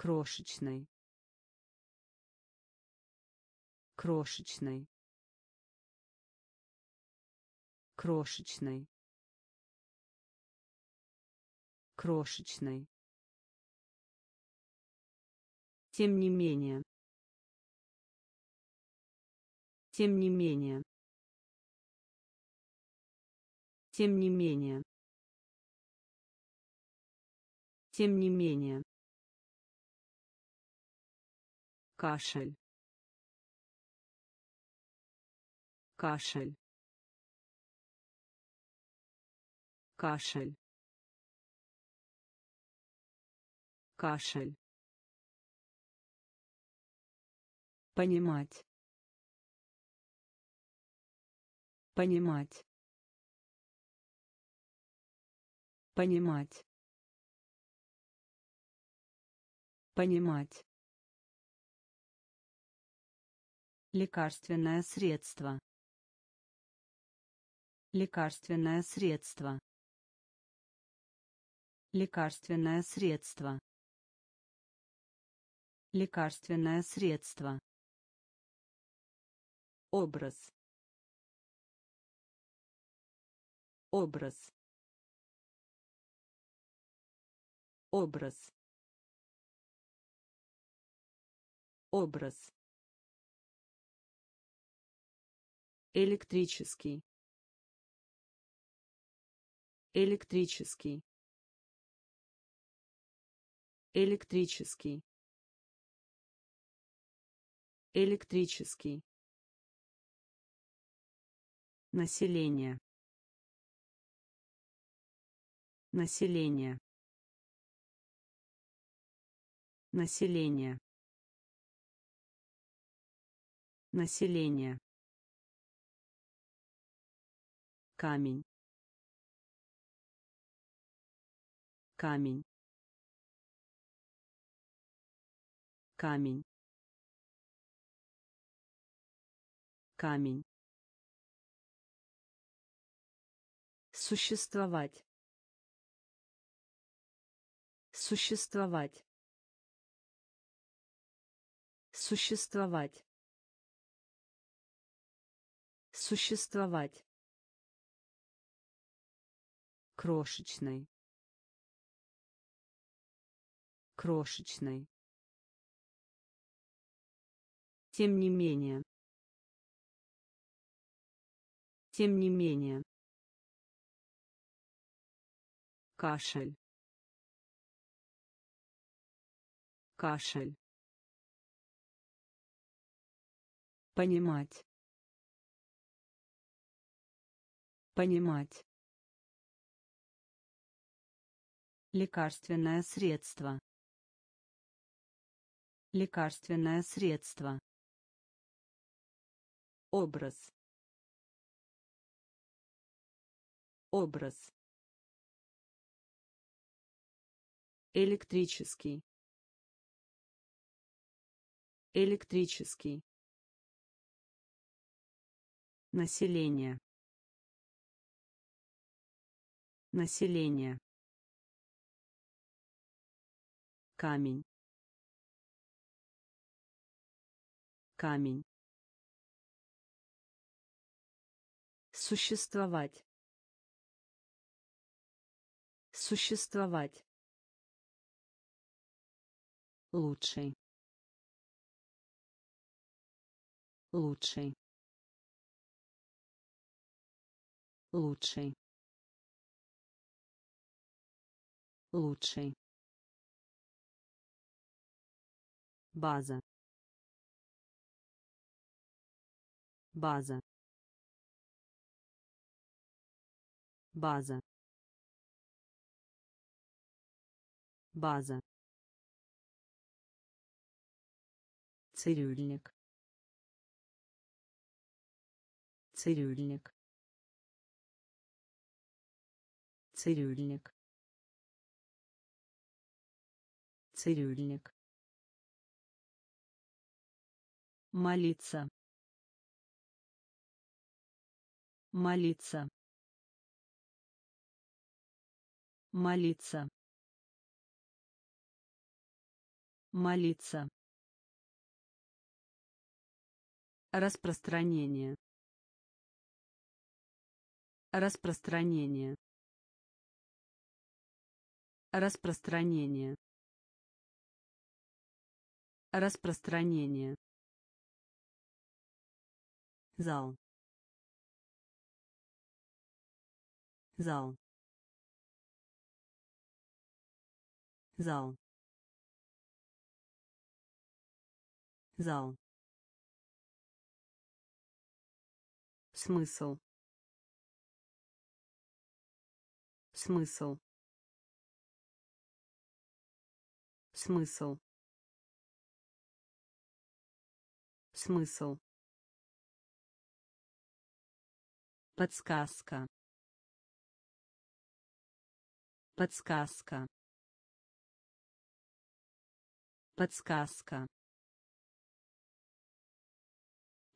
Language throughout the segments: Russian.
крошечный крошечный крошечный крошечный тем не менее. Тем не менее. Тем не менее. Тем не менее кашель. Кашель. Кашель. Кашель. Понимать. Понимать. Понимать. Понимать лекарственное средство. Лекарственное средство. Лекарственное средство. Лекарственное средство. Образ. Образ. Образ. Образ электрический. Электрический. Электрический. Электрический. Население. Население. Население. Население камень. Камень. Камень. Камень. Существовать. Существовать. Существовать. Существовать крошечный крошечный тем не менее. Тем не менее. Кашель. Кашель. Понимать. Понимать лекарственное средство. Лекарственное средство. Образ. Образ. Электрический. Электрический. Население. Население камень. Камень. Существовать. Существовать. Лучший. Лучший. Лучший. Лучший база. База. База. База. Цирюльник. Цирюльник. Цирюльник. Цирюльник молиться. Молиться. Молиться. Молиться. Распространение. Распространение. Распространение. Распространение зал. Зал. Зал. Зал. Смысл. Смысл. Смысл. Смысл Подсказка. Подсказка. Подсказка.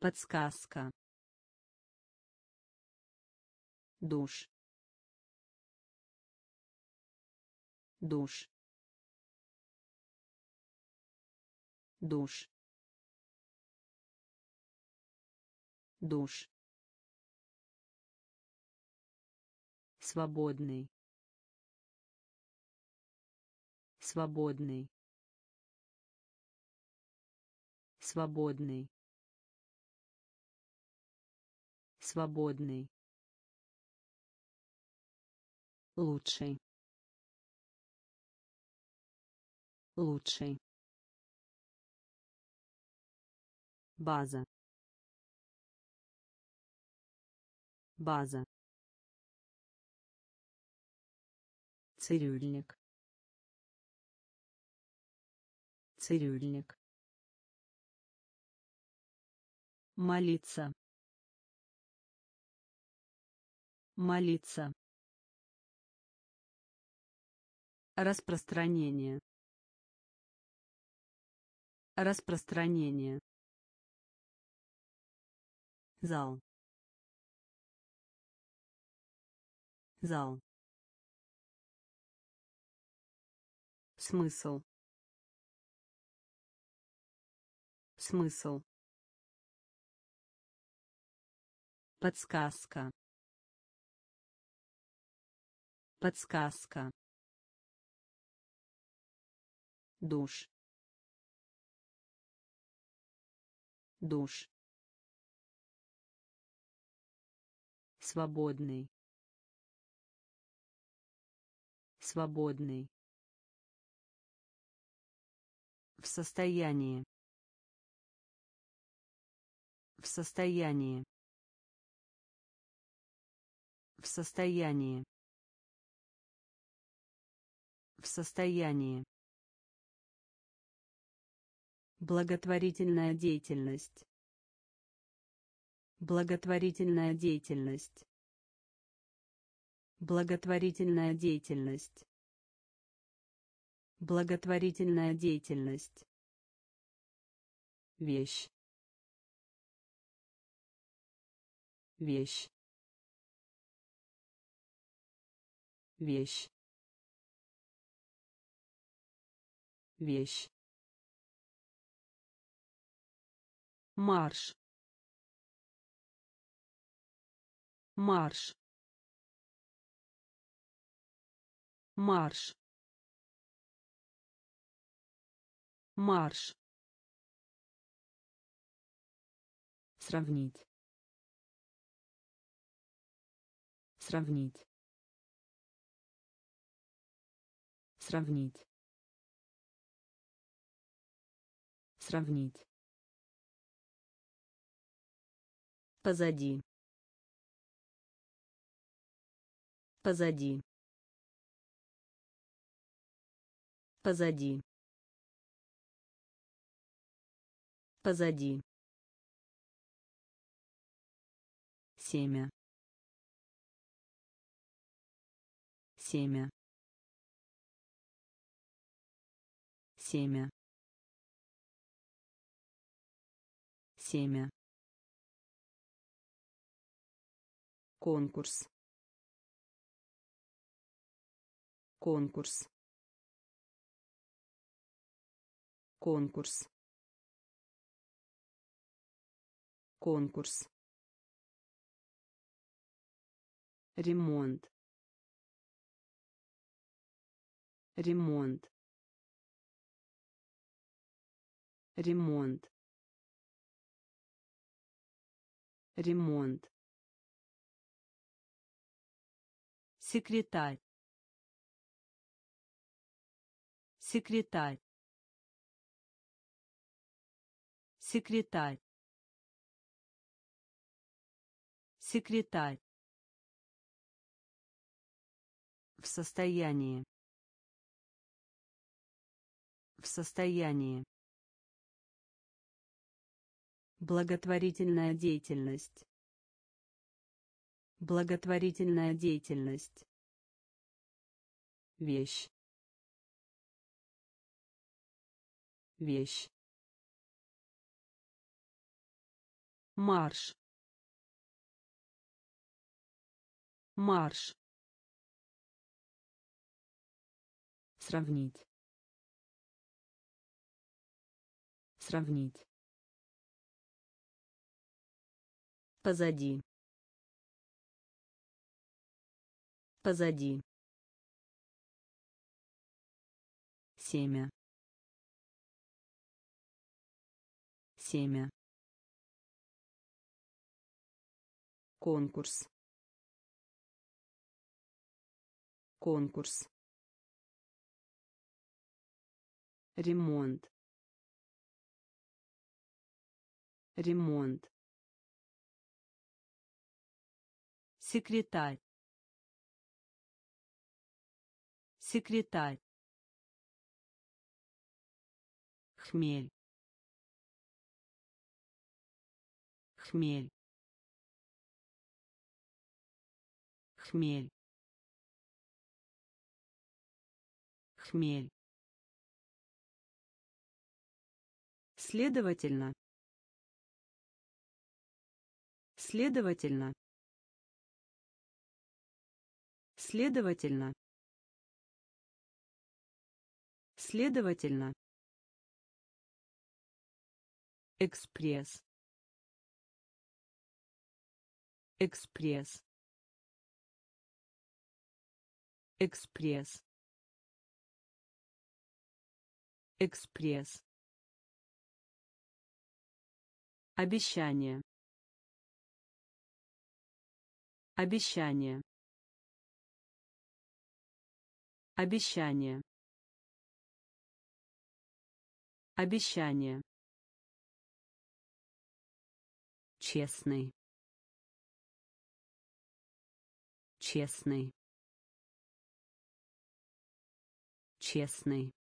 Подсказка. душ душ душ душ свободный. Свободный. Свободный. Свободный. Лучший. Лучший. База. База цирюльник. Цирюльник. Молиться. Молиться. Распространение. Распространение. Зал. Зал смысл. Смысл. Подсказка. Подсказка. Душ. Душ. Свободный. Свободный в состоянии. В состоянии. В состоянии. В состоянии. Благотворительная деятельность. Благотворительная деятельность. Благотворительная деятельность Благотворительная деятельность. Вещь. Вещь. Вещь. Вещь. Марш. Марш. Марш. Марш. Сравнить. Сравнить. Сравнить. Сравнить. Позади. Позади. Позади Позади. Семя. Семя. Семя. Семя. Конкурс. Конкурс. конкурс конкурс. Ремонт. Ремонт. Ремонт. Ремонт. Секретарь. Секретарь. Секретарь секретарь. В состоянии. В состоянии. Благотворительная деятельность. Благотворительная деятельность. Вещь. Вещь. Марш марш. Сравнить. Сравнить. Позади. Позади. Семя. Семя. Конкурс конкурс. Ремонт. Ремонт. Секретарь. Секретарь. Хмель. Хмель. Хмель хмель Следовательно. Следовательно. Следовательно. Следовательно. Экспресс. Экспресс. Экспресс. Экспресс. Обещание. Обещание. Обещание. Обещание. Честный. Честный. Честный.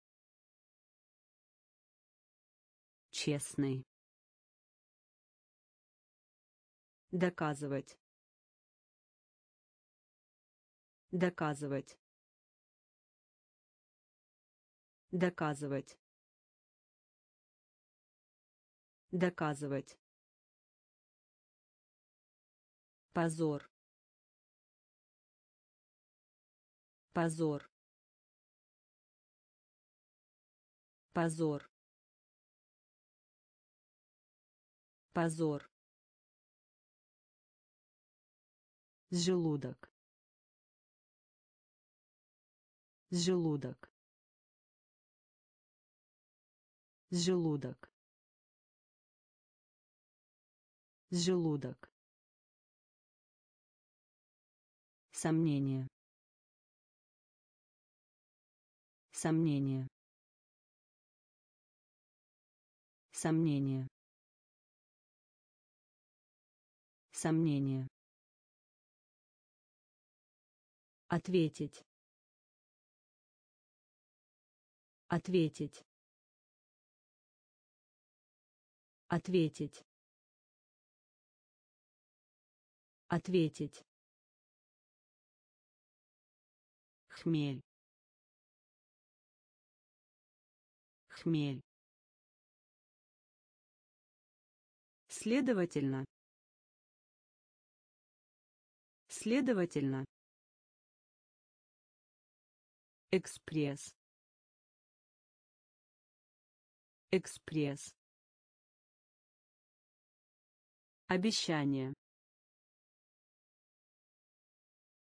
Честный. Доказывать. Доказывать. Доказывать. Доказывать. Позор. Позор. Позор. Позор. желудок. Желудок. Желудок. Желудок. Сомнение. Сомнение. Сомнение сомнение Ответить. Ответить. Ответить. Ответить. Хмель. Хмель. Следовательно. Следовательно. Экспресс. экспресс. Обещание.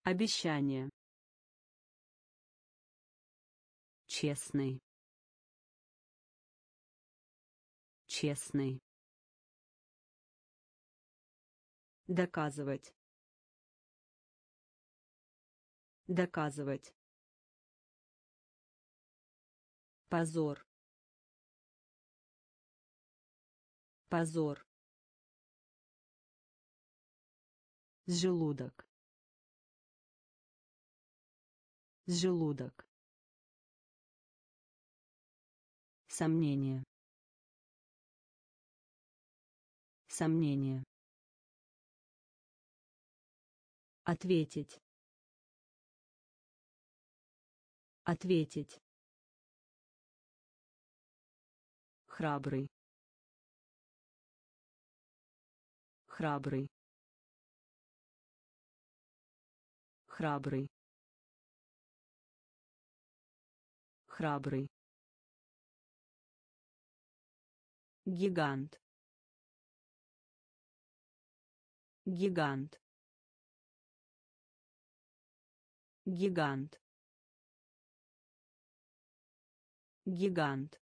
Обещание. Честный. Честный. Доказывать доказывать. Позор. Позор. Желудок. Желудок. Сомнение. Сомнение. Ответить ответить. Храбрый. Храбрый. Храбрый. Храбрый. Гигант. Гигант. Гигант гигант.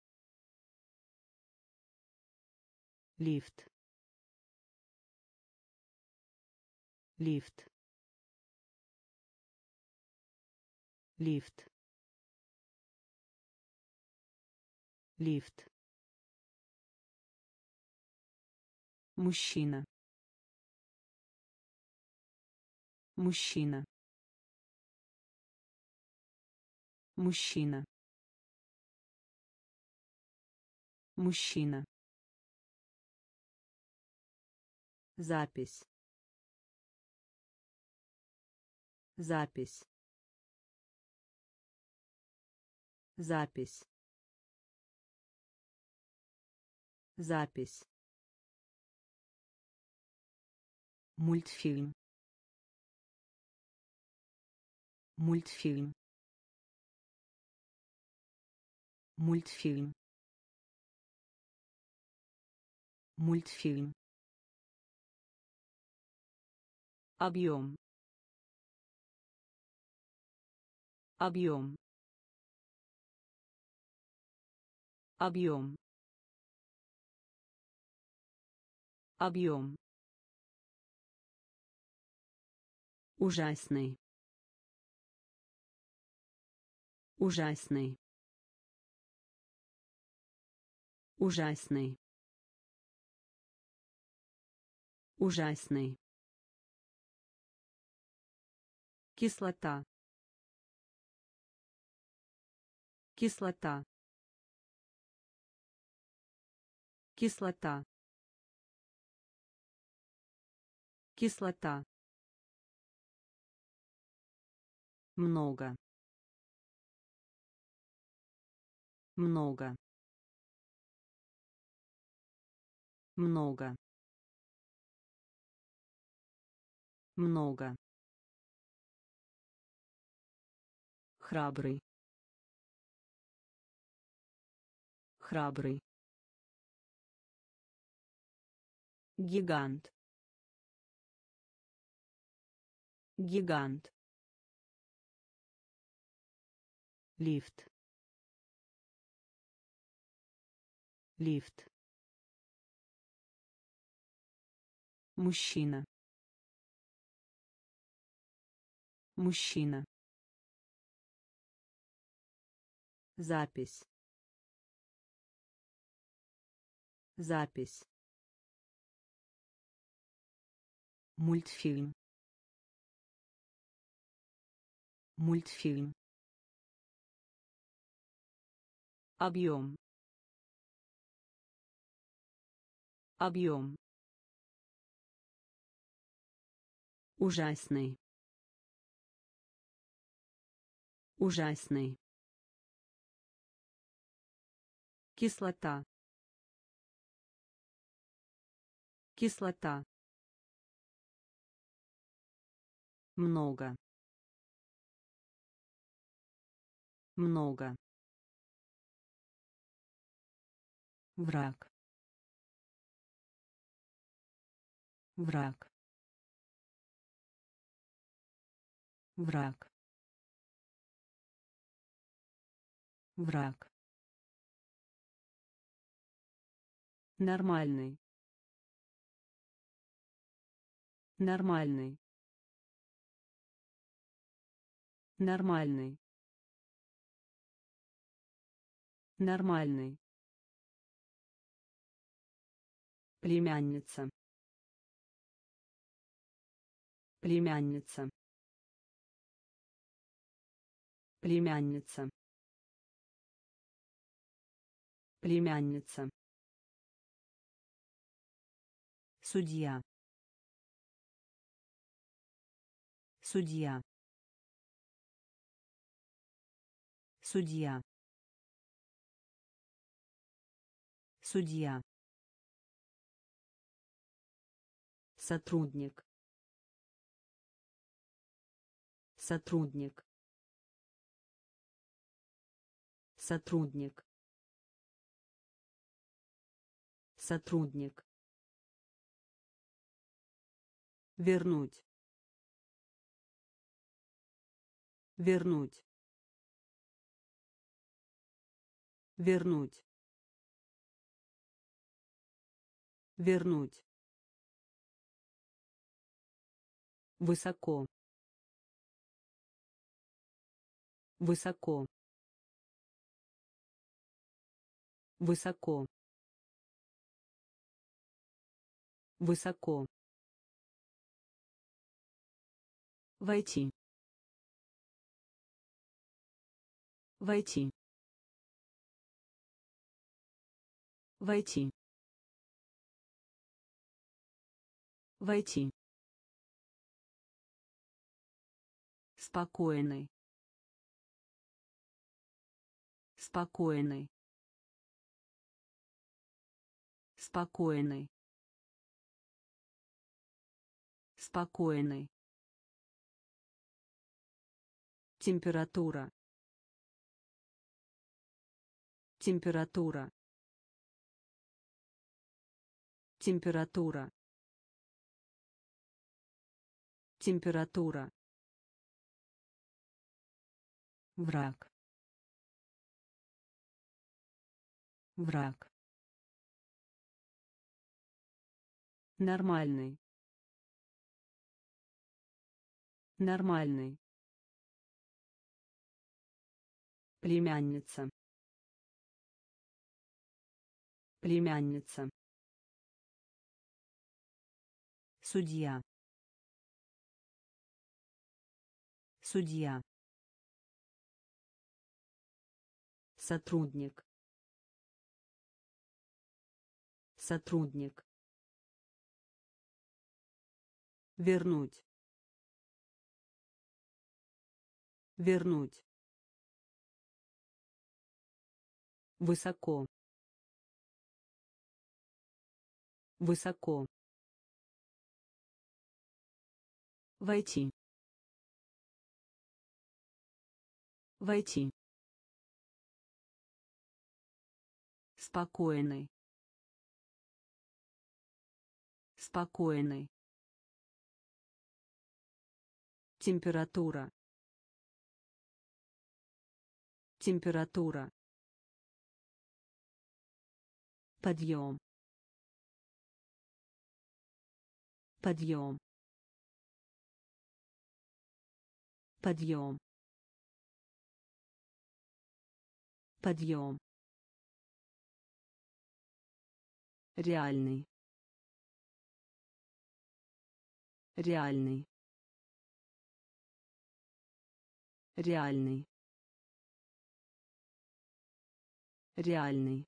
Лифт. Лифт. Лифт. Лифт. Мужчина. Мужчина. Мужчина мужчина. Запись. Запись. Запись. Запись. Мультфильм. Мультфильм. Мультфильм мультфильм. Объем. Объем. Объем. Объем. Ужасный. Ужасный. Ужасный ужасный. Кислота. Кислота. Кислота. Кислота. Много. Много. Много много. Храбрый. Храбрый. Гигант. Гигант. Лифт. Лифт. Мужчина мужчина. Запись. Запись. Мультфильм. Мультфильм. Объем. Объем. Ужасный ужасный. Кислота. Кислота. Много. Много. Враг. Враг. Враг враг. Нормальный. Нормальный. Нормальный. Нормальный. Племянница. Племянница. Племянница племянница Судья. Судья. Судья. Судья. Сотрудник. Сотрудник. Сотрудник. Сотрудник. Вернуть. Вернуть. Вернуть. Вернуть. Высоко. Высоко. Высоко. Высоко. Войти. Войти. Войти. Войти. Спокойный. Спокойный. Спокойный. Спокойный. Температура. Температура. Температура. Температура. Враг. Враг. Нормальный. Нормальный. Племянница. Племянница. Судья. Судья. Сотрудник. Сотрудник. Вернуть. Вернуть. Высоко. Высоко. Войти. Войти. Спокойный. Спокойный. Температура. Температура. Подъем. Подъем. Подъем. Подъем. Реальный. Реальный. Реальный. Реальный.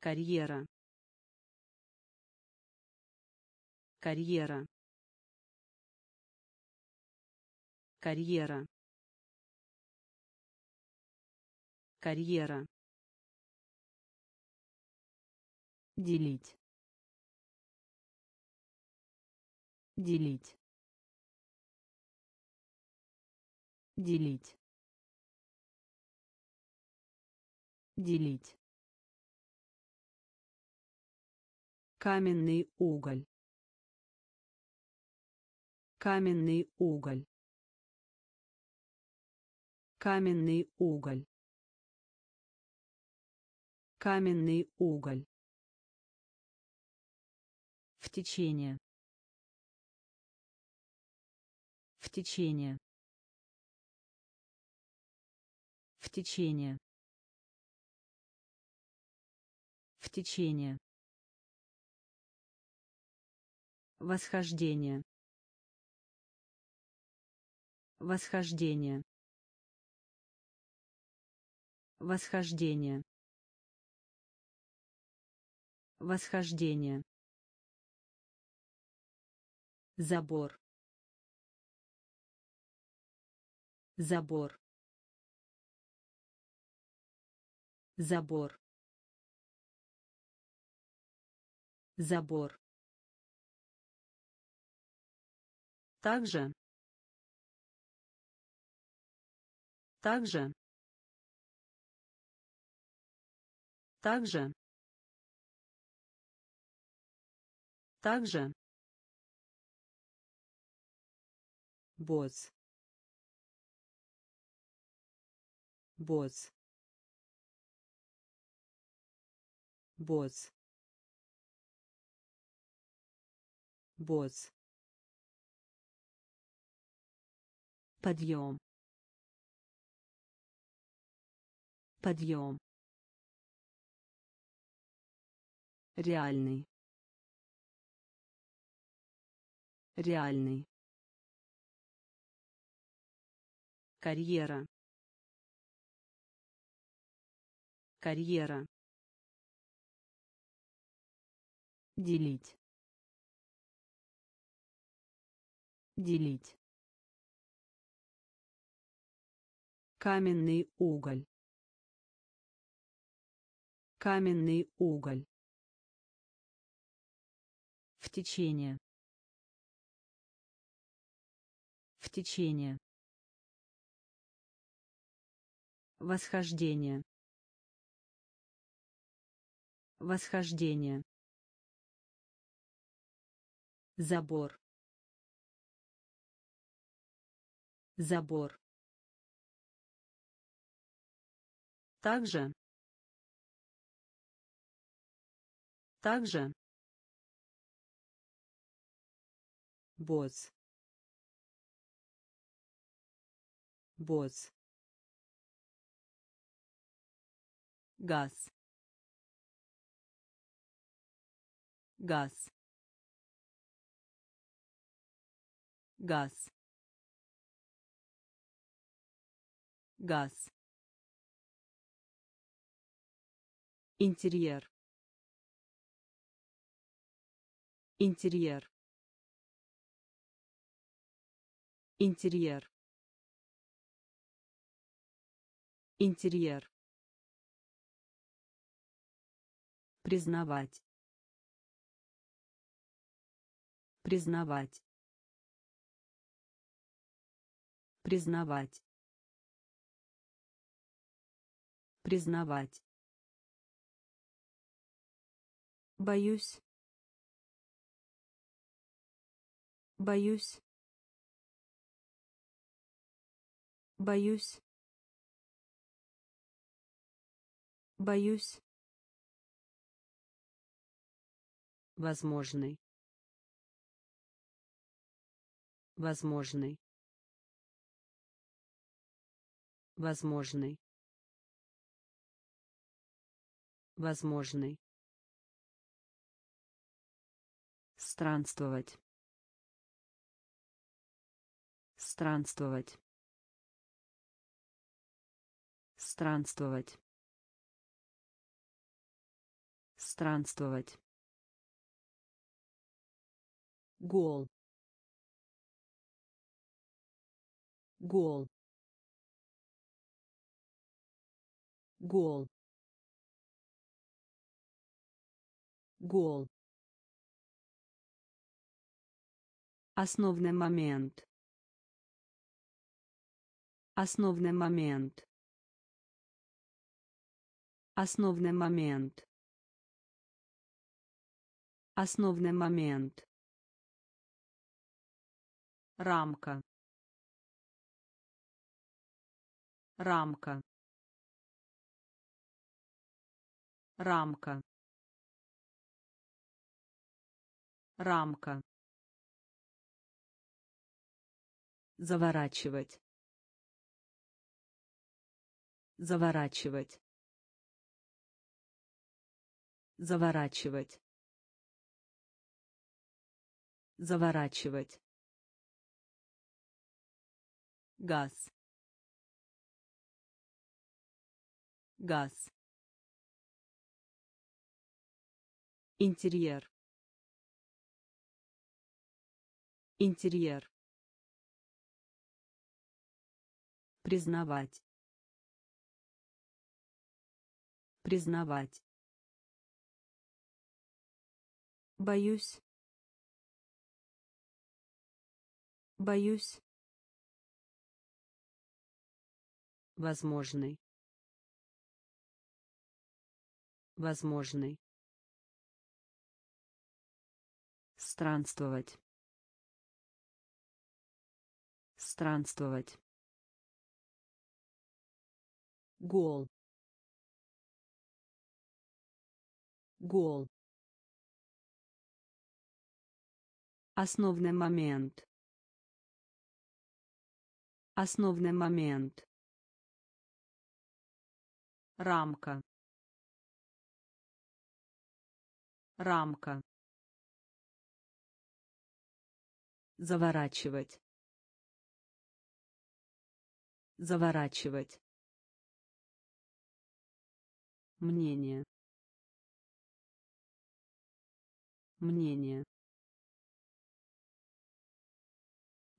Карьера. Карьера. Карьера. Карьера. Делить. Делить. Делить. Делить. Каменный уголь. Каменный уголь. Каменный уголь. Каменный уголь. В течение. В течение. В течение в течение. Восхождение. Восхождение. Восхождение. Восхождение. Забор. Забор. Забор забор. Также. Также. Также. Также. Босс босс босс босс. Подъем. Подъем. Реальный. Реальный. Карьера. Карьера. Делить делить. Каменный уголь. Каменный уголь. В течение. В течение. Восхождение. Восхождение. Забор забор. Также. Также. Босс босс газ. Газ. Газ газ. Интерьер. Интерьер. Интерьер. Интерьер. Признавать. Признавать. Признавать признавать. Боюсь. Боюсь. Боюсь. Боюсь. Возможный. Возможный. Возможный возможный. Странствовать. Странствовать. Странствовать. Странствовать. Гол. Гол. Гол гол основный момент основный момент Основной момент. Основной момент. Рамка. Рамка. Рамка. Рамка. Заворачивать. Заворачивать. Заворачивать. Заворачивать. Газ. Газ. Интерьер. Интерьер. Признавать. Признавать. Боюсь. Боюсь. Возможный. Возможный. Странствовать. Странствовать. Гол. Гол. Основной момент. Основной момент. Рамка. Рамка. Заворачивать. Заворачивать. Мнение. Мнение.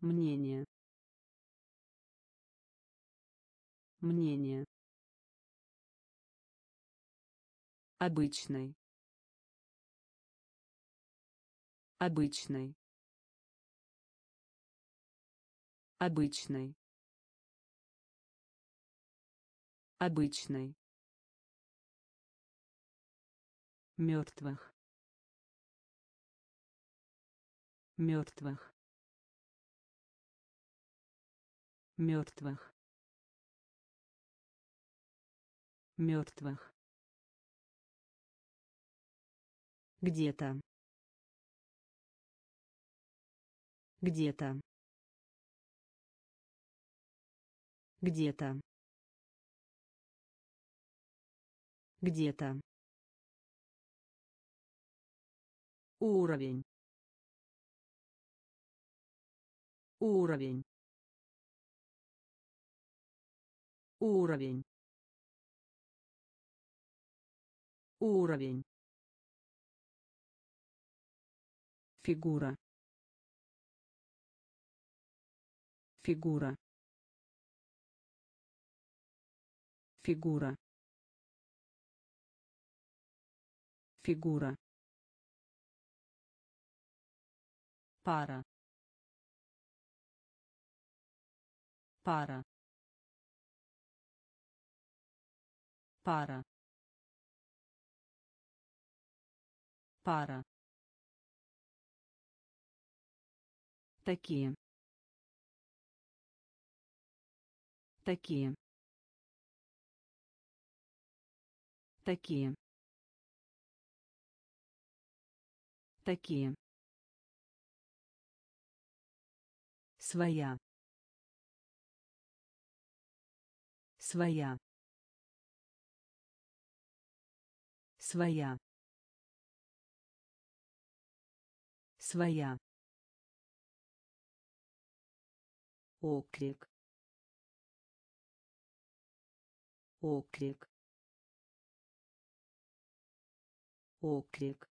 Мнение. Мнение. Обычный. Обычный. Обычный. Обычный. Мертвых. Мертвых. Мертвых. Мертвых. Где-то. Где-то. Где-то. Где-то. Уровень. Уровень. Уровень. Уровень. Фигура. Фигура. Фигура. Фигура. Пара. Пара. Пара. Пара. Такие. Такие. Такие. Такие. Своя. Своя. Своя. Своя. Оклик. Оклик. Оклик.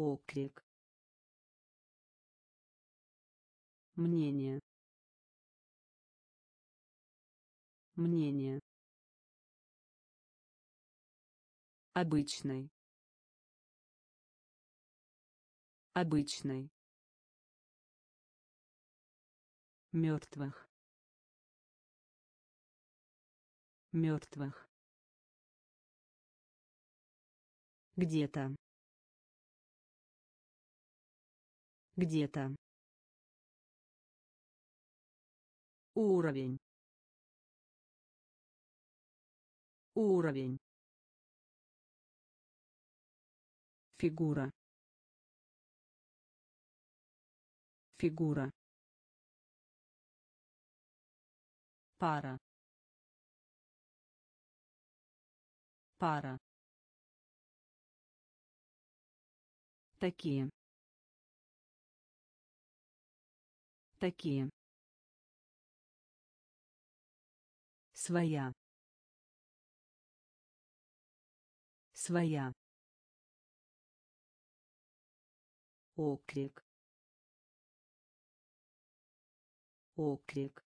Оклик. Мнение. Мнение. Обычный. Обычный. Мертвых. мертвых где-то где-то. Уровень. Уровень. Фигура. Фигура. Пара. Пара. Такие такие. Своя. Своя. Оклик оклик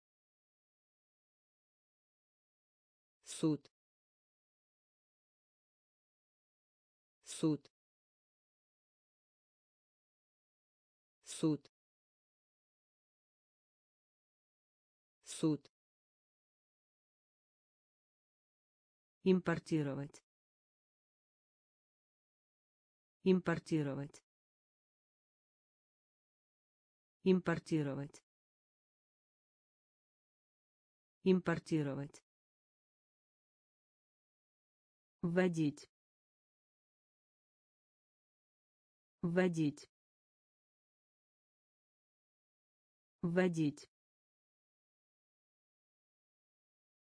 суд. Суд. Суд суд. Импортировать. Импортировать. Импортировать. Импортировать. Вводить. Вводить. Вводить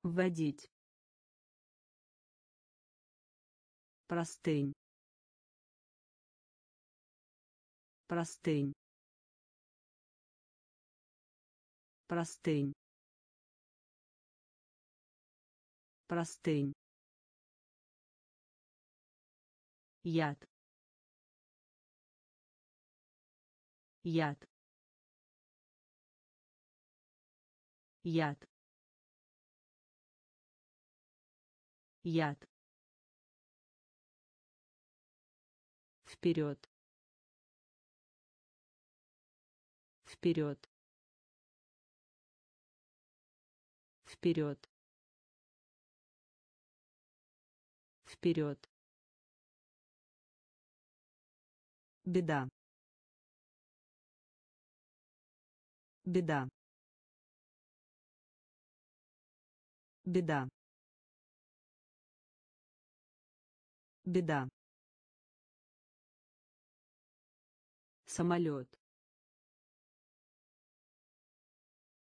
вводить. Простынь. Простынь. Простынь. Простынь. Яд. Яд. Яд яд. Вперед. Вперед. Вперед. Вперед. Беда. Беда. Беда беда. Самолет.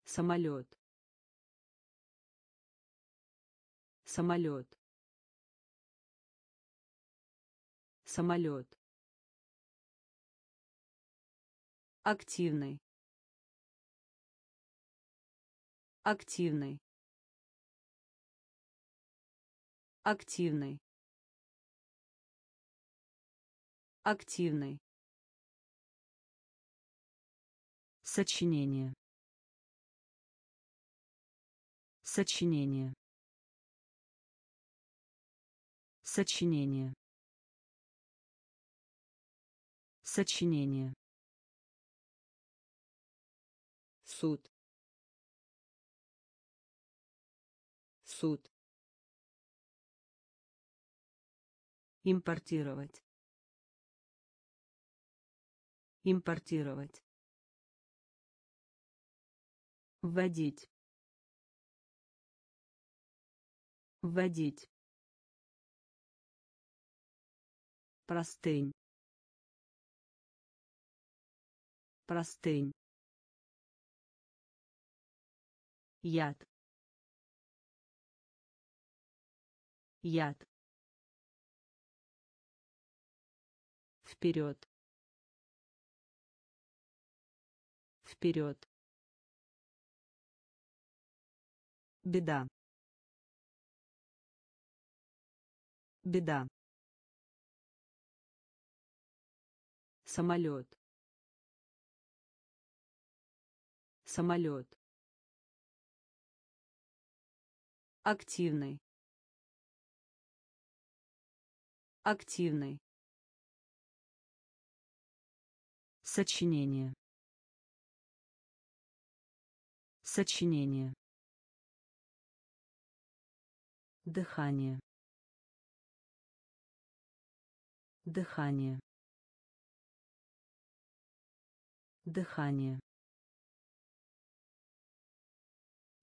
Самолет. Самолет. Самолет. Активный. Активный. Активный активный Сочинение. Сочинение. Сочинение. Сочинение. Суд. Суд. Импортировать. Импортировать. Вводить. Вводить. Простынь. Простынь. Яд. Яд. Вперед вперед. Беда. Беда. Самолет. Самолет. Активный. Активный. Сочинение сочинение Дыхание. Дыхание. Дыхание.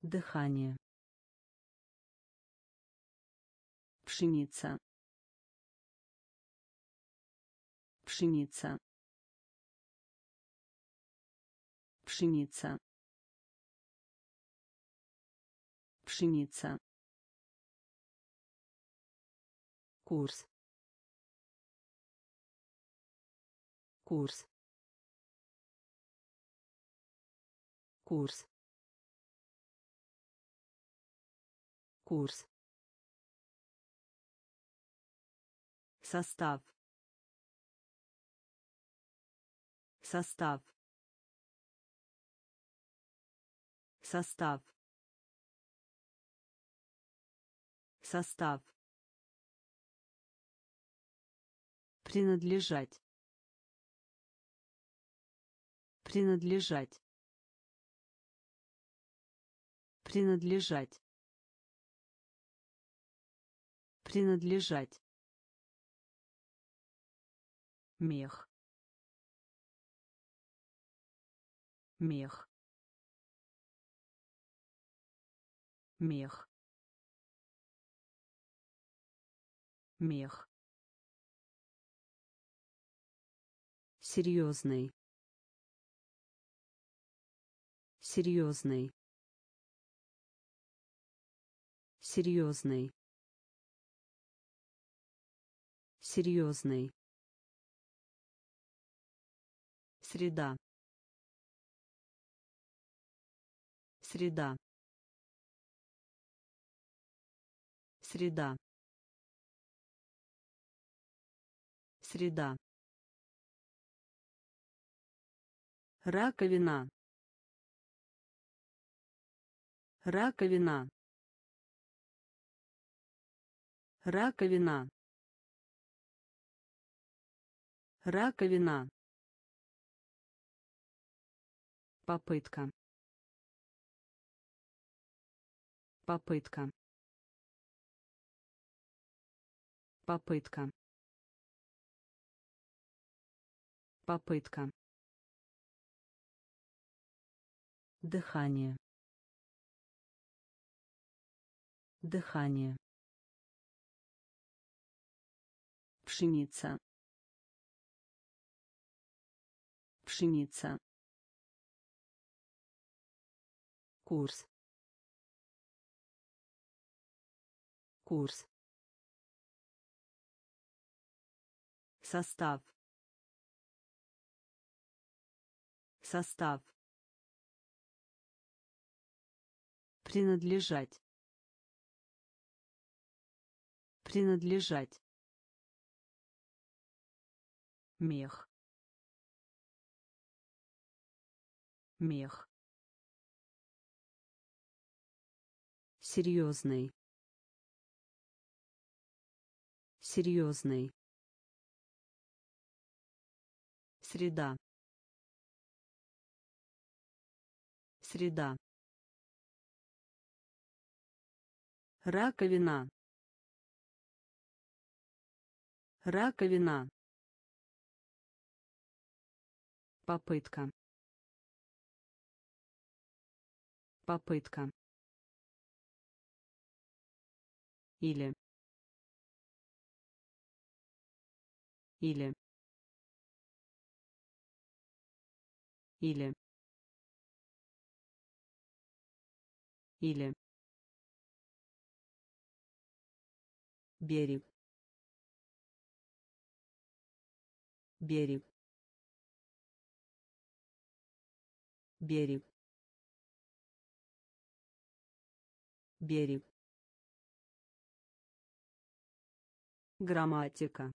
Дыхание. Пшеница. Пшеница. Пшеница. Пшеница. Курс. Курс. Курс. Курс. Состав. Состав. Состав. Состав. Принадлежать. Принадлежать. Принадлежать. Принадлежать. Мех. Мех. Мех. Мех. Серьезный. Серьезный. Серьезный. Серьезный. Среда. Среда. Среда. Среда. Раковина. Раковина. Раковина. Раковина. Попытка. Попытка. Попытка. Попытка. Дыхание. Дыхание. Пшеница. Пшеница. Курс. Курс. Состав. Состав. Принадлежать. Принадлежать. Мех. Мех. Серьезный. Серьезный. Среда. Среда. Раковина. Раковина. Попытка. Попытка. Или. Или. Или. Или. берег берег берег берег. Грамматика.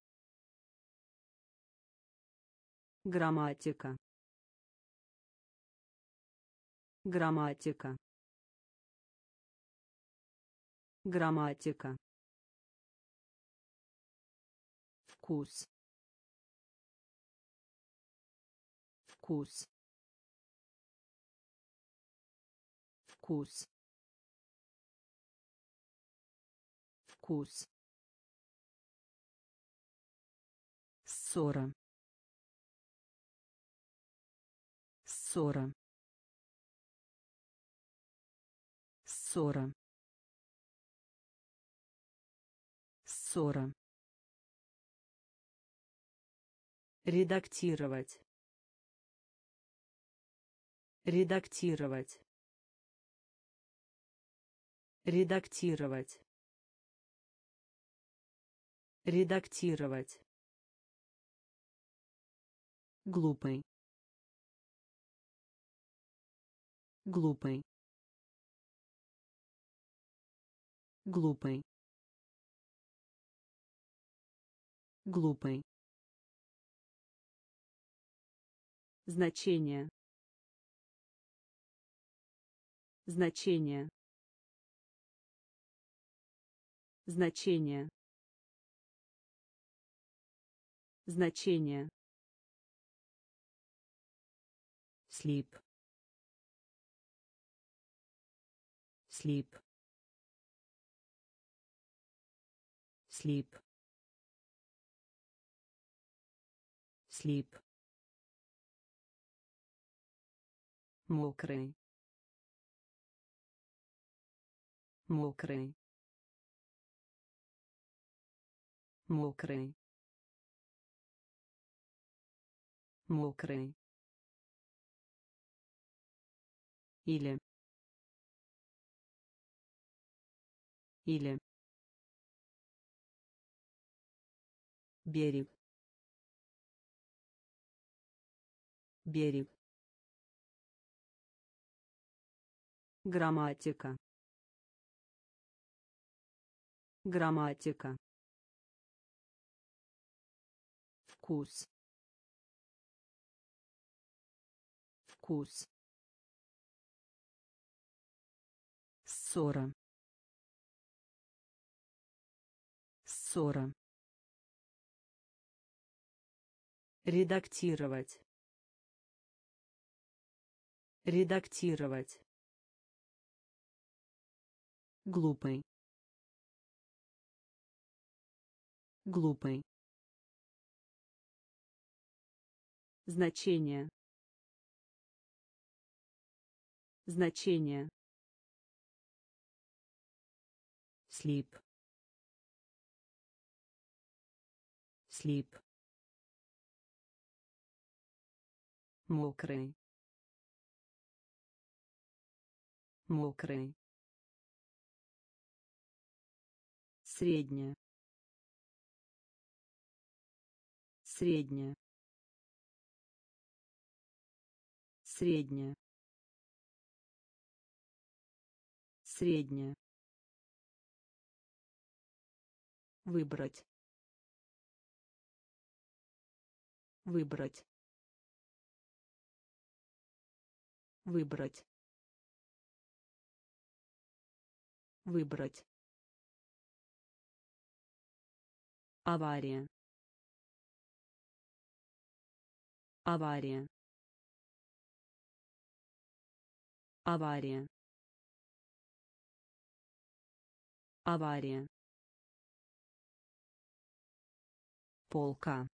Грамматика. Грамматика грамматика. Вкус. Вкус. Вкус. Вкус. Ссора. Ссора. Ссора ссора редактировать. Редактировать. Редактировать. Редактировать. Глупый. Глупый. Глупый глупый. Значение. Значение. Значение. Значение. Слип. Слип. Слип слип. Мокрый. Мокрый. Мокрый. Мокрый. Или. Или. Берег берег. Грамматика. Грамматика. Вкус. Вкус. Ссора. Ссора. Редактировать редактировать. Глупый. Глупый. Значение. Значение. Слип. Слип. Мокрый мокрый средняя. Средняя. Средняя. Средняя. Выбрать. Выбрать. Выбрать выбрать. Авария. Авария. Авария. Авария. Полка.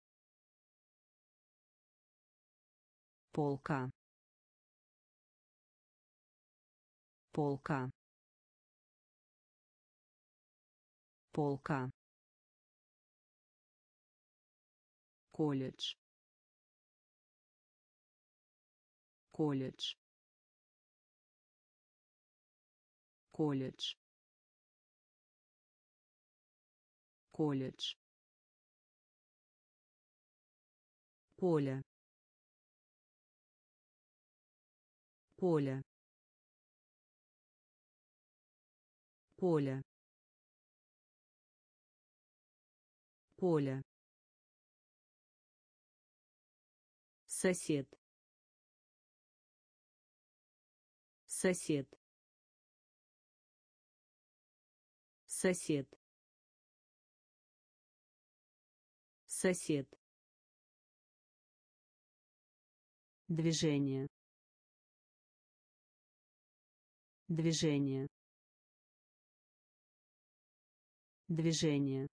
Полка. Полка полка. Колледж. Колледж. Колледж. Колледж. Поле. Поле. Поле поле. Сосед. Сосед. Сосед. Сосед. Движение. Движение. Движение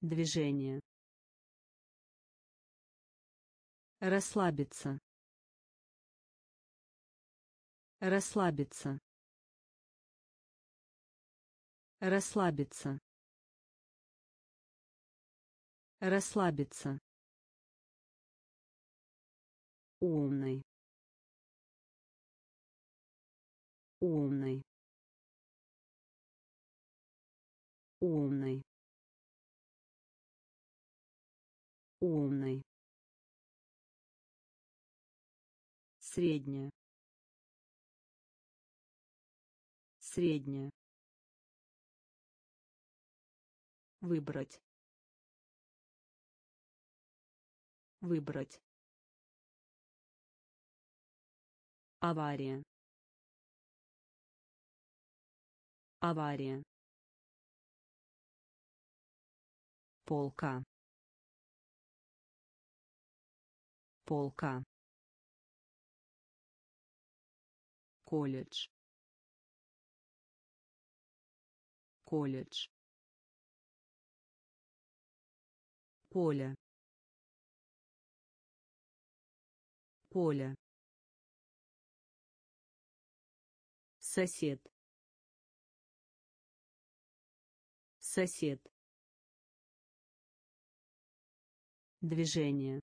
движение. Расслабиться. Расслабиться. Расслабиться. Расслабиться. Умный. Умный. Умный умный. Средняя. Средняя. Выбрать. Выбрать. Авария. Авария. Полка полка. Колледж. Колледж. Поле. Поле. Сосед. Сосед. Движение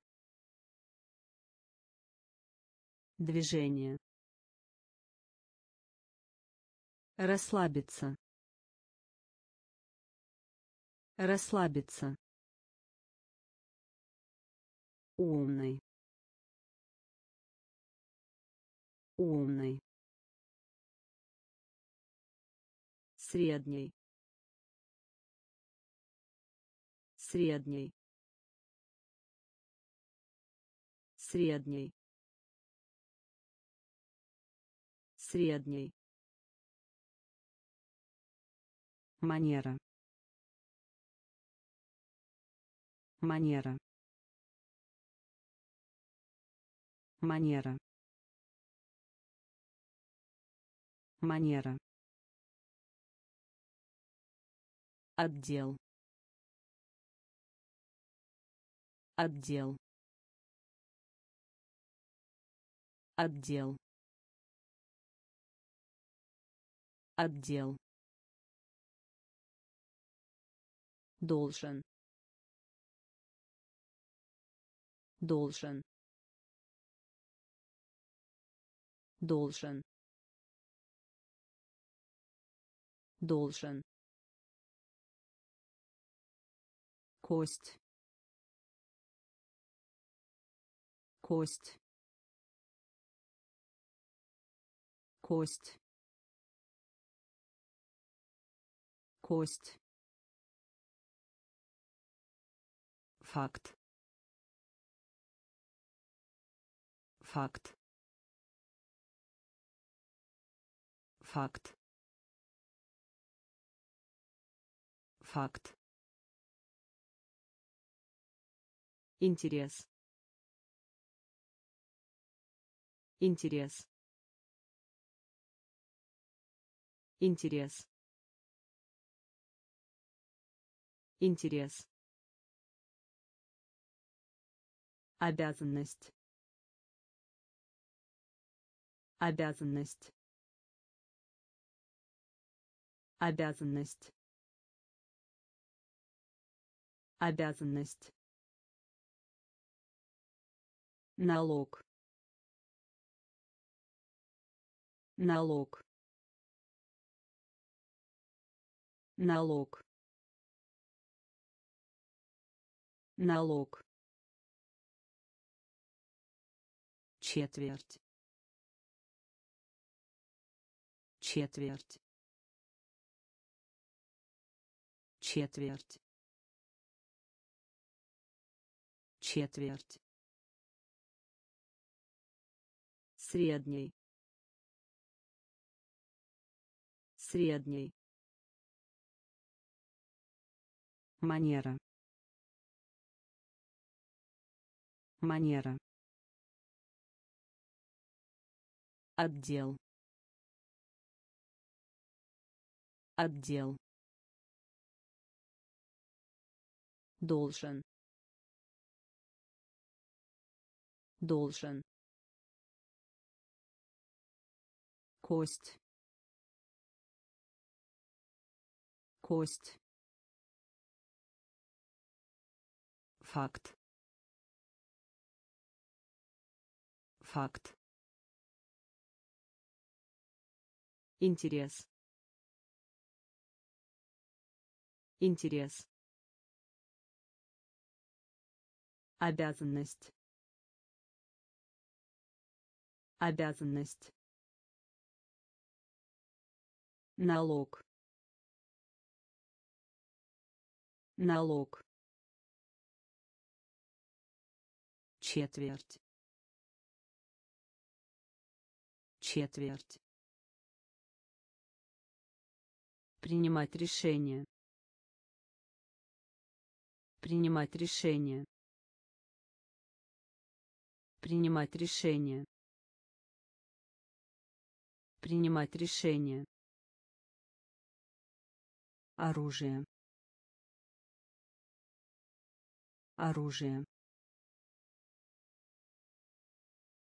движение. Расслабиться. Расслабиться. Умный. Умный. Средний. Средний. Средний средний манера. Манера. Манера. Манера. Отдел. Отдел. Отдел отдел. Должен. Должен. Должен. Должен. Кость. Кость. Кость кость. Факт. Факт. Факт. Факт. Интерес. Интерес. Интерес интерес. Обязанность. Обязанность. Обязанность. Обязанность. Налог. Налог. Налог налог. Четверть. Четверть. Четверть. Четверть. Средний. Средний. Манера манера. Отдел. Отдел. Должен. Должен. Кость. Кость. Факт факт. Интерес. Интерес. Обязанность. Обязанность. Налог. Налог. Четверть четверть. Принимать решение. Принимать решение. Принимать решение. Принимать решение. Оружие. Оружие.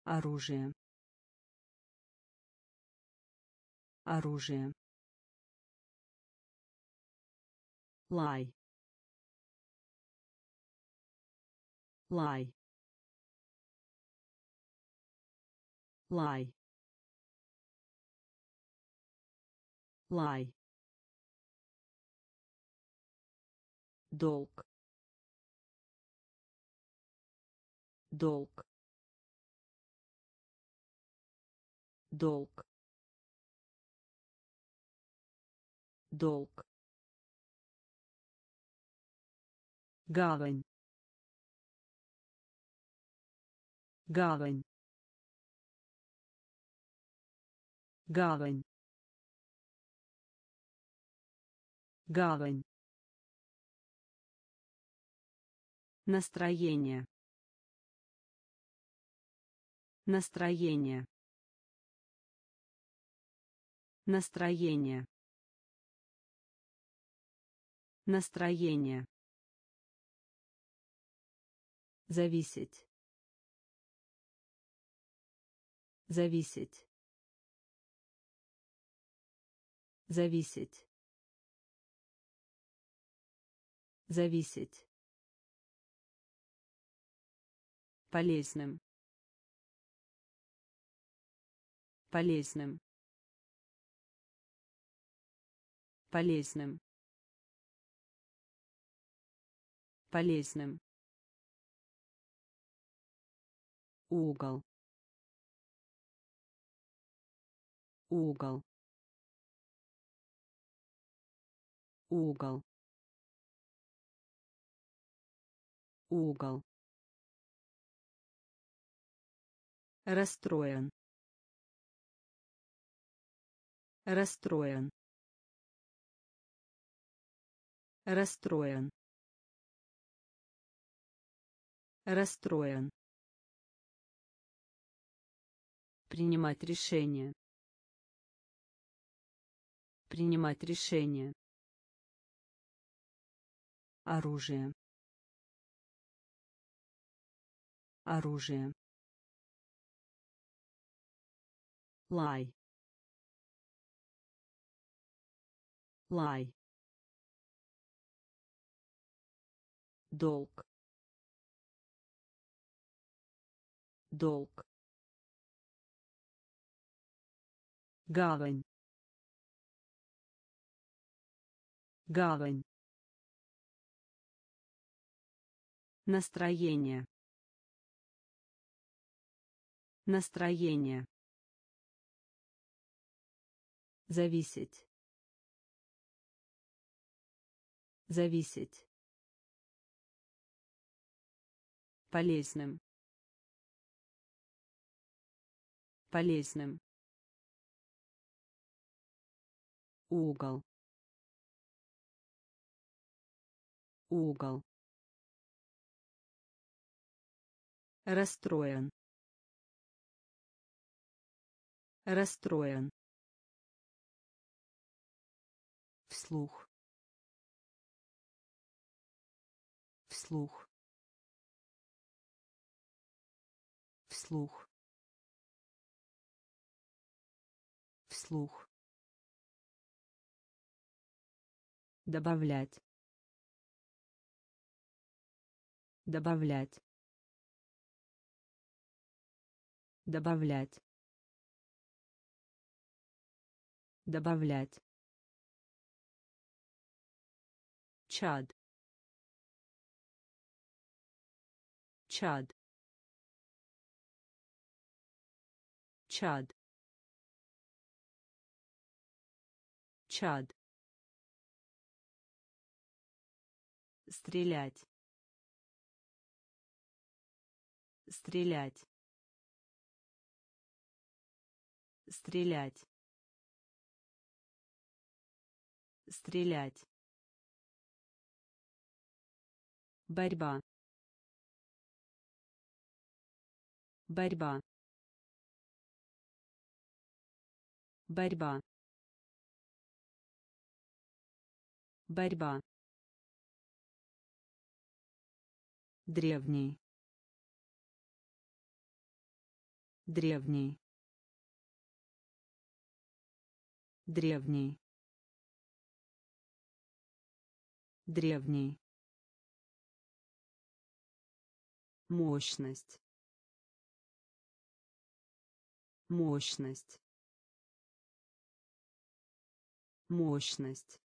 Оружие оружие. Лай. Лай. Лай. Лай. Долг. Долг. Долг долг. Гавань. Гавань. Гавань. Гавань. Настроение. Настроение. Настроение настроение. Зависеть. Зависеть. Зависеть. Зависеть. Полезным. Полезным. Полезным полезным. Угол. Угол. Угол. Угол. Расстроен. Расстроен. Расстроен расстроен. Принимать решение. Принимать решение. Оружие. Оружие. Лай. Лай. Долг долг. Гавань. Гавань. Настроение. Настроение. Зависеть. Зависеть. Полезным полезным. Угол. Угол. Расстроен. Расстроен. Вслух. Вслух. Вслух вслух. Добавлять. Добавлять. Добавлять. Добавлять. Чад. Чад. Чад чад. Стрелять. Стрелять. Стрелять. Стрелять. Борьба. Борьба. Борьба борьба. Древний. Древний. Древний. Древний. Мощность. Мощность. Мощность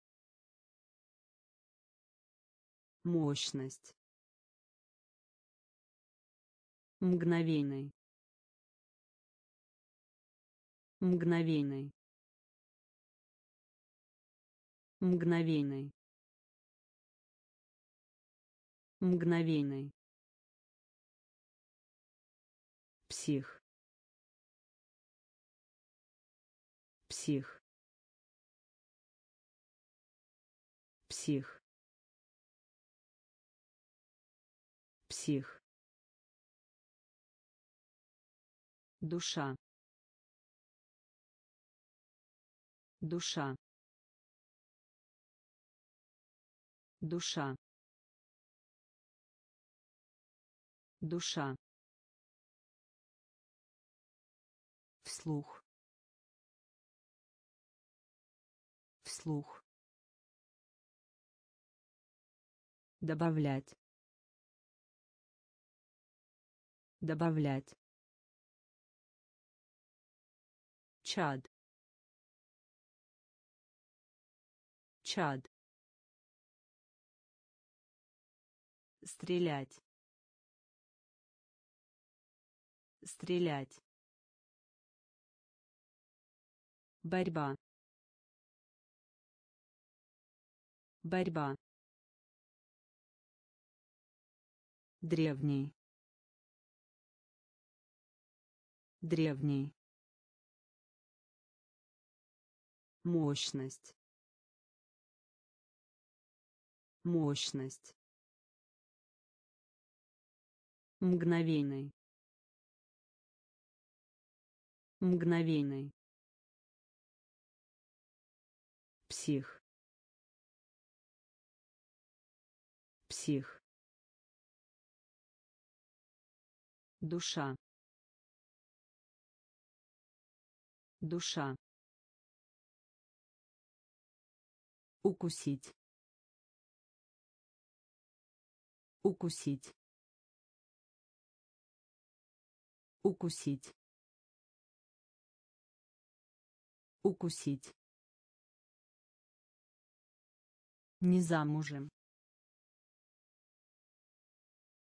мощность. Мгновенный. Мгновенный. Мгновенный. Мгновенный. Псих. Псих. Псих псих душа. Душа. Душа. Душа. Вслух. Вслух. Добавлять добавлять. Чад. Чад. Стрелять. Стрелять. Борьба. Борьба. Древний древний. Мощность. Мощность. Мгновенный. Мгновенный. Псих. Псих. Душа душа. Укусить. Укусить. Укусить. Укусить. Не замужем.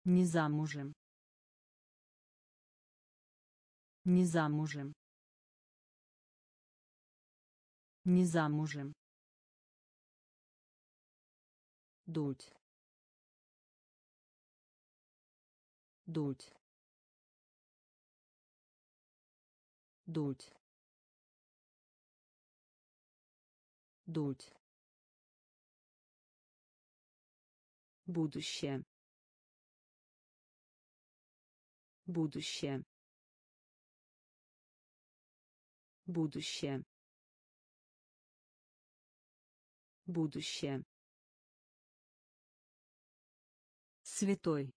Не замужем. Не замужем не замужем. Дуть дуть дуть дуть будущее. Будущее. Будущее Будущее. Святой.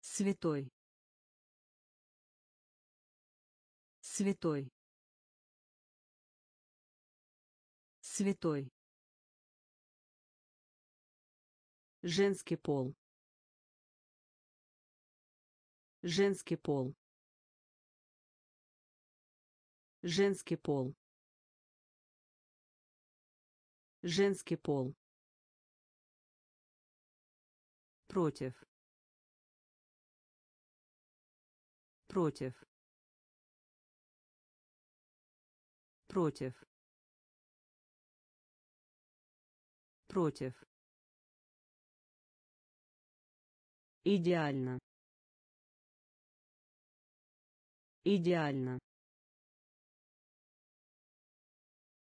Святой. Святой. Святой. Женский пол. Женский пол. Женский пол. Женский пол. Против. Против. Против. Против. Идеально. Идеально.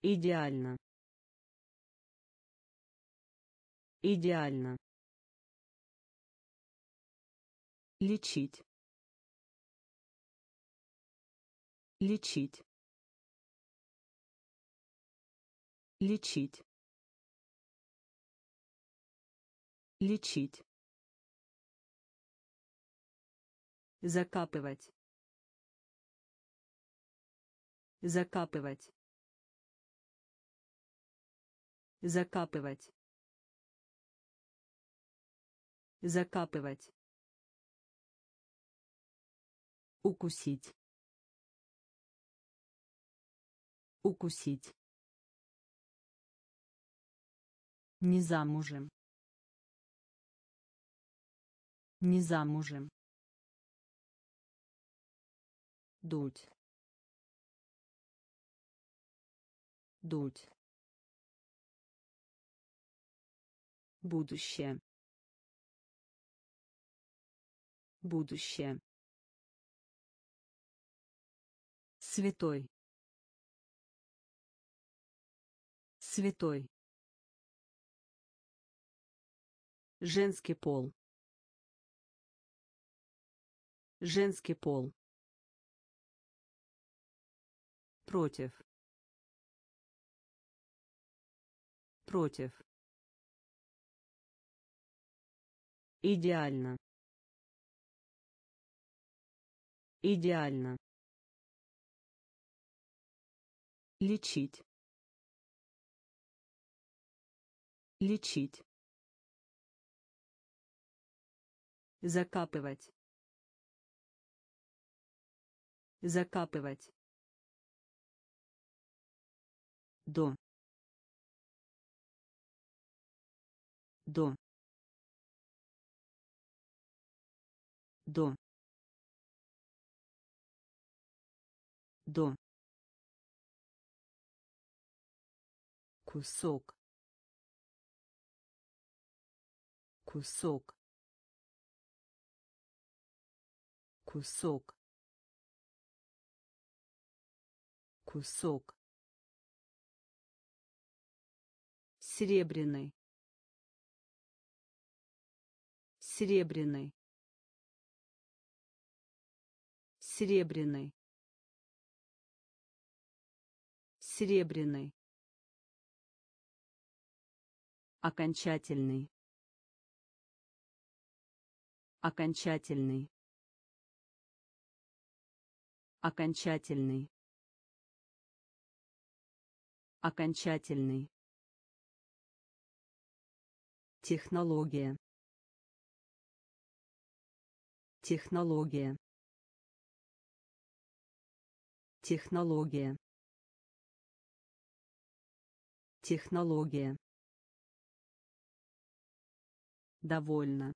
Идеально. Идеально. Лечить. Лечить. Лечить. Лечить. Закапывать. Закапывать. Закапывать. Закапывать. Укусить. Укусить. Не замужем. Не замужем. Дуть. Дуть. Будущее. Будущее. Святой. Святой. Женский пол. Женский пол. Против. Против. Идеально. Идеально. Лечить. Лечить. Закапывать. Закапывать. До. До. До. До. кусок. Кусок. Кусок. Кусок. Серебряный. Серебряный. Серебряный серебряный. Окончательный. Окончательный. Окончательный. Окончательный. Технология. Технология. Технология технология. Довольно.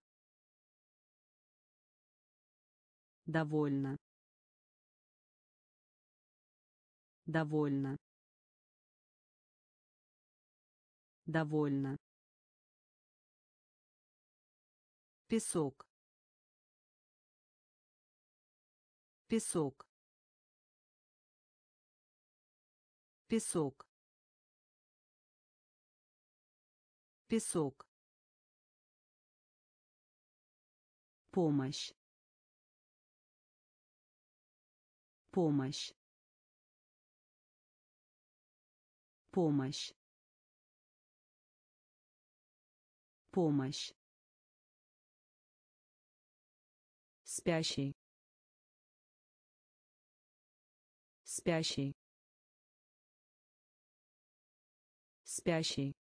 Довольно. Довольно. Довольно. Песок. Песок. Песок песок. Помощь. Помощь. Помощь. Помощь. Спящий. Спящий. Спящий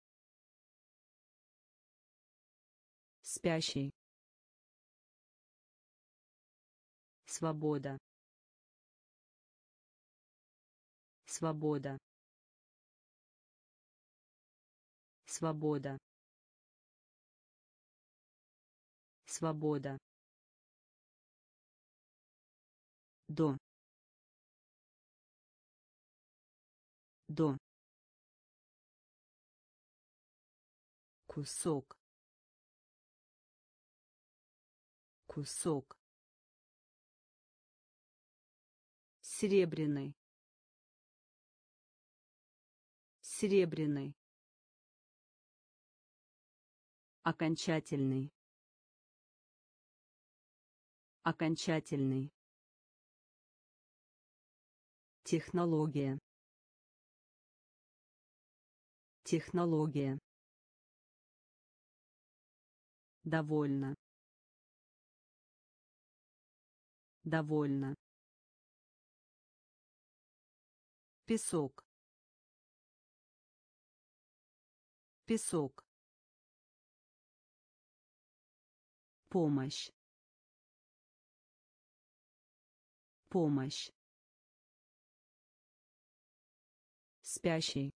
спящий. Свобода. Свобода. Свобода. Свобода. До. До. Кусок кусок. Серебряный. Серебряный. Окончательный. Окончательный. Технология. Технология. Довольно довольно песок. Песок. Помощь. Помощь. Спящий.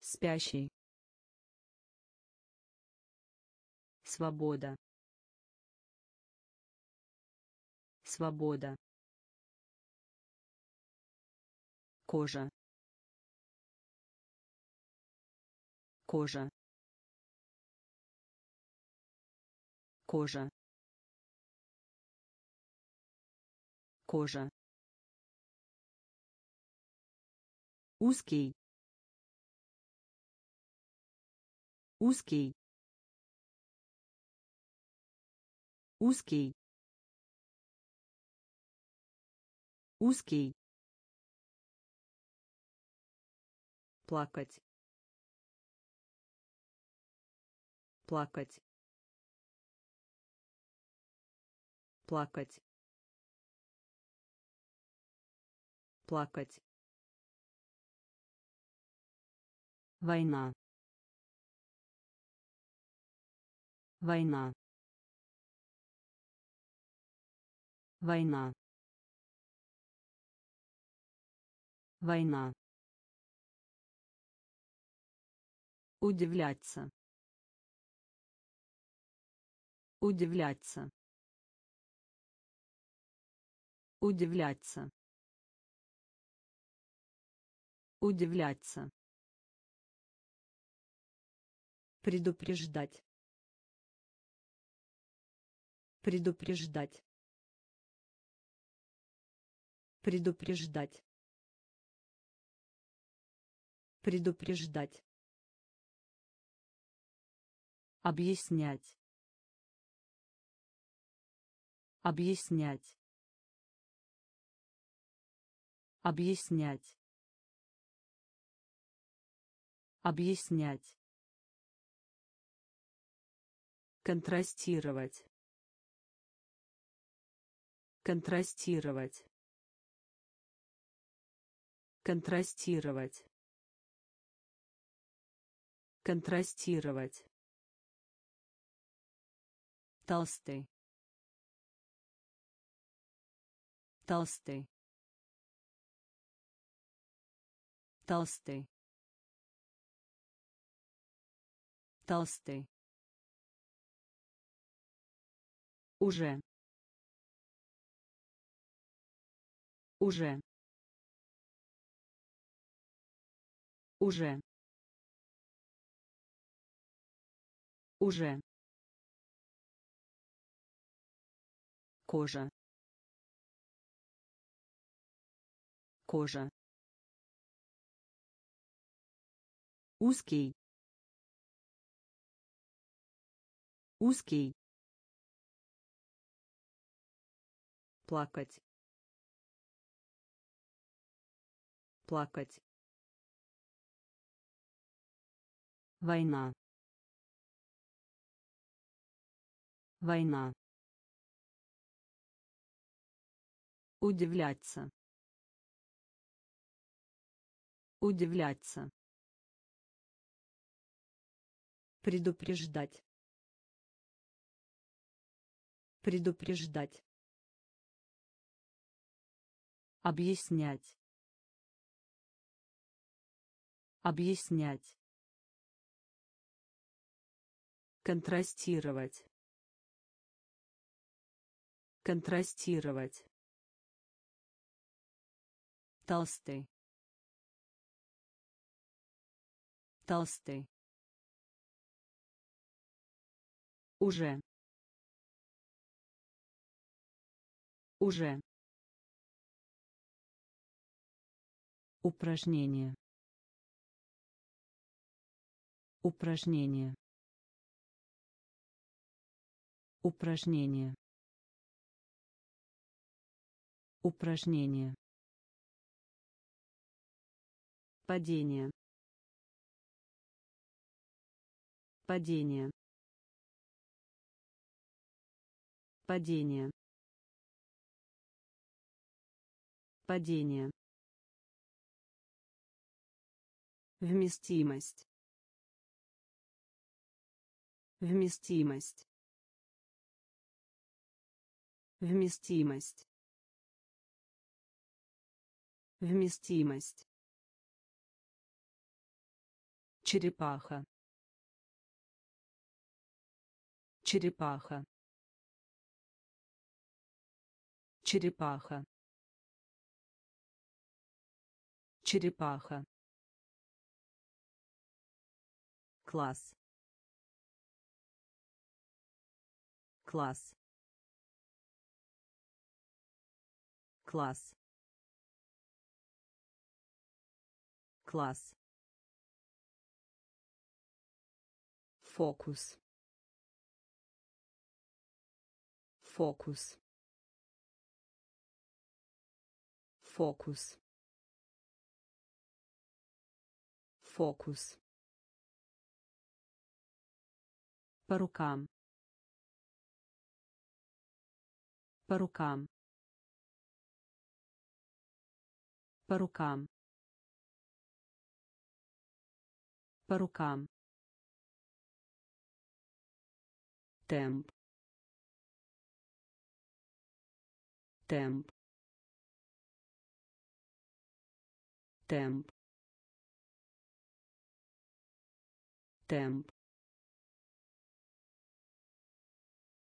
Спящий. Свобода свобода. Кожа. Кожа. Кожа. Кожа. Узкий. Узкий. Узкий узкий. Плакать. Плакать. Плакать. Плакать. Война. Война. Война война. Удивляться. Удивляться. Удивляться. Удивляться. Предупреждать. Предупреждать. Предупреждать предупреждать. Объяснять. Объяснять. Объяснять. Объяснять. Контрастировать. Контрастировать. Контрастировать контрастировать. Толстый. Толстый. Толстый. Толстый. Уже. Уже. Уже уже. Кожа. Кожа. Узкий. Узкий. Плакать. Плакать. Война война. Удивляться. Удивляться. Предупреждать. Предупреждать. Объяснять. Объяснять. Контрастировать контрастировать. Толстый. Толстый. Уже. Уже. Упражнение. Упражнение. Упражнение упражнение падение. Падение. Падение. Падение. Вместимость. Вместимость. Вместимость вместимость. Черепаха. Черепаха. Черепаха. Черепаха. Класс. Класс. Класс класс. Фокус. Фокус. Фокус. Фокус. По рукам. По рукам. По рукам по рукам. Темп. Темп. Темп. Темп.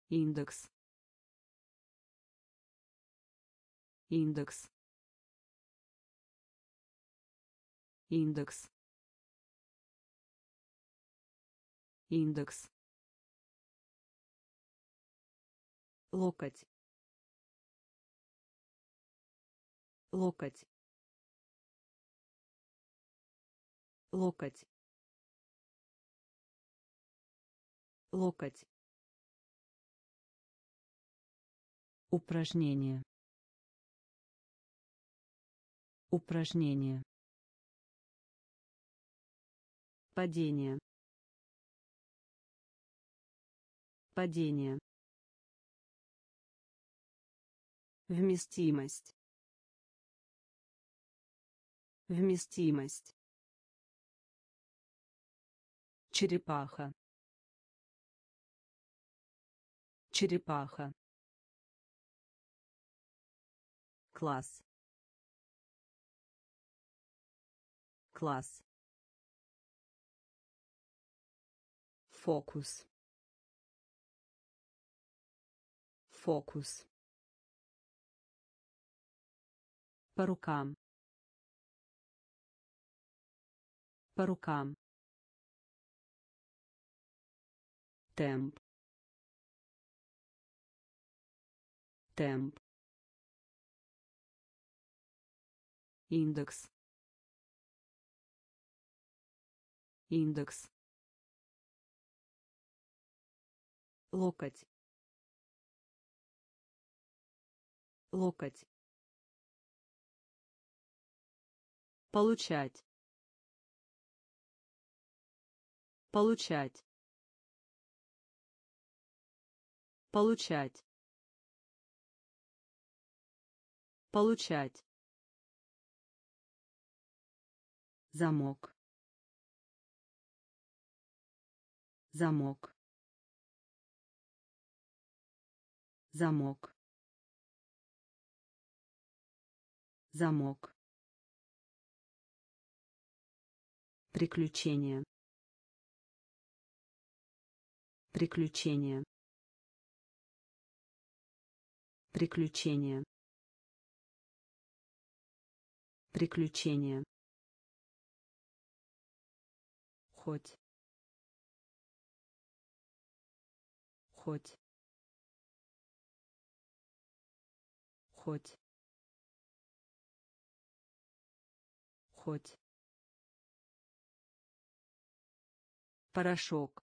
Индекс. Индекс. Индекс индекс. Локоть. Локоть. Локоть. Локоть. Упражнение. Упражнение. Падение падение. Вместимость. Вместимость. Черепаха. Черепаха. Класс. Класс. Фокус фокус. По рукам. По рукам. Темп. Темп. Индекс. Индекс. Локоть локоть Получать. Получать. Получать. Получать. Замок. Замок. Замок. Замок. Приключения. Приключения. Приключения. Приключения. Хоть. Хоть. Хоть. Хоть. Порошок.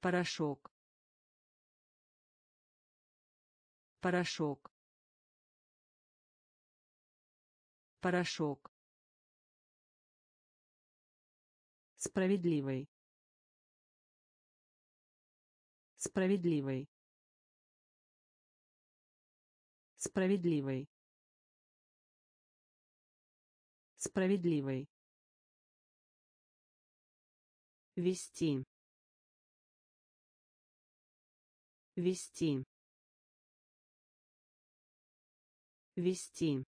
Порошок. Порошок. Порошок. Справедливый. Справедливый. Справедливый. Справедливый. Вести. Вести. Вести.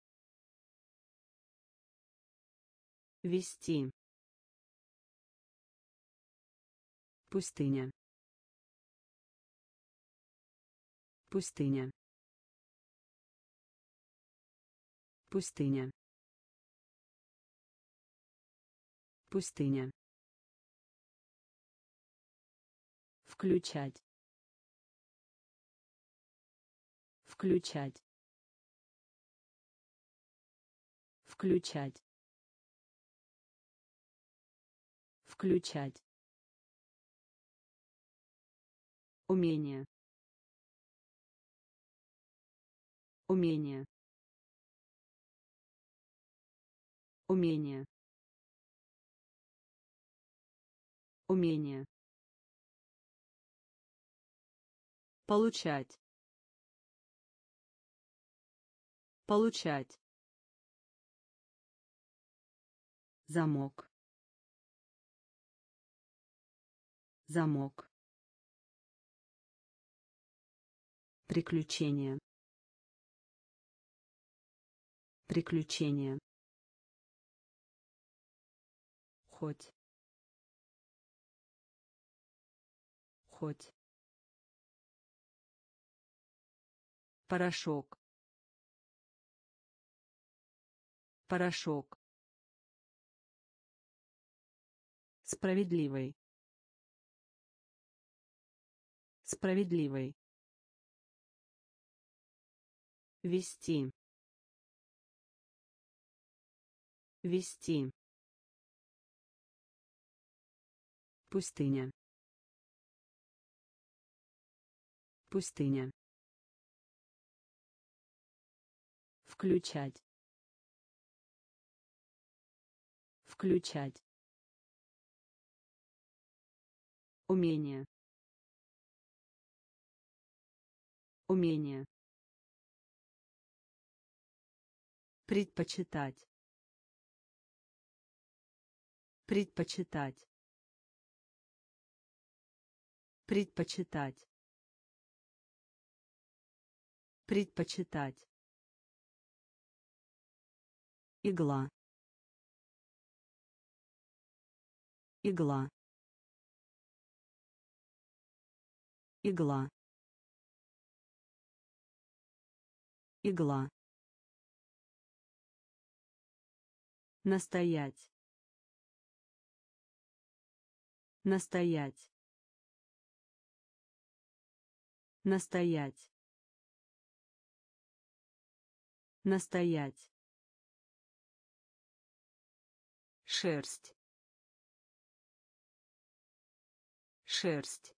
Вести. Пустыня. Пустыня. Пустыня. Пустыня. Включать. Включать. Включать. Включать. Умение. Умение. Умение. Умение. Получать. Получать. Замок. Замок. Приключения. Приключения. Хоть. Хоть. Порошок. Порошок. Справедливый. Справедливый. Вести. Вести. Пустыня. Пустыня. Включать. Включать. Умение. Умение. Предпочитать. Предпочитать. Предпочитать. Предпочитать. Игла. Игла. Игла. Игла. Настоять. Настоять. Настоять. Настоять. Шерсть. Шерсть.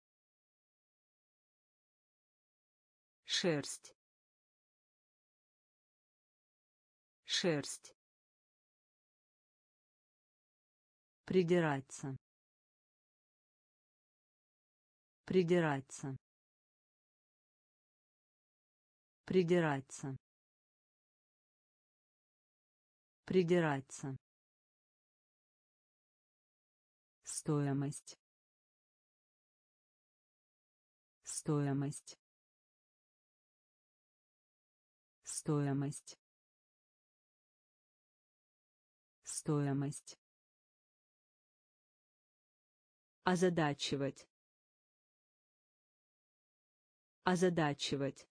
Шерсть. шерсть придираться придираться придираться придираться. Стоимость. Стоимость. Стоимость. Стоимость. Озадачивать. Озадачивать.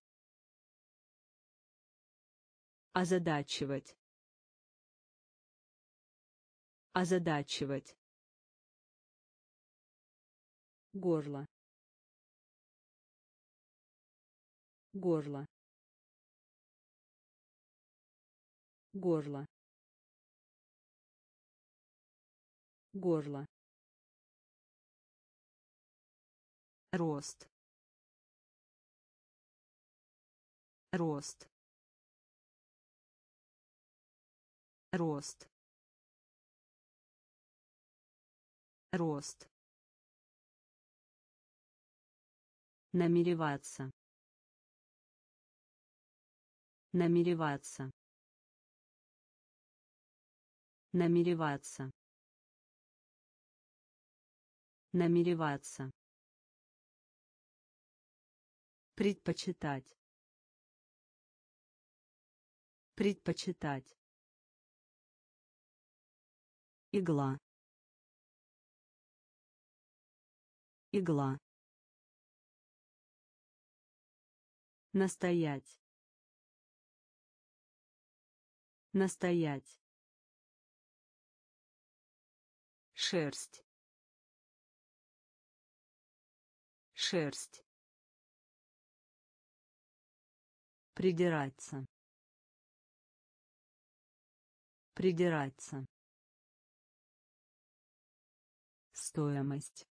Озадачивать озадачивать. Горло. Горло. Горло. Горло. Рост. Рост. Рост рост. Намереваться. Намереваться. Намереваться. Намереваться. Предпочитать. Предпочитать. Игла игла. Настоять. Настоять. Шерсть. Шерсть. Придираться. Придираться. Стоимость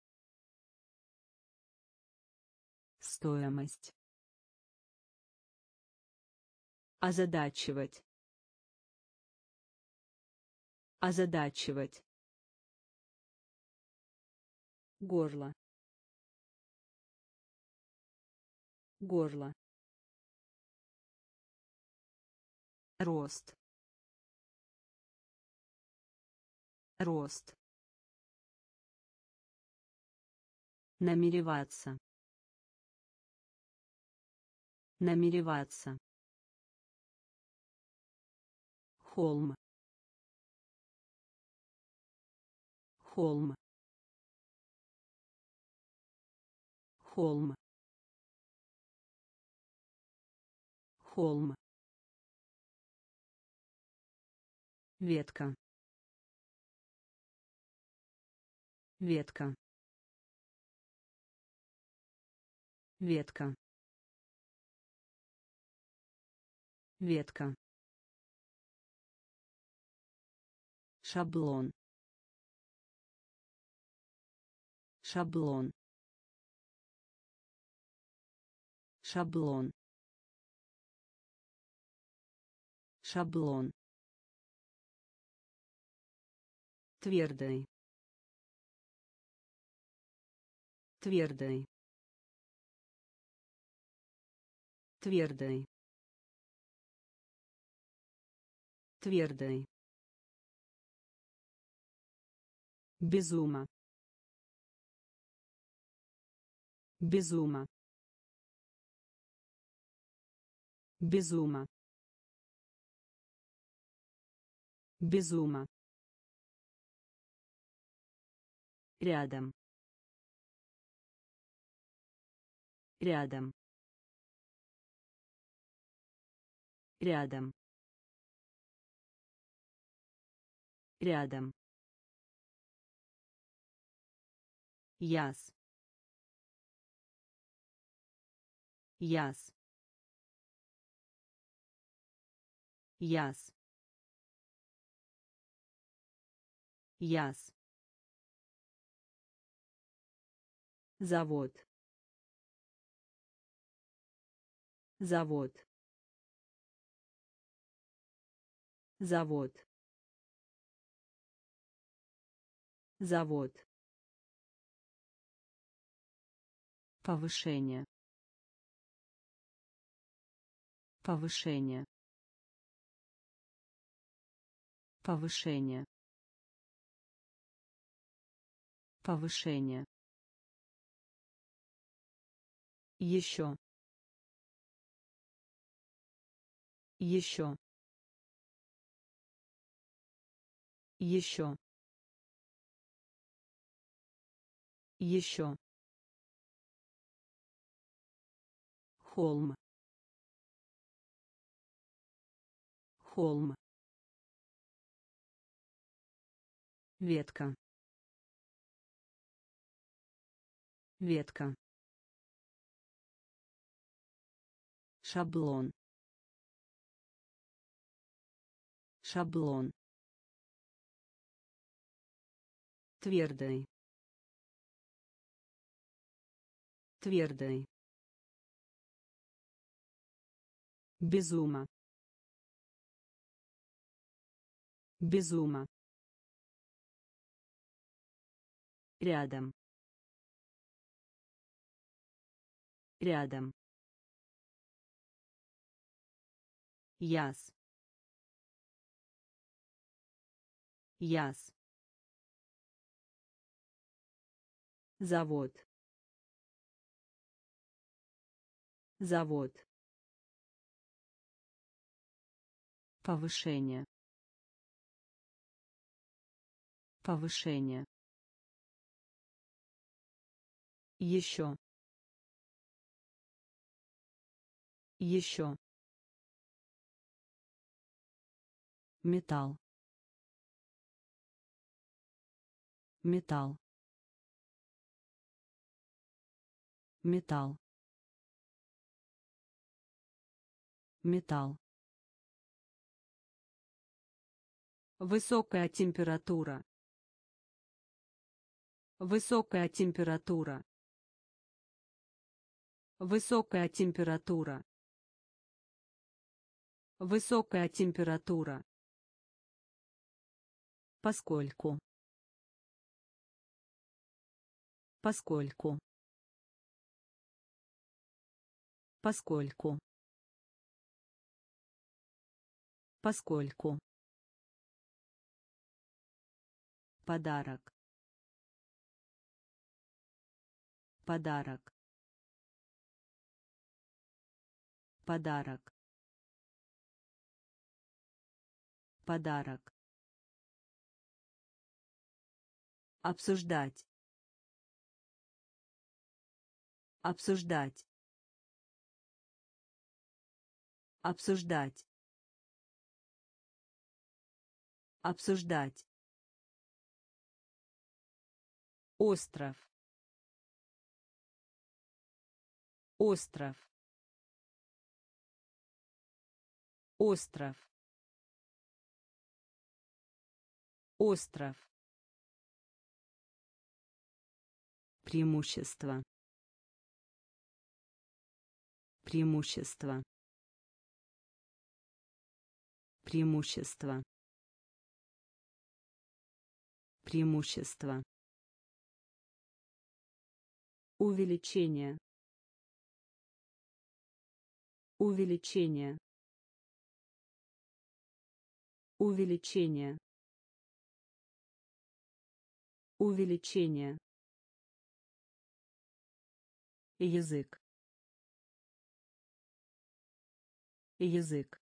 стоимость. Озадачивать. Озадачивать. Горло. Горло. Рост. Рост. Намереваться намереваться. Холм. Холм. Холм. Холм. Ветка. Ветка. Ветка ветка. Шаблон. Шаблон. Шаблон. Шаблон. Твердый. Твердый. Твердый твердый безума безума безума безума рядом. Рядом. Рядом рядом. Яс. Яс. Яс. Яс. Завод. Завод. Завод завод. Повышение. Повышение. Повышение. Повышение. Еще. Еще. Еще еще холм. Холм. Ветка. Ветка. Шаблон. Шаблон. Твердый твердый безума безума рядом. Рядом. Яс. Яс. Завод завод. Повышение. Повышение. Еще. Еще. Металл. Металл. Металл металл. Высокая температура. Высокая температура. Высокая температура. Высокая температура. Поскольку. Поскольку. Поскольку поскольку. Подарок. Подарок. Подарок. Подарок. Обсуждать. Обсуждать. Обсуждать обсуждать. Остров. Остров. Остров. Остров. Преимущество. Преимущество. Преимущество преимущество увеличение. Увеличение. Увеличение. Увеличение. Язык. Язык.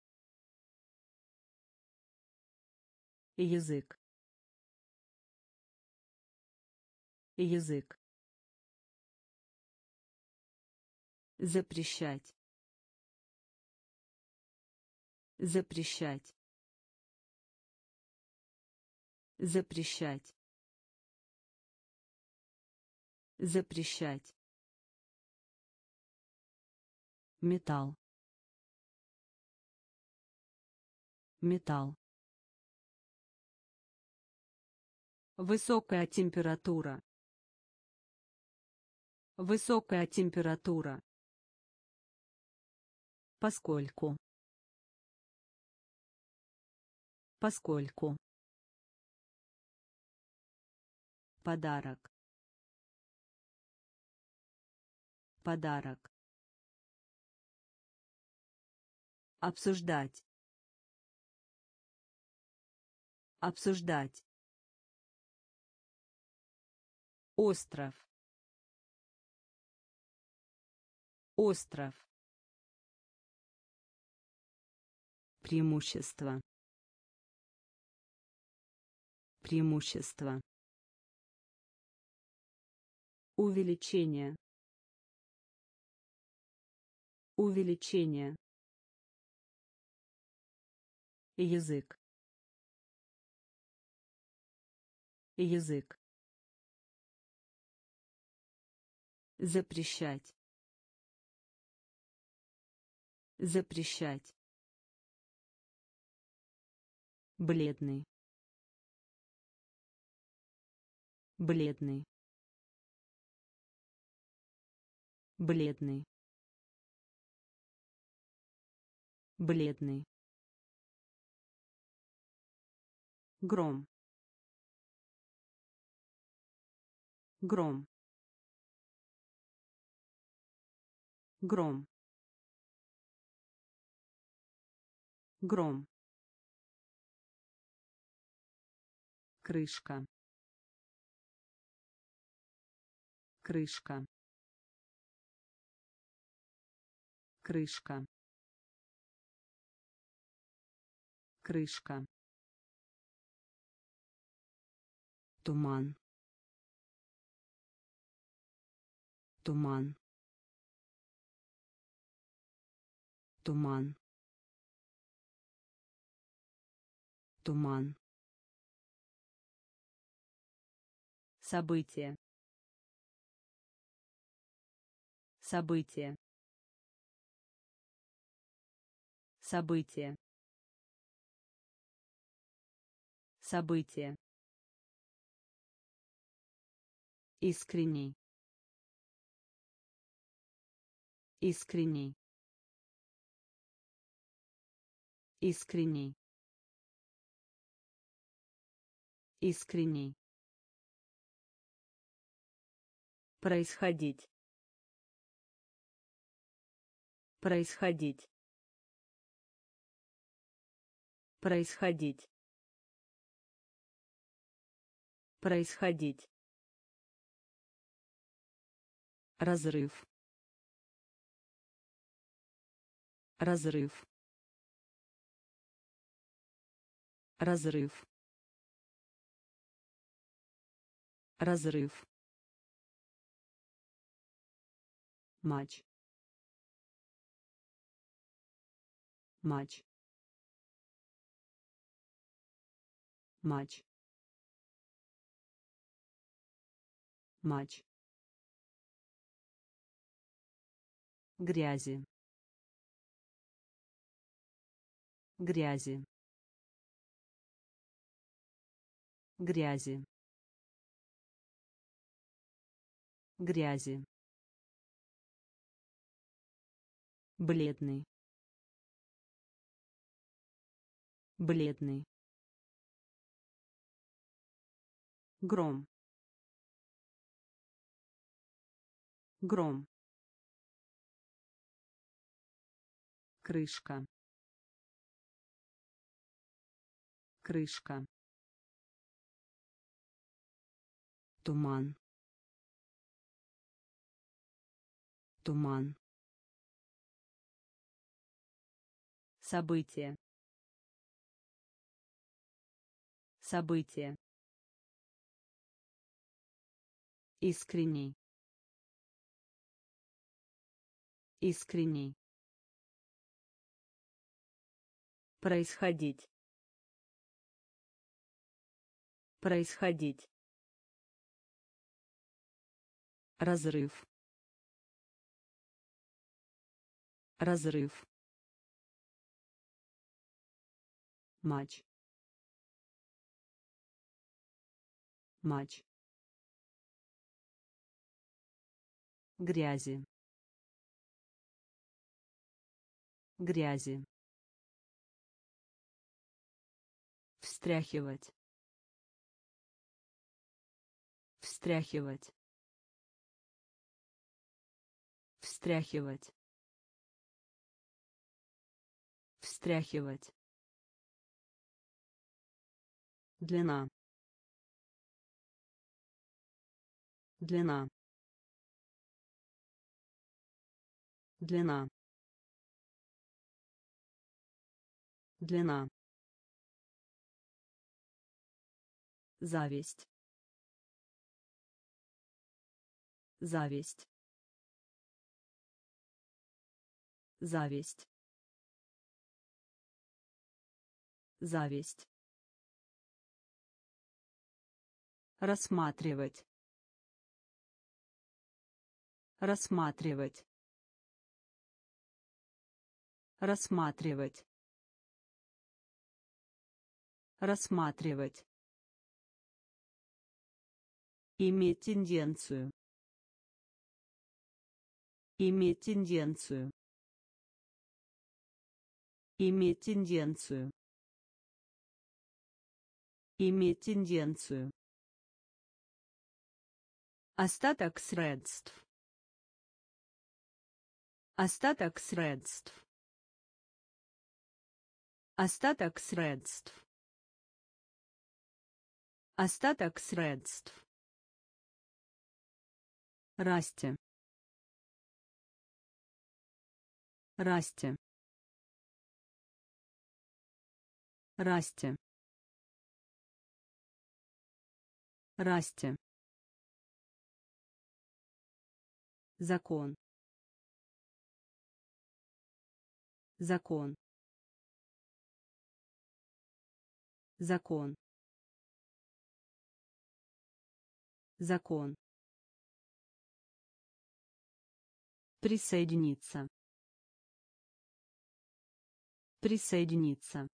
Язык язык. Запрещать. Запрещать. Запрещать. Запрещать. Металл. Металл. Высокая температура высокая температура поскольку Поскольку. Подарок. Подарок. Обсуждать. Обсуждать. Остров. Остров. Преимущество. Преимущество. Увеличение. Увеличение. Язык. Язык. Запрещать. Запрещать. Бледный. Бледный. Бледный. Бледный. Гром. Гром. Гром. Гром. Крышка. Крышка. Крышка. Крышка. Туман. Туман. Туман. Туман. Событие. Событие. Событие. Событие. Искренний. Искренний. Искренний. Искренний. Происходить. Происходить. Происходить. Происходить. Разрыв. Разрыв. Разрыв. Разрыв. матч. Матч. Матч. Матч. Грязи. Грязи. Грязи грязи. Бледный. Бледный. Гром. Гром. Крышка. Крышка. Туман туман Событие. Событие. Искренний. Искренний. Происходить. Происходить. Разрыв. Разрыв. матч. Матч. Грязи. Грязи. Встряхивать. Встряхивать. Встряхивать встряхивать. Длина. Длина. Длина. Длина. Зависть. Зависть. Зависть зависть. Рассматривать. Рассматривать. Рассматривать. Рассматривать. Иметь тенденцию. Иметь тенденцию. Иметь тенденцию иметь тенденцию Остаток средств. Остаток средств. Остаток средств. Остаток средств. Расти. Расти. Расти. Расти. закон. Закон. Закон. Закон. Присоединиться. Присоединиться.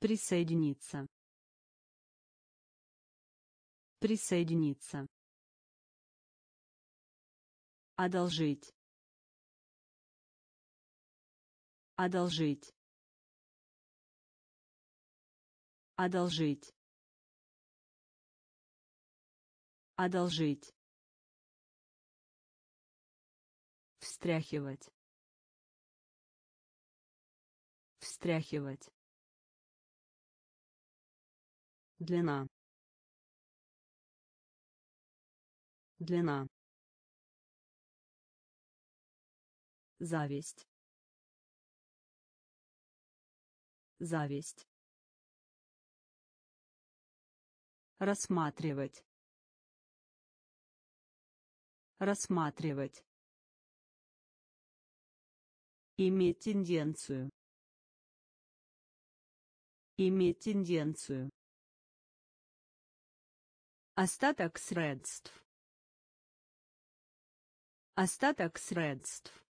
Присоединиться присоединиться Одолжить. Одолжить. Одолжить. Одолжить. Встряхивать. Встряхивать. Длина. Длина. зависть. Зависть. Рассматривать. Рассматривать. Иметь тенденцию. Иметь тенденцию. Остаток средств остаток средств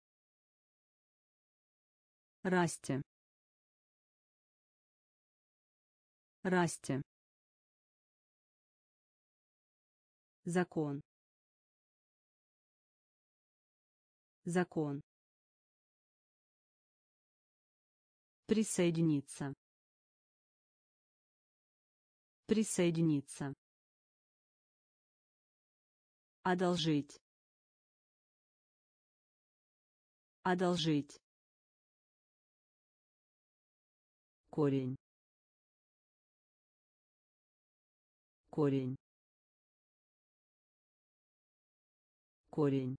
Расти. Расти. Закон. Закон. Присоединиться. Присоединиться. Одолжить. Одолжить. корень. Корень. Корень.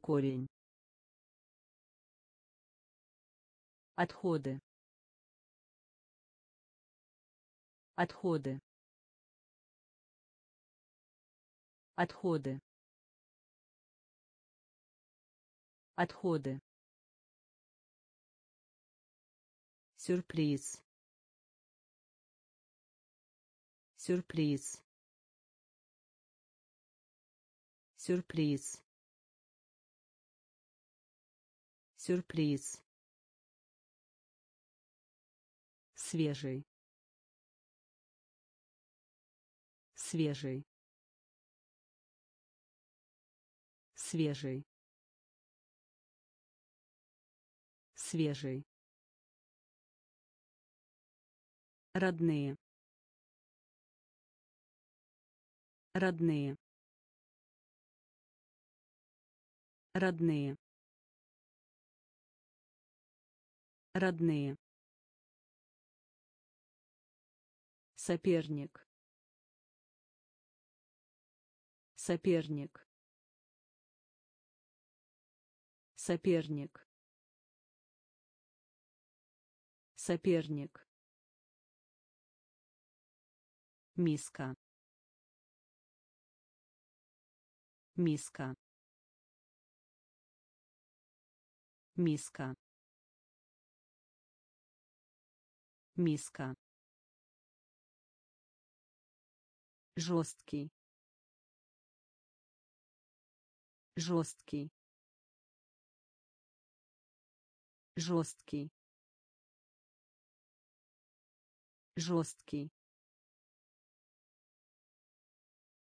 Корень. Отходы. Отходы. Отходы отходы Сюрприз. Сюрприз. Сюрприз. Сюрприз. Свежий. Свежий. Свежий. Свежий родные. Родные. Родные. Родные. Соперник. Соперник. Соперник соперник. Миска. Миска. Миска. Миска. Жесткий. Жесткий. Жесткий жесткий.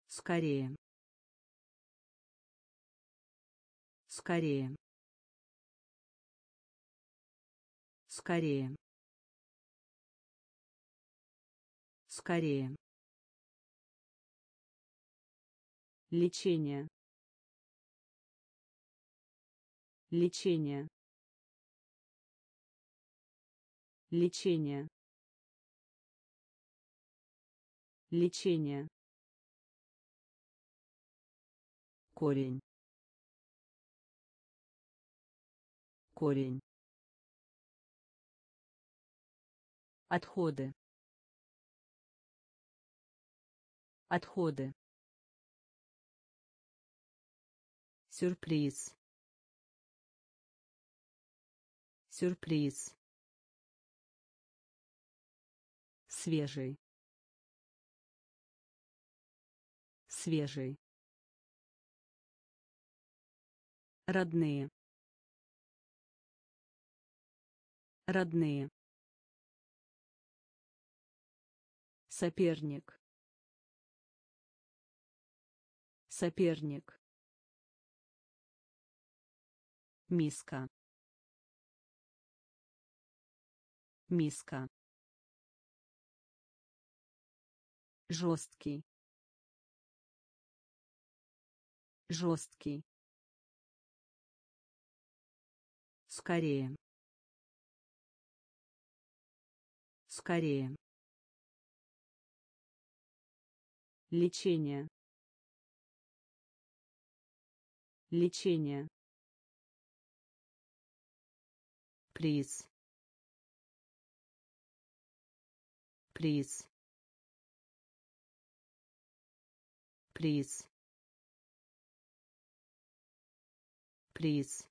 Скорее. Скорее. Скорее. Скорее. Лечение. Лечение. Лечение лечение. Корень. Корень. Отходы. Отходы. Сюрприз. Сюрприз. Свежий свежий родные. Родные. Соперник. Соперник. Миска. Миска. Жесткий жесткий. Скорее. Скорее. Лечение. Лечение. Приз. Приз. Приз приз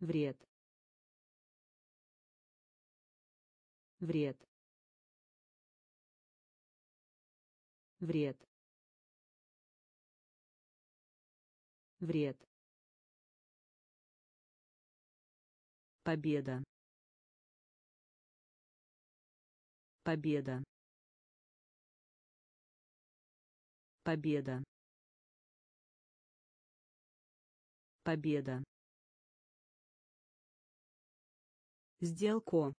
вред. Вред. Вред. Вред. Победа. Победа. Победа победа. Сделку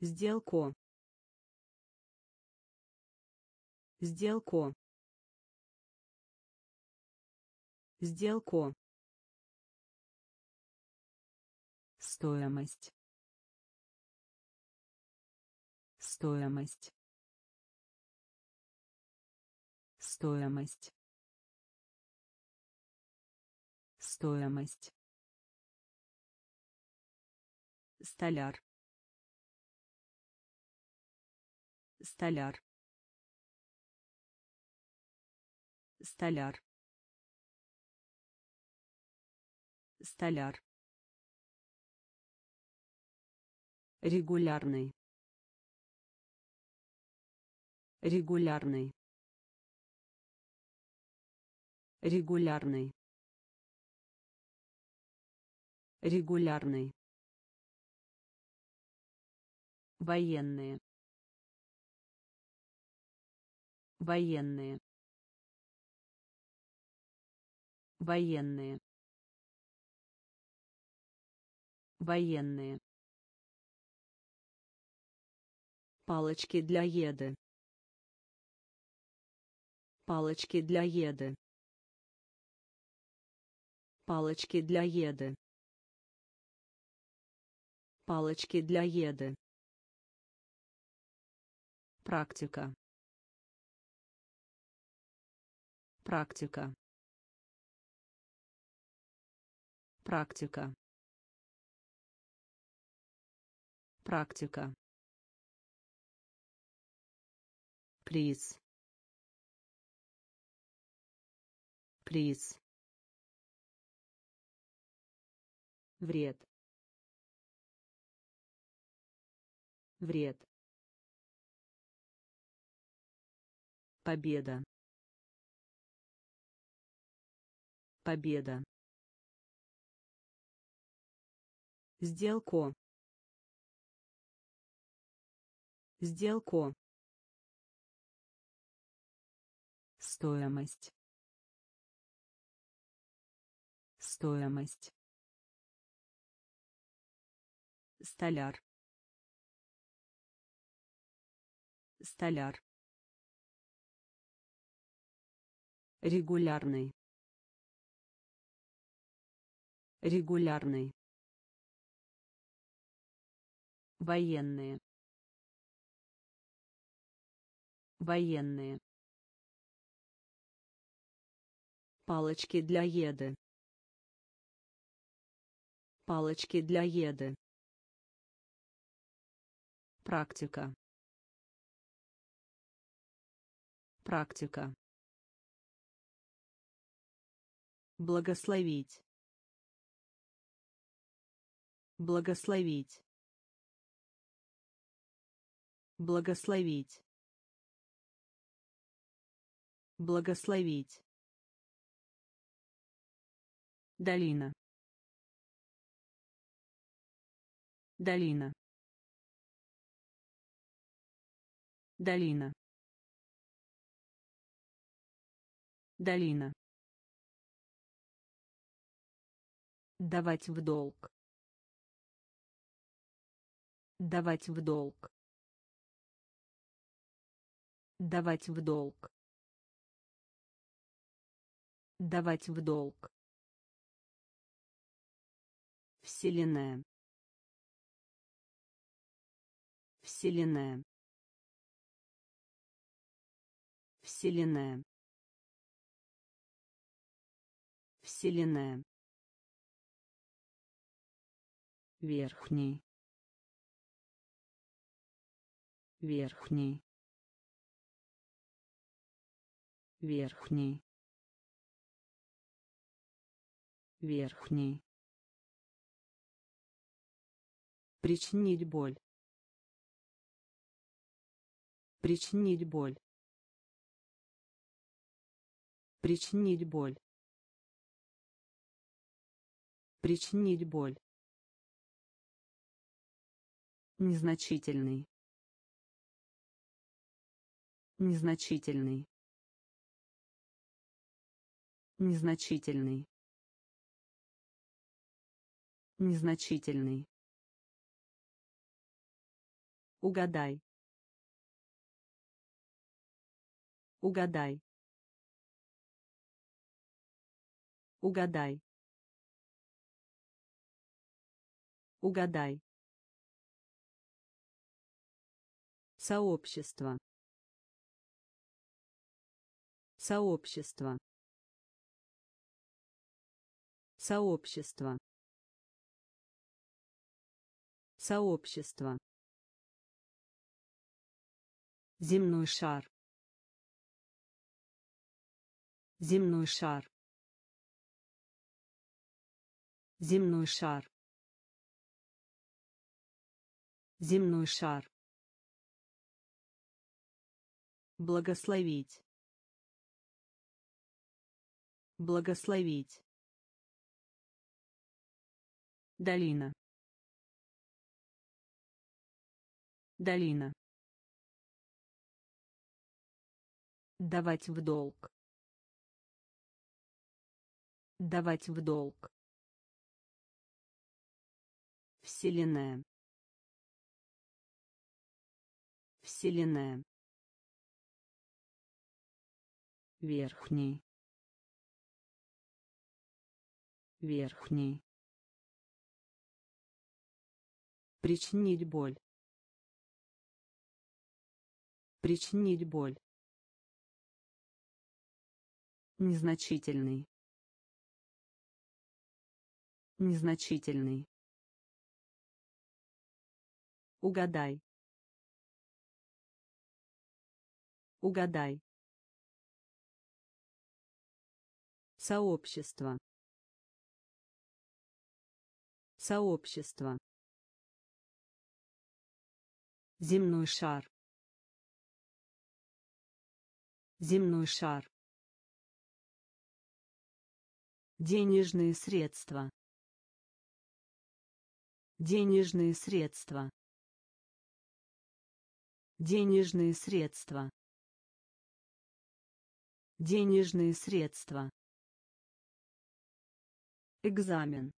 сделку сделку сделку стоимость. Стоимость. Стоимость стоимость. Столяр. Столяр. Столяр. Столяр. Регулярный. Регулярный. Регулярный регулярный военные. Военные. Военные. Военные. Палочки для еды. Палочки для еды. Палочки для еды палочки для еды. Практика. Практика. Практика. Практика. Приз. Приз. Вред вред. Победа. Победа. Сделку сделку стоимость. Стоимость. Столяр столяр. Регулярный. Регулярный. Военные. Военные. Палочки для еды. Палочки для еды. Практика практика. Благословить. Благословить. Благословить. Благословить. Долина. Долина. Долина долина давать в долг давать в долг давать в долг давать в долг Вселенная. Вселенная. Вселенная. Вселенная. Верхний. Верхний. Верхний. Верхний. Причинить боль. Причинить боль. Причинить боль. Причинить боль. Незначительный. Незначительный. Незначительный. Незначительный. Угадай. Угадай. Угадай. Угадай. Сообщество. Сообщество. Сообщество. Сообщество. Земной шар. Земной шар. Земной шар. Земной шар. Благословить. Благословить. Долина. Долина. Давать в долг. Давать в долг. Вселенная. Вселенная. Верхний. Верхний. Причинить боль. Причинить боль. Незначительный. Незначительный. Угадай. Угадай. Сообщество. Сообщество. Земной шар. Земной шар. Денежные средства. Денежные средства. Денежные средства. Денежные средства. Экзамен.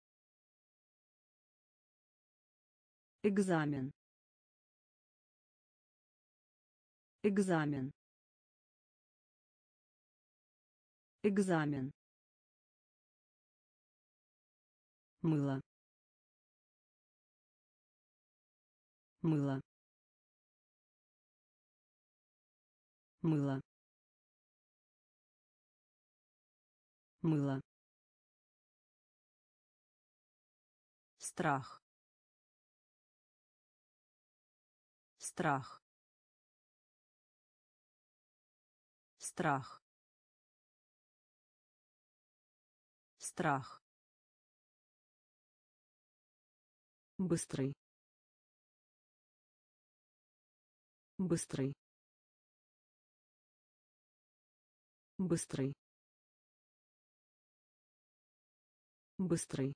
Экзамен. Экзамен. Экзамен. мыло мыло мыло мыло. Страх. Страх. Страх. Страх. Быстрый. Быстрый. Быстрый быстрый.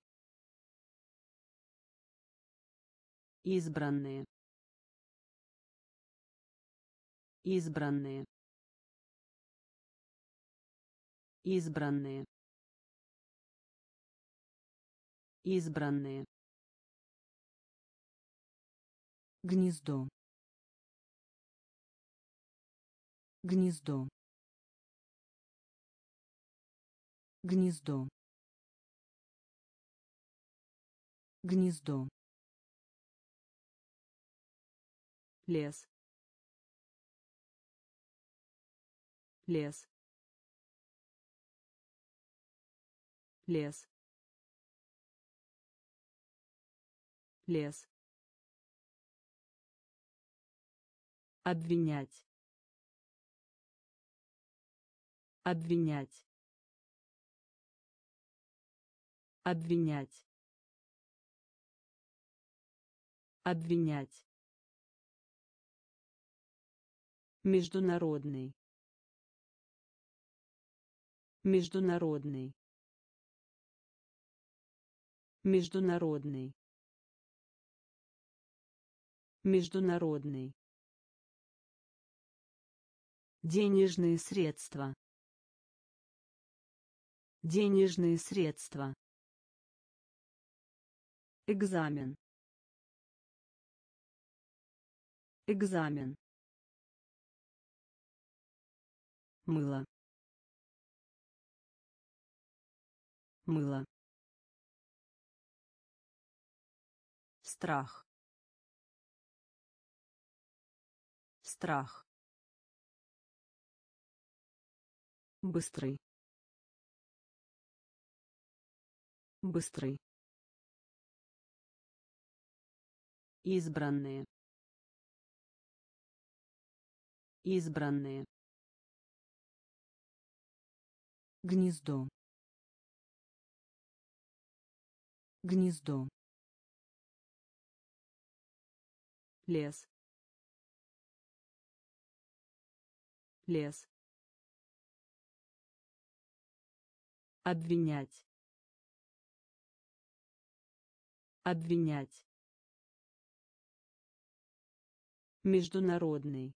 Избранные. Избранные. Избранные. Избранные. Гнездо. Гнездо. Гнездо гнездо. Лес. Лес. Лес. Лес. Обвинять. Обвинять. Обвинять обвинять. Международный. Международный. Международный. Международный. Денежные средства. Денежные средства. Экзамен экзамен. Мыло. Мыло. Страх. Страх. Быстрый. Быстрый. Избранные избранные. Гнездо. Гнездо. Лес. Лес. Обвинять. Обвинять. Международный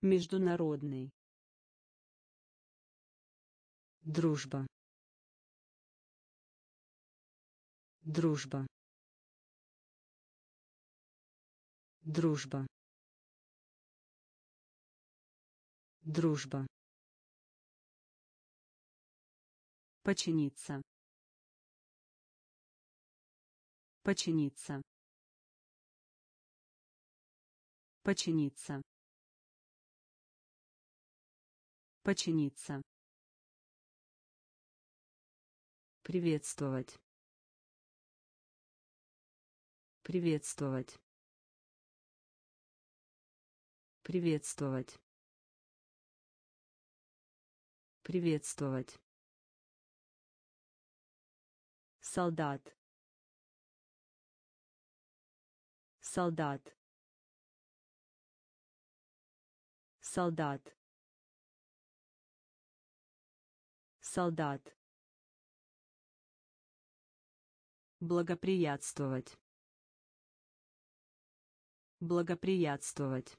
международный дружба дружба дружба дружба Починиться. Починиться. Починиться. Починиться. Приветствовать. Приветствовать. Приветствовать. Приветствовать. Солдат. Солдат. Солдат. Солдат. Благоприятствовать. Благоприятствовать.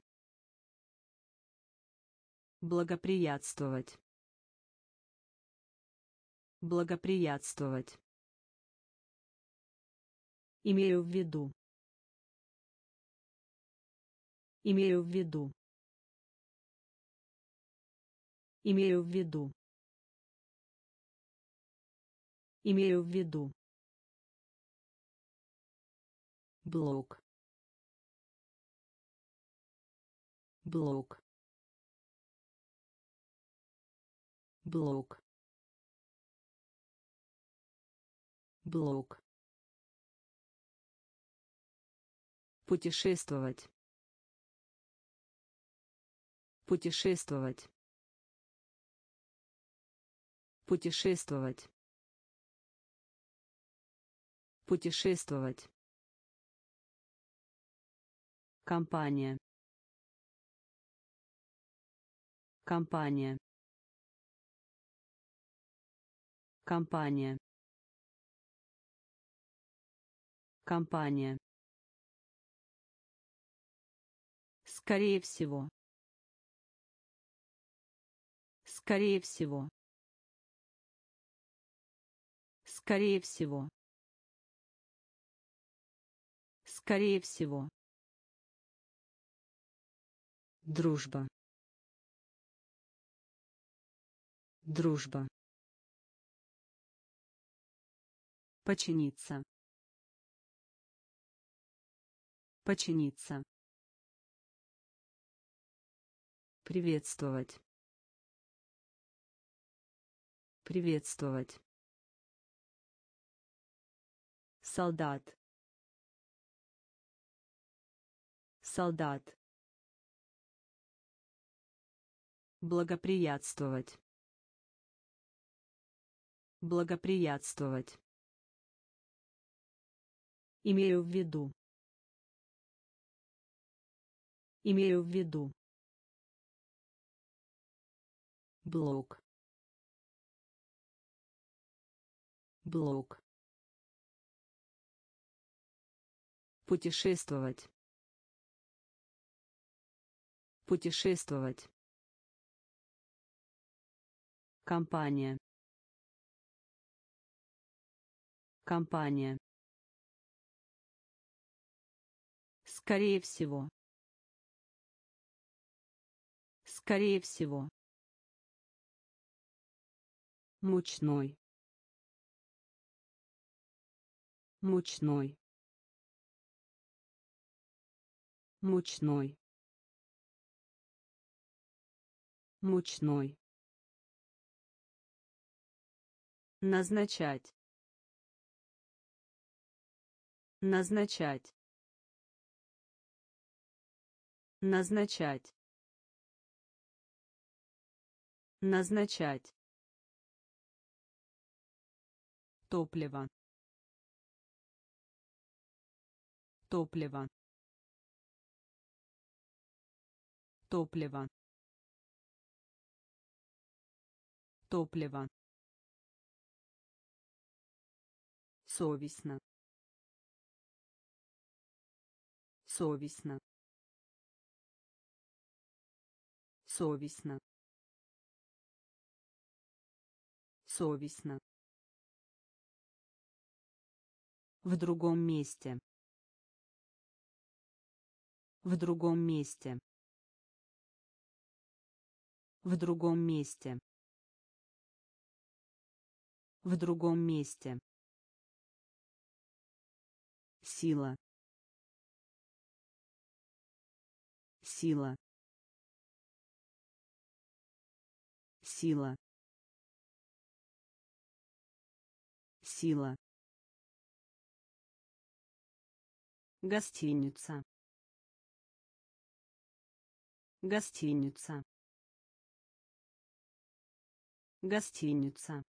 Благоприятствовать. Благоприятствовать. Имею в виду. Имею в виду. Имею в виду. Имею в виду. блок. Блок. Блок. Блок. Путешествовать. Путешествовать. Путешествовать путешествовать. Компания. Компания. Компания. Компания. Скорее всего. Скорее всего. Скорее всего скорее всего. Дружба. Дружба. Починиться. Починиться. Приветствовать. Приветствовать. Солдат солдат Благоприятствовать. Благоприятствовать. Имею в виду. Имею в виду. Блок. Блок. Путешествовать. Путешествовать. Компания. Компания. Скорее всего. Скорее всего. Мучной. Мучной. Мучной. Мучной. Назначать. Назначать. Назначать. Назначать. Топливо. Топливо. Топливо. Топливо. совестно. Совестно. Совестно. Совестно. В другом месте. В другом месте. В другом месте в другом месте. Сила. Сила. Сила. Сила. Гостиница. Гостиница. Гостиница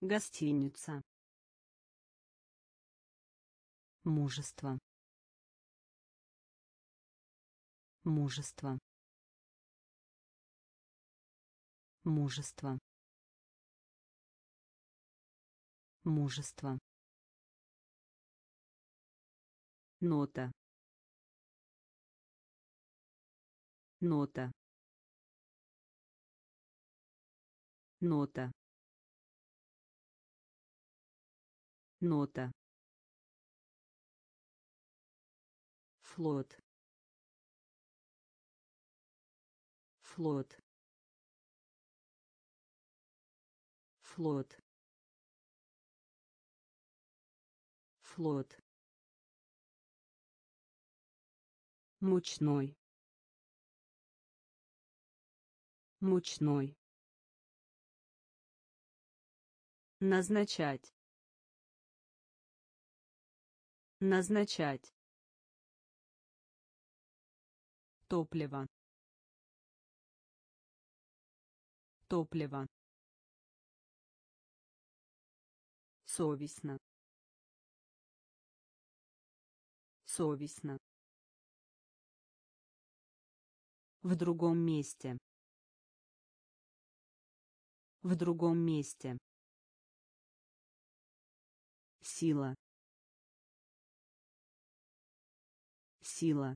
гостиница. Мужество. Мужество. Мужество. Мужество. Нота. Нота. Нота нота. Флот. Флот. Флот. Флот. Мучной. Мучной. Назначать назначать топливо топливо совестно совестно. В другом месте. В другом месте. Сила сила.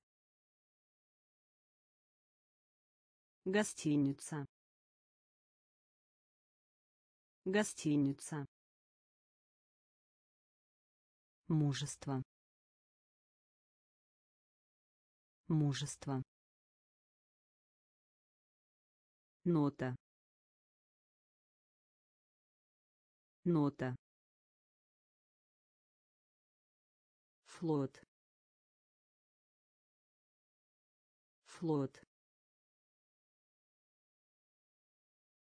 Гостиница. Гостиница. Мужество. Мужество. Нота. Нота. Флот флот.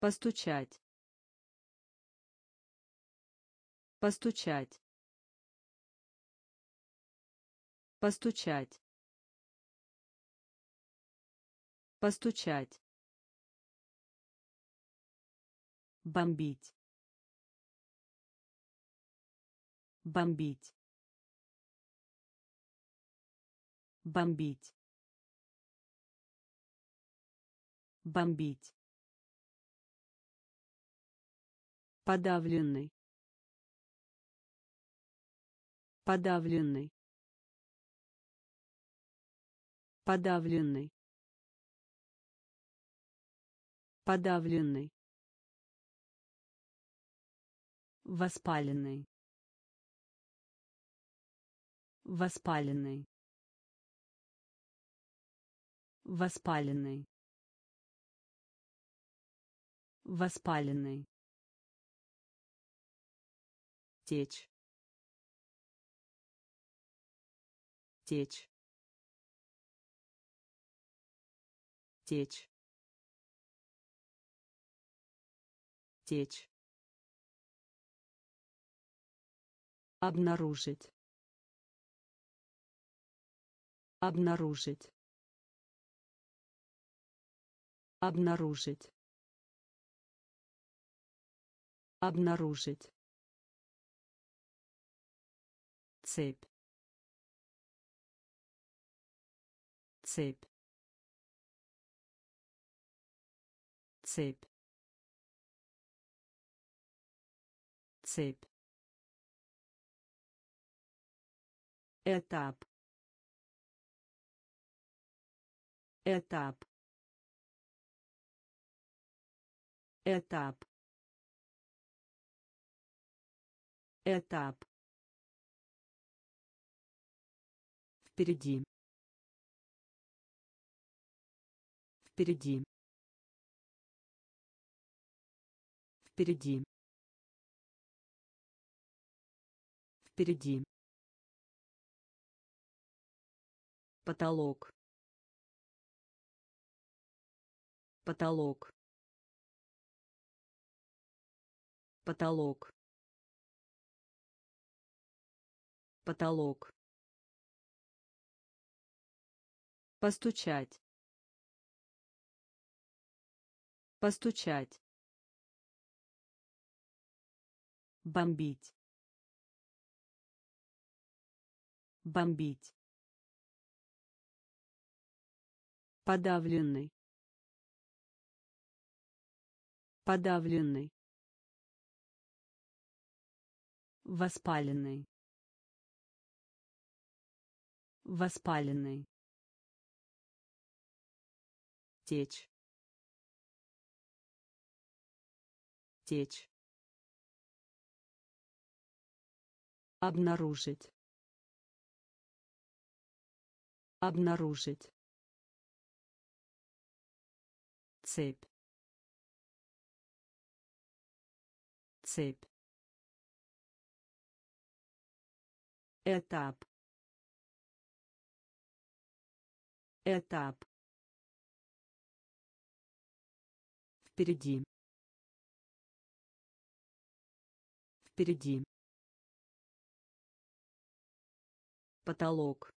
Постучать. Постучать. Постучать. Постучать. Бомбить. Бомбить. Бомбить бомбить. Подавленный. Подавленный. Подавленный. Подавленный. Воспаленный. Воспаленный. Воспаленный воспаленный течь. Течь. Течь. Течь. Обнаружить. Обнаружить. Обнаружить обнаружить. Цепь. Цепь. Цепь. Цепь. Этап. Этап. Этап этап. Впереди. Впереди. Впереди. Впереди. Потолок. Потолок. Потолок потолок. Постучать. Постучать. Бомбить. Бомбить. Подавленный. Подавленный. Воспаленный воспаленный течь. Течь. Обнаружить. Обнаружить. Цепь. Цепь. Этап этап. Впереди. Впереди. Потолок.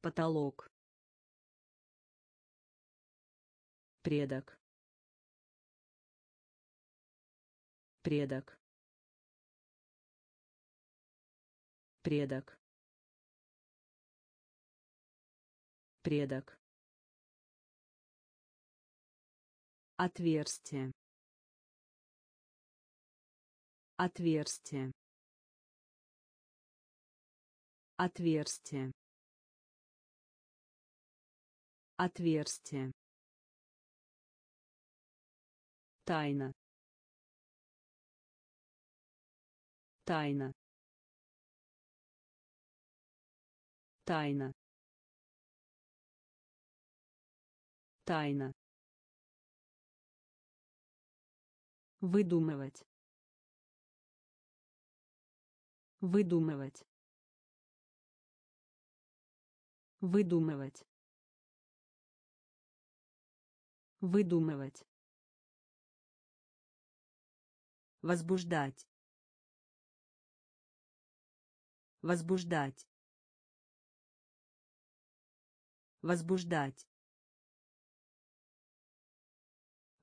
Потолок. Предок. Предок. Предок предок. Отверстие. Отверстие. Отверстие. Отверстие. Тайна. Тайна. Тайна тайна. Выдумывать. Выдумывать. Выдумывать. Выдумывать. Возбуждать. Возбуждать. Возбуждать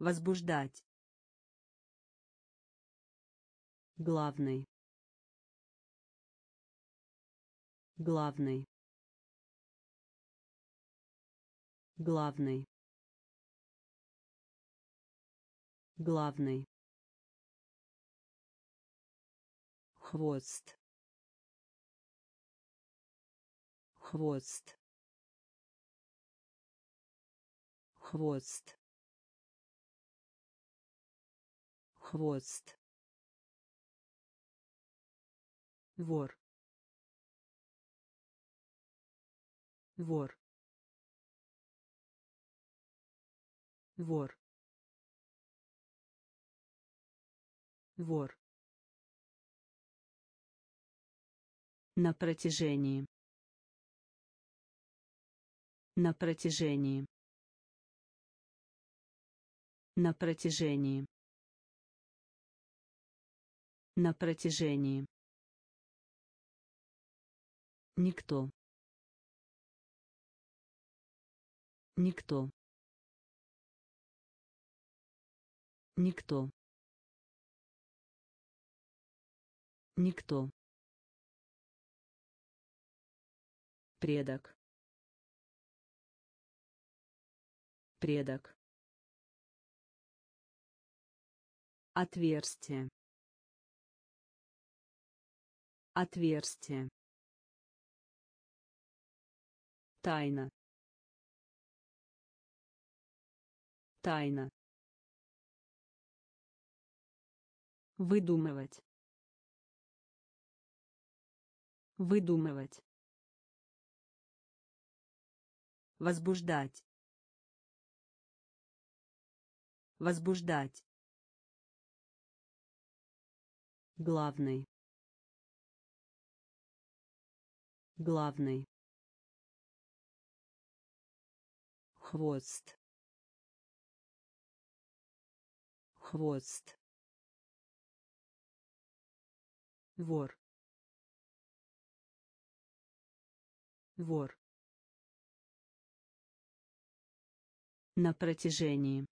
возбуждать. Главный. Главный. Главный. Главный. Хвост. Хвост. Хвост хвост. Вор. Вор. Вор. Вор. На протяжении. На протяжении. На протяжении на протяжении. Никто. Никто. Никто. Никто. Предок. Предок. Отверстие отверстие тайна Тайна. Выдумывать. Выдумывать. Возбуждать. Возбуждать. Главный. Главный. Хвост. Хвост. Вор. Вор. На протяжении.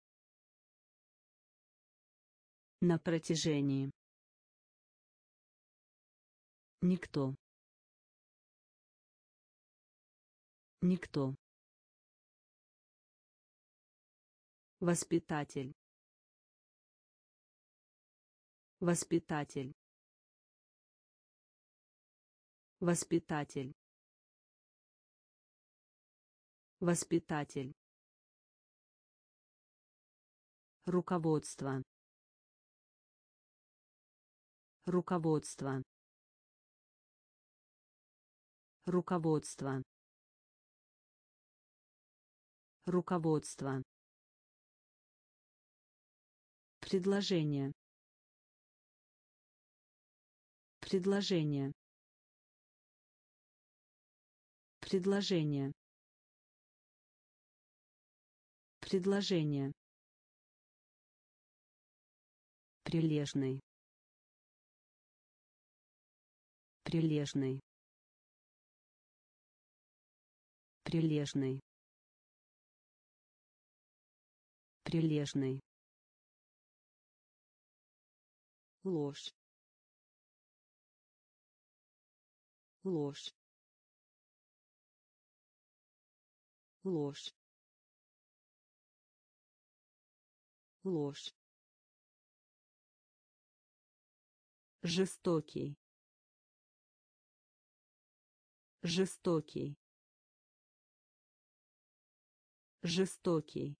На протяжении. Никто. Никто. Воспитатель. Воспитатель. Воспитатель. Воспитатель. Руководство. Руководство. Руководство. Руководство. Предложение. Предложение. Предложение. Предложение. Прилежный. Прилежный. Прилежный. Прилежный. ложь. Ложь. Ложь. Ложь. Жестокий. Жестокий. Жестокий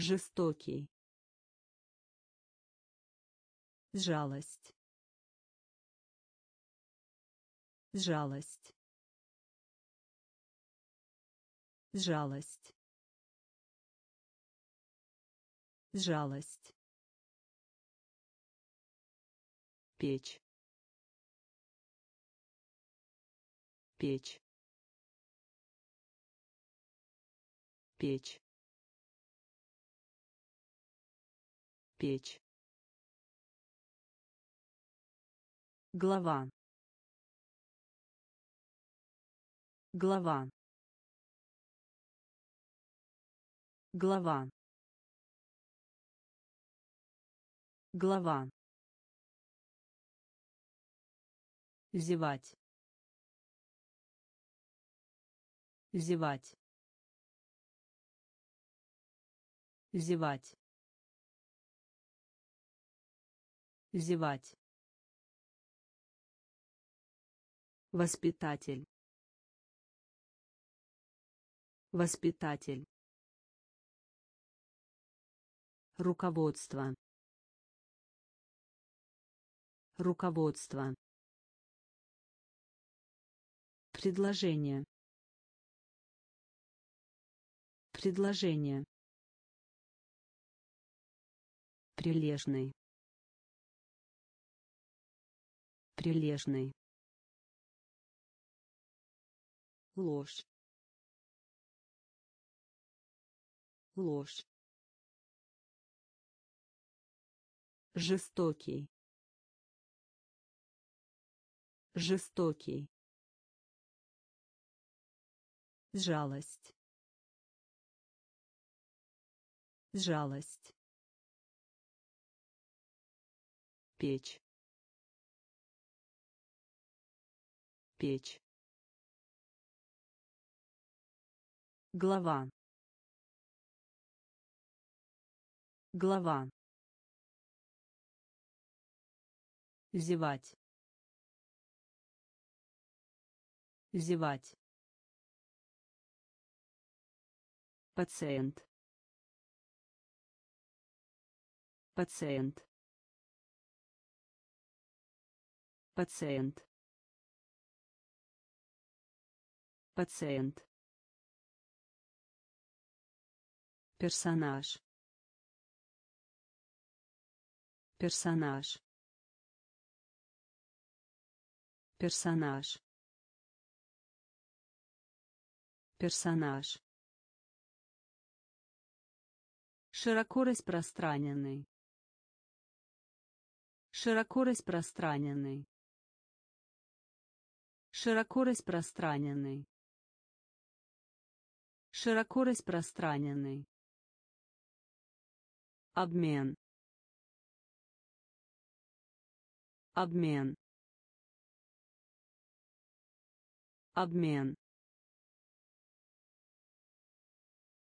жестокий. Жалость. Жалость. Жалость. Жалость. Печь. Печь. Печь печь Глава. Глава. Глава. Глава. Зевать. Зевать. Зевать. Зевать. Воспитатель. Воспитатель. Руководство. Руководство. Предложение. Предложение. Прилежный. Прилежный. ложь. Ложь. Жестокий. Жестокий. Жалость. Жалость. Печь печь Глава. Глава. Зевать. Зевать. пациент пациент пациент пациент. Персонаж. Персонаж. Персонаж. Персонаж. Широко распространенный. Широко распространенный. Широко распространенный широко распространенный. Обмен. Обмен. Обмен.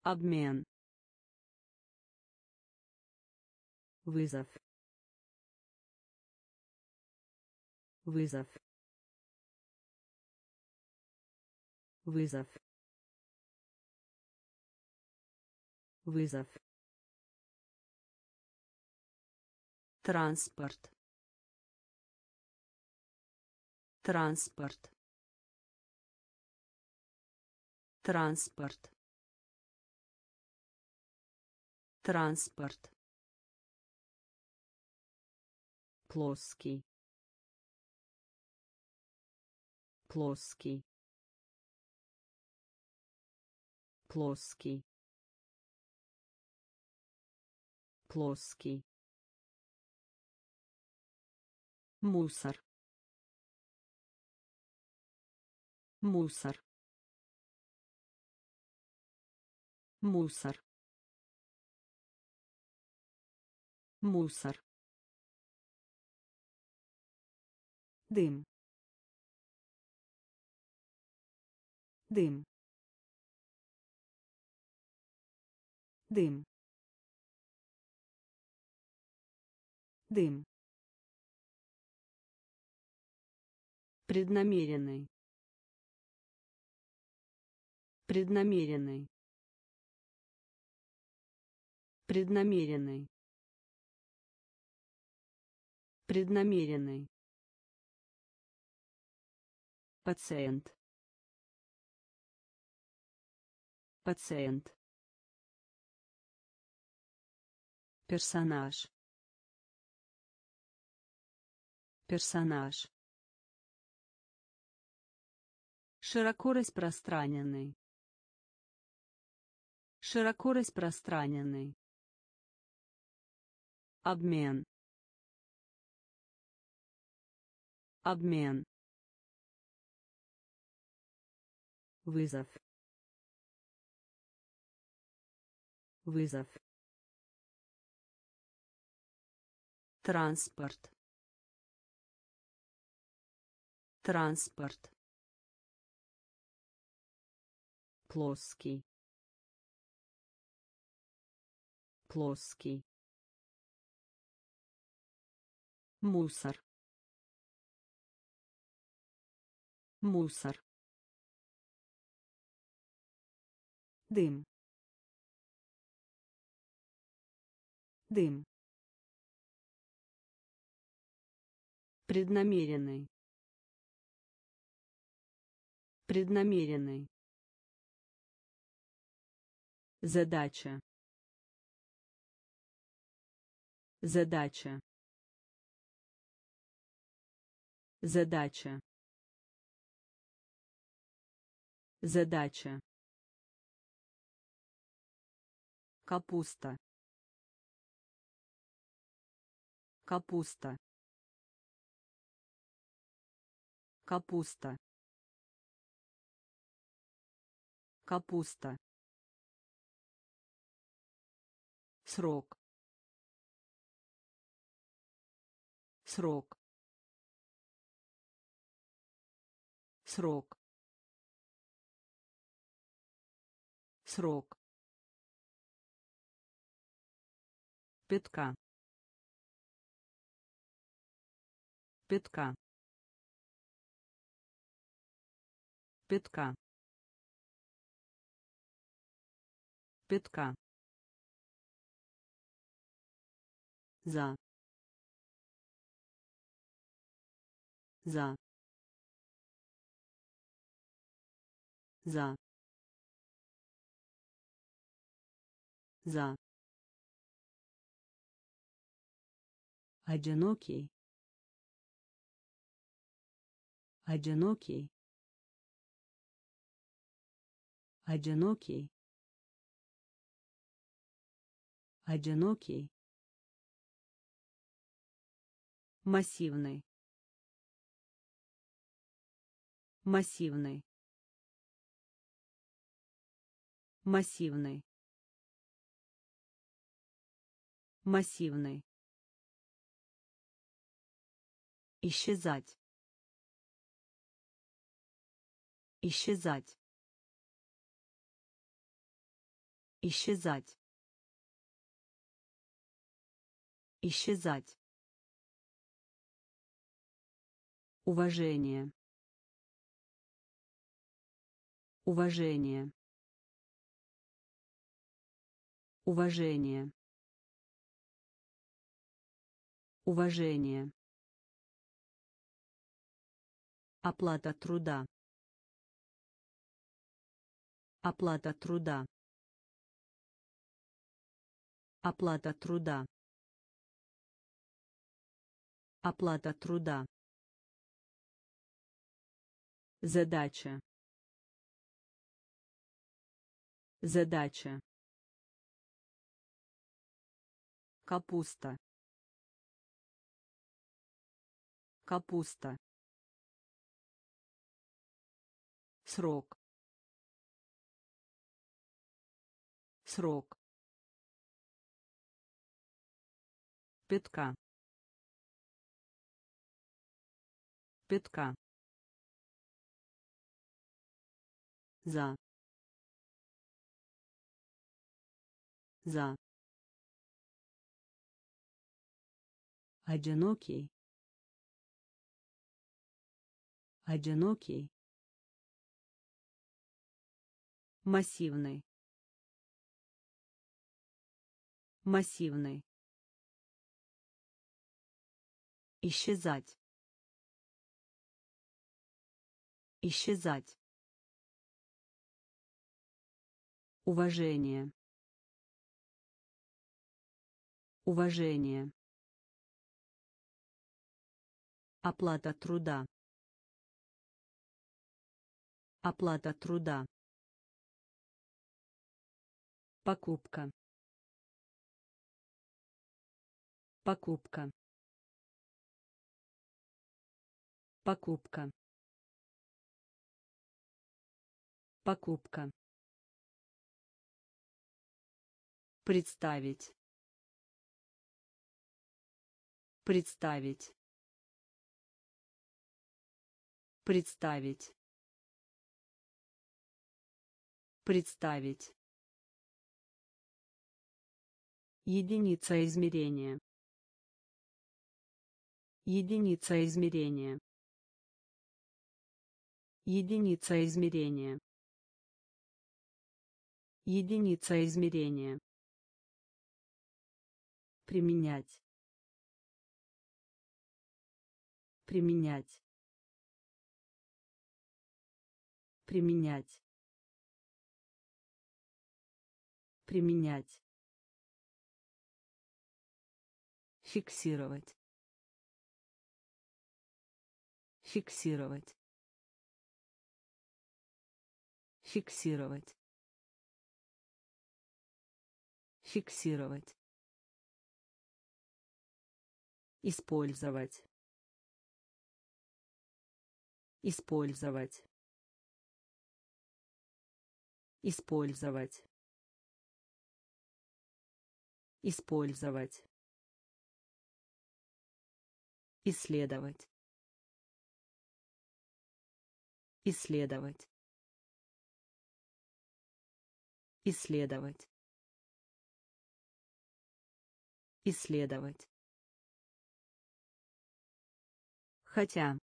Обмен. Вызов. Вызов. Вызов вызов. Транспорт. Транспорт. Транспорт. Транспорт. Плоский. Плоский. Плоский плоский. Мусор. Мусор. Мусор. Мусор. Дым. Дым. Дым дым. Преднамеренный. Преднамеренный. Преднамеренный. Преднамеренный. Пациент. Пациент. Персонаж персонаж. Широко распространенный. Широко распространенный. Обмен. Обмен. Вызов. Вызов. Транспорт транспорт. Плоский. Плоский. Мусор. Мусор. Дым. Дым. Преднамеренный преднамеренный задача. Задача. Задача. Задача. Капуста. Капуста. Капуста капуста. Срок. Срок. Срок. Срок. Пятка. Пятка. Пятка пятка за. За. За. За. Одинокий. Одинокий. Одинокий одинокий массивный массивный массивный массивный. Исчезать. Исчезать. Исчезать исчезать. Уважение. Уважение. Уважение. Уважение. Оплата труда. Оплата труда. Оплата труда оплата труда Задача. Задача. Капуста. Капуста. Срок. Срок. Пятка. Пятка. за. За. Одинокий. Одинокий. Массивный. Массивный. Исчезать исчезать Уважение. Уважение. Оплата труда. Оплата труда. Покупка. Покупка. Покупка. Покупка. Представить. Представить. Представить. Представить. Единица измерения. Единица измерения. Единица измерения. Единица измерения. Применять. Применять. Применять. Применять. Фиксировать. Фиксировать. Фиксировать фиксировать Использовать. Использовать. Использовать. Использовать. Исследовать. Исследовать. Исследовать. Исследовать. Хотя.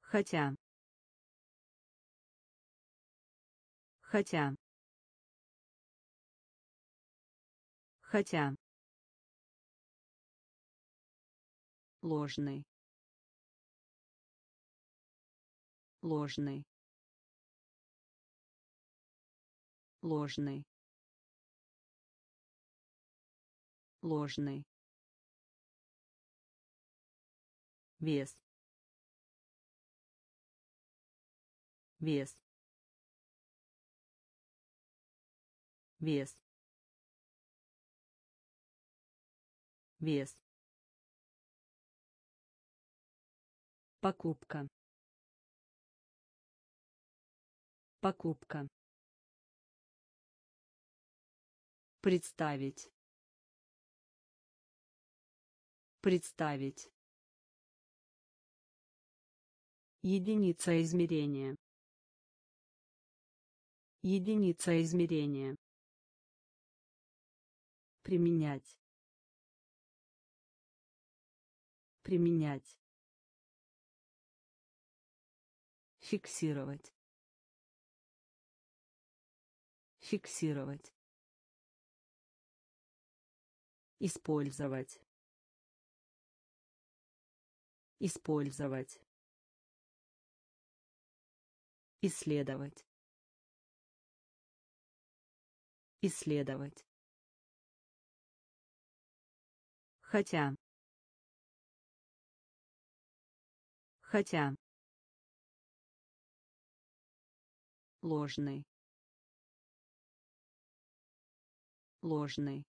Хотя. хотя хотя ложный ложный ложный ложный. Вес. Вес. Вес. Вес. Покупка. Покупка. Представить представить. Единица измерения. Единица измерения. Применять. Применять. Фиксировать. Фиксировать. Использовать использовать. Исследовать. Исследовать. Хотя. Хотя. Ложный. Ложный.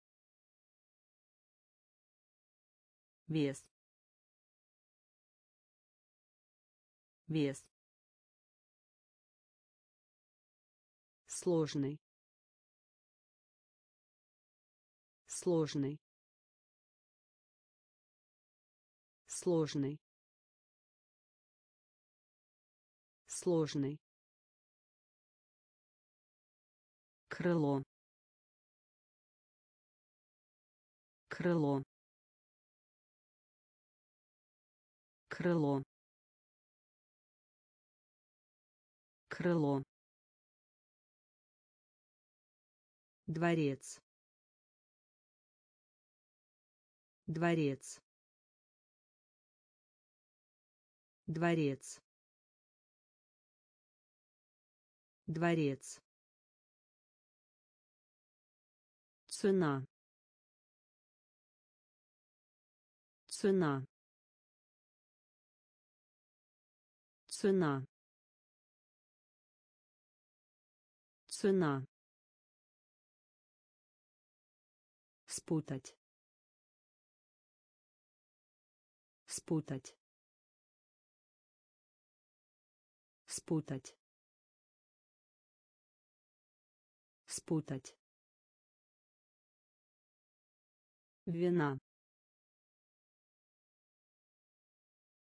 Вес вес. Сложный. Сложный. Сложный. Сложный. Крыло. Крыло. Крыло крыло. Дворец. Дворец. Дворец. Дворец. Цена. Цена. Цена цена. Спутать. Спутать. Спутать. Спутать. Вина.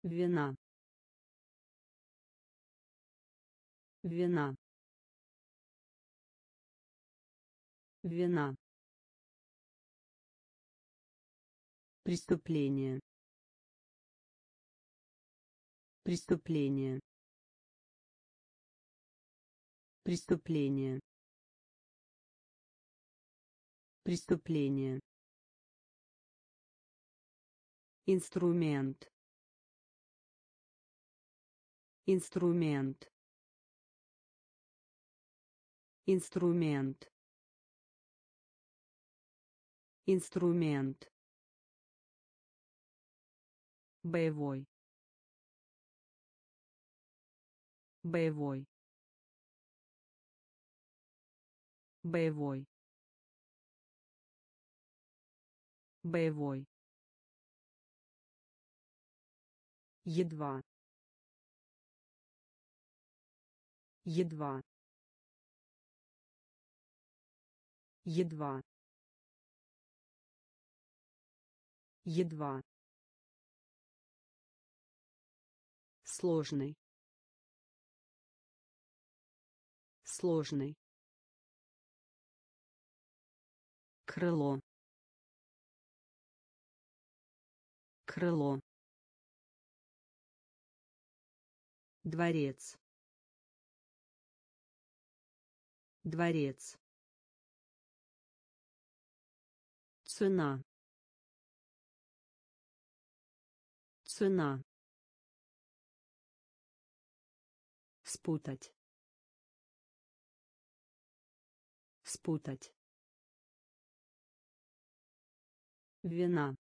Вина. Вина вина. Преступление. Преступление. Преступление. Преступление. Инструмент. Инструмент. Инструмент инструмент. Боевой. Боевой. Боевой. Боевой. Едва. Едва. Едва едва. Сложный. Сложный. Крыло. Крыло. Дворец. Дворец. Цена цена. Спутать. Спутать. Вина.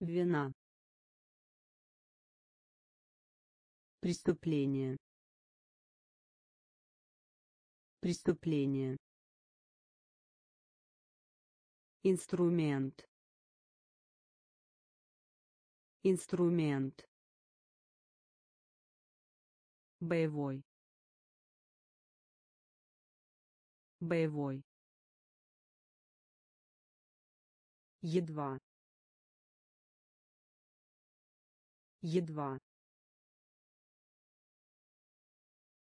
Вина. Преступление. Преступление. Инструмент инструмент. Боевой. Боевой. Едва. Едва.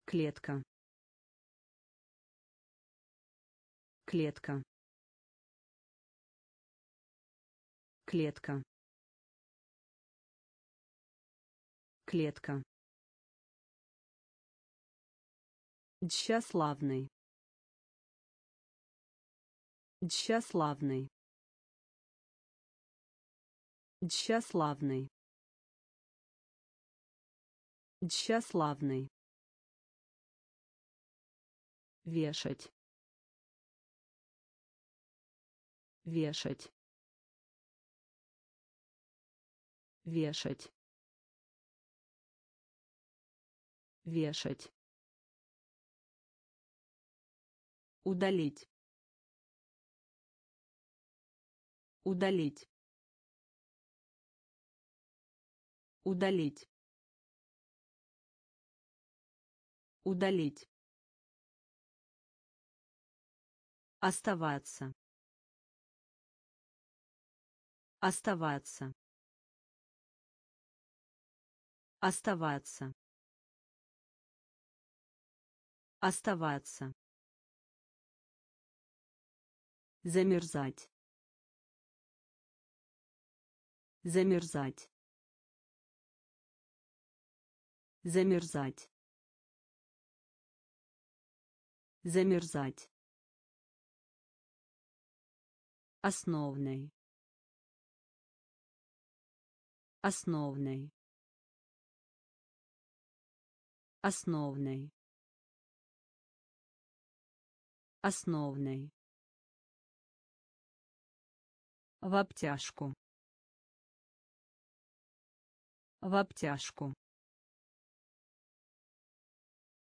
Клетка. Клетка. Клетка клетка Тщеславный. Тщеславный. Тщеславный. Тщеславный. Вешать. Вешать. Вешать. Вешать. Удалить. Удалить. Удалить. Удалить. Оставаться. Оставаться. Оставаться. Оставаться. Замерзать. Замерзать. Замерзать. Замерзать. Основной. Основной. Основной. Основной. В обтяжку. В обтяжку.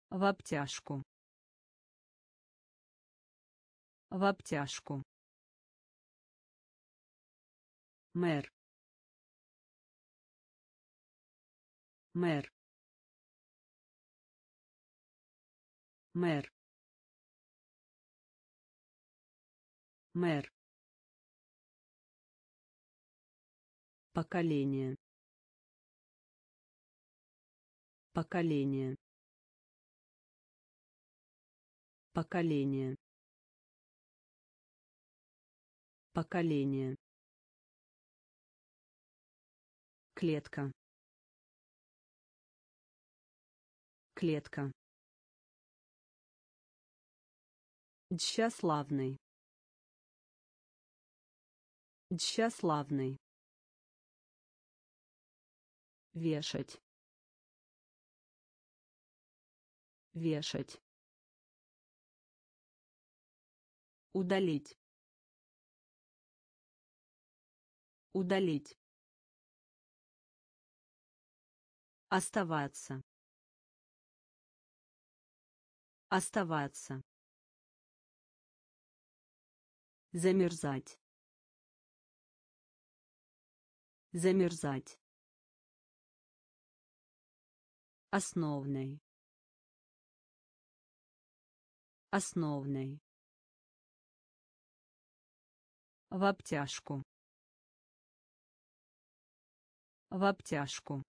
В обтяжку. В обтяжку. Мэр. Мэр. Мэр. Мэр. Поколение. Поколение. Поколение. Поколение. Клетка. Клетка. Тщеславный. Тщеславный. Вешать. Вешать. Удалить. Удалить. Оставаться. Оставаться. Замерзать. Замерзать. Основной. Основной. В обтяжку. В обтяжку.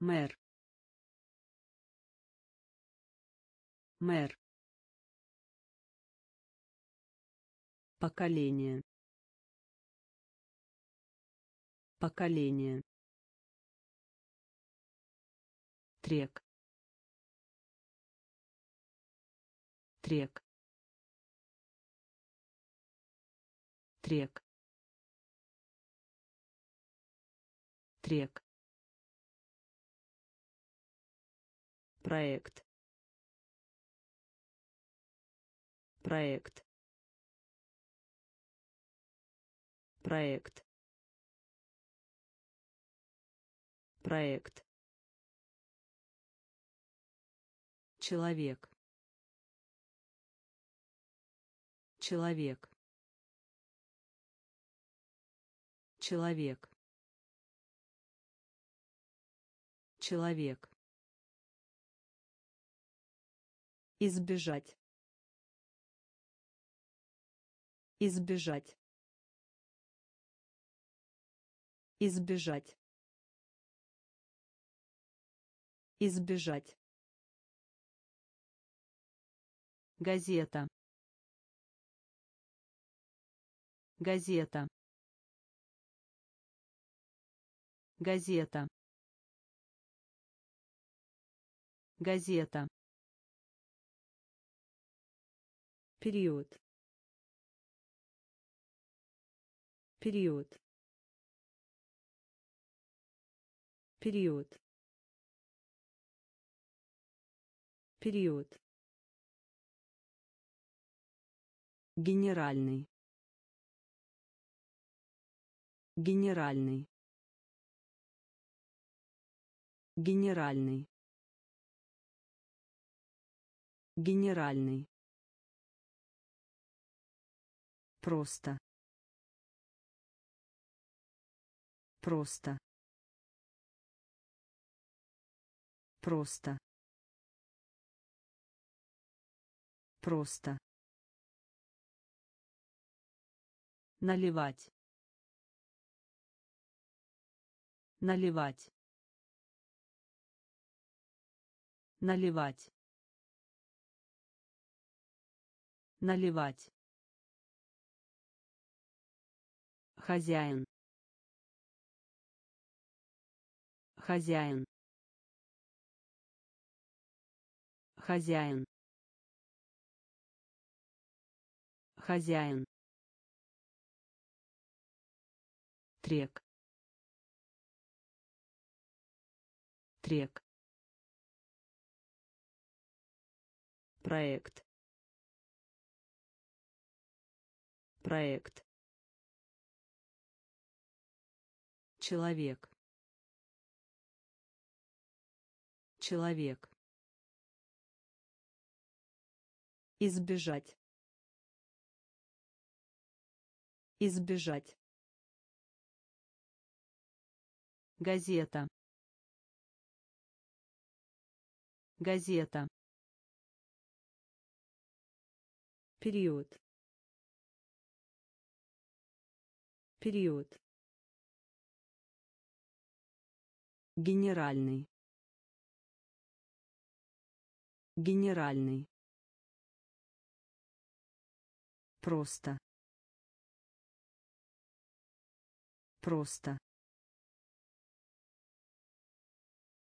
Мэр. Мэр. Поколение. Поколение. трек. Трек. Трек. Трек. Проект. Проект. Проект проект. Человек. Человек. Человек. Человек. Избежать. Избежать. Избежать избежать. Газета. Газета. Газета. Газета. Период. Период. Период период генеральный генеральный генеральный генеральный Просто. Просто. Просто. Просто. Наливать. Наливать. Наливать. Наливать. хозяин хозяин хозяин хозяин трек трек проект проект Человек. Человек. Избежать. Избежать. Газета. Газета. Период. Период. Генеральный. Генеральный. Просто. Просто.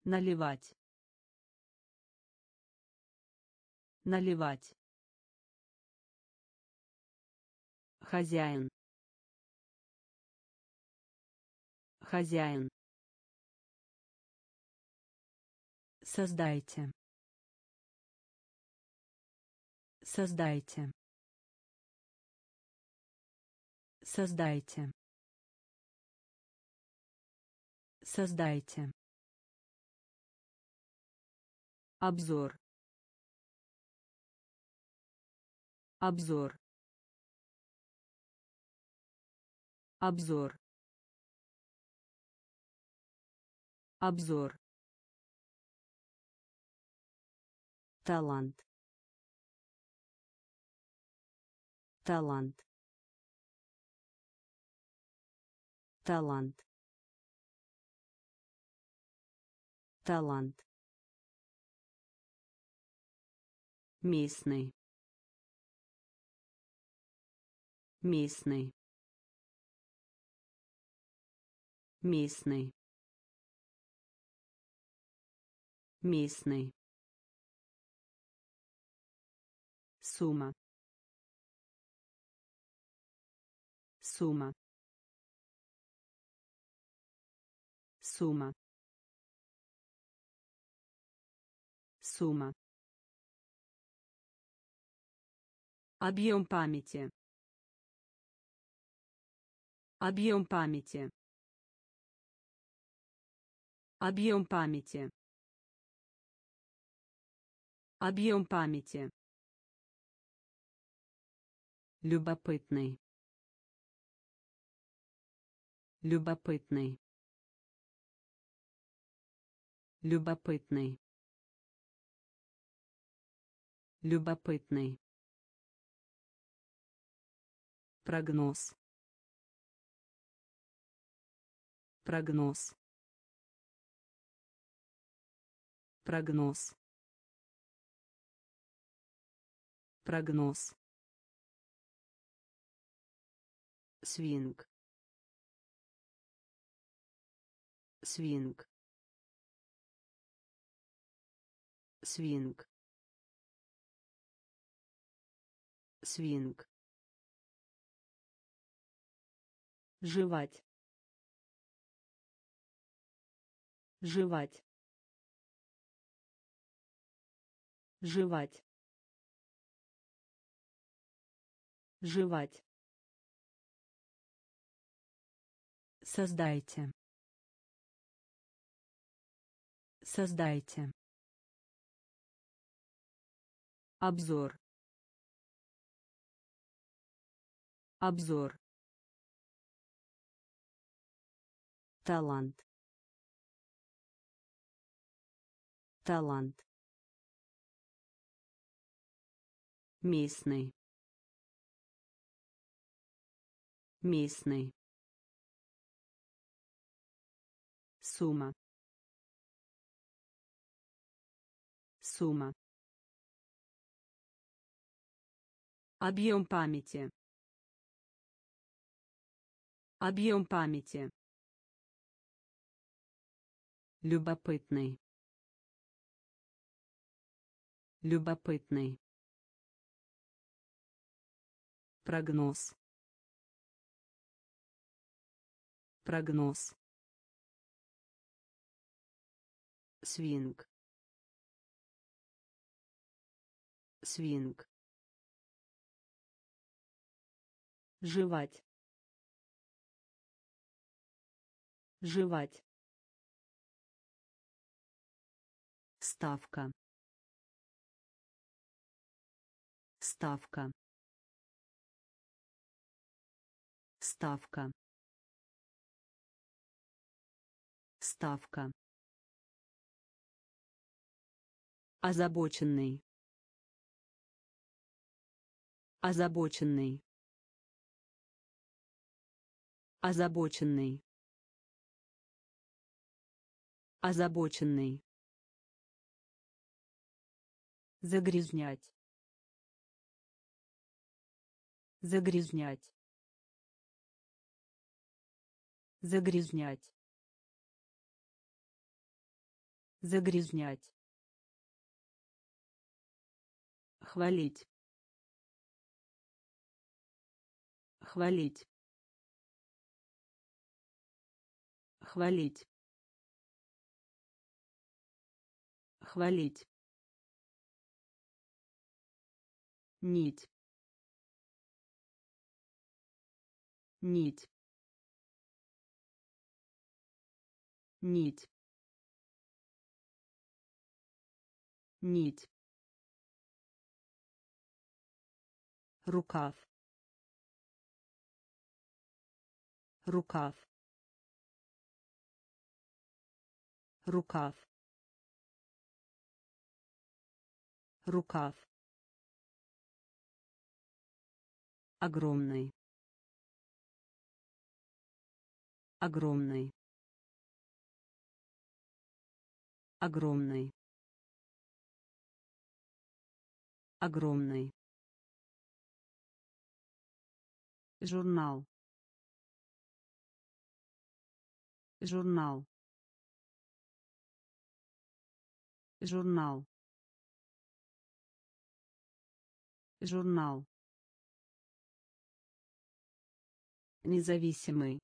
Наливать. Наливать. Хозяин. Хозяин. Создайте. Создайте. Создайте. Создайте. Обзор. Обзор. Обзор. Обзор. талант талант талант талант. Местный. Местный. Местный. Местный. Сумма. Сумма. Сумма сумма. Объем памяти. Объем памяти. Объем памяти. Объем памяти. Любопытный. Любопытный. Любопытный любопытный. Прогноз. Прогноз. Прогноз. Прогноз. Свинг. Свинг. Свинг свинг. Жевать. Жевать. Жевать. Жевать. Создайте. Создайте. Обзор обзор. Талант. Талант. Местный. Местный. Сумма. Сумма. Объем памяти объем памяти. Любопытный. Любопытный. Прогноз. Прогноз. Свинг. Свинг. Жевать жевать. Ставка. Ставка. Ставка. Ставка. Озабоченный. Озабоченный. Озабоченный озабоченный. Загрязнять. Загрязнять. Загрязнять. Загрязнять. Хвалить. Хвалить. Хвалить хвалить. Нить. Нить. Нить. Нить. Рукав. Рукав. Рукав рукав. Огромный. Огромный. Огромный. Огромный. Журнал. Журнал. Журнал журнал. Независимый.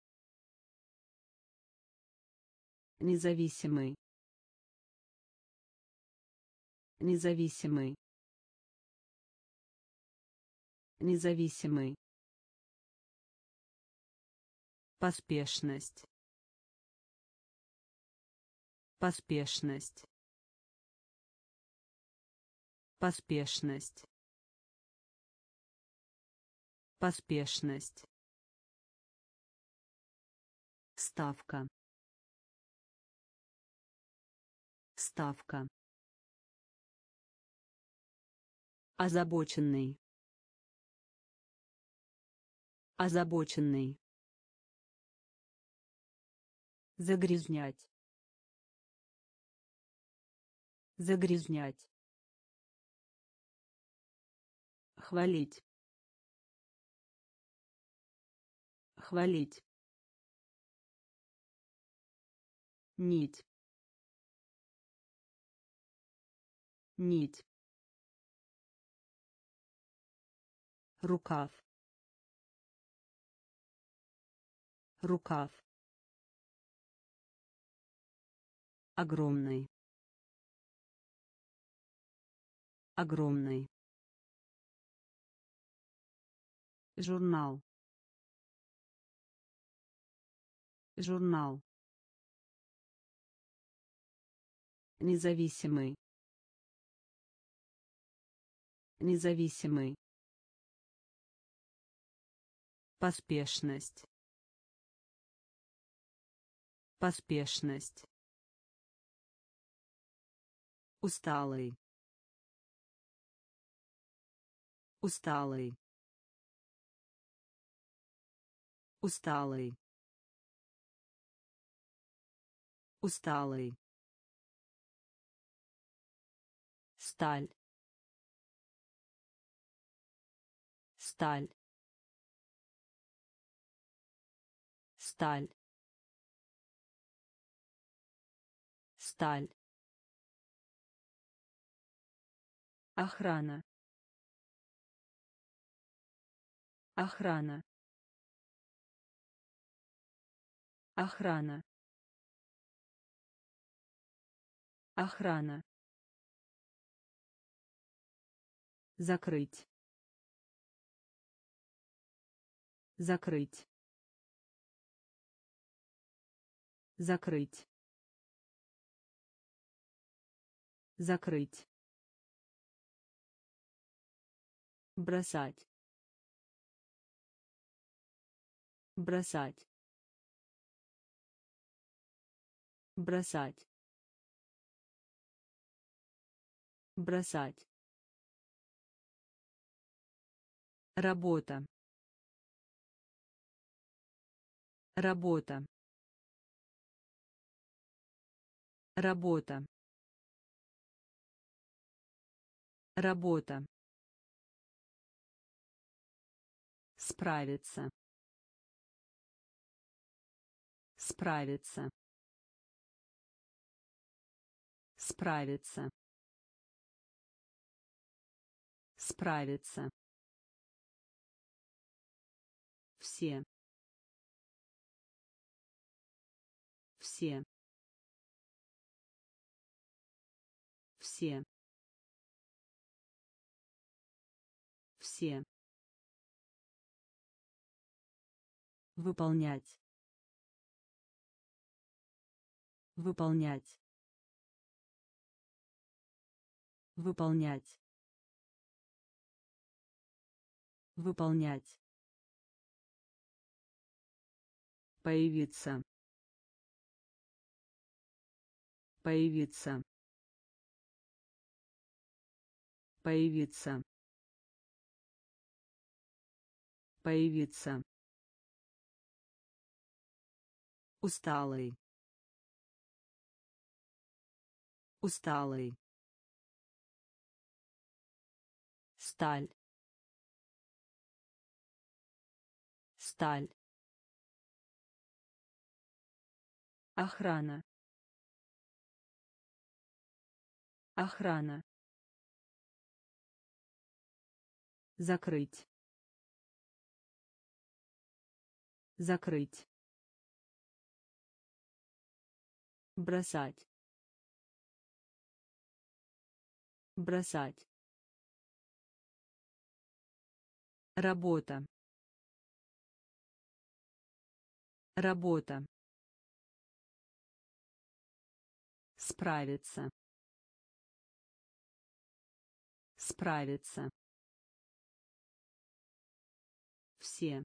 Независимый. Независимый. Независимый. Поспешность. Поспешность. Поспешность поспешность. Ставка. Ставка. Озабоченный. Озабоченный. Загрязнять. Загрязнять. Хвалить хвалить. Нить. Нить. Рукав. Рукав. Огромный. Огромный. Журнал журнал. Независимый. Независимый. Поспешность. Поспешность. Усталый. Усталый. Усталый усталый сталь. Сталь. Сталь. Сталь. Охрана. Охрана. Охрана охрана. Закрыть. Закрыть. Закрыть. Закрыть. Бросать. Бросать. Бросать бросать. Работа. Работа. Работа. Работа. Справиться. Справиться. Справиться справиться. Все. Все. Все. Все. Выполнять. Выполнять. Выполнять выполнять. Появиться. Появиться. Появиться. Появиться. Усталый. Усталый. Сталь сталь. Охрана. Охрана. Закрыть. Закрыть. Бросать. Бросать. Работа работа. Справиться. Справиться. Все.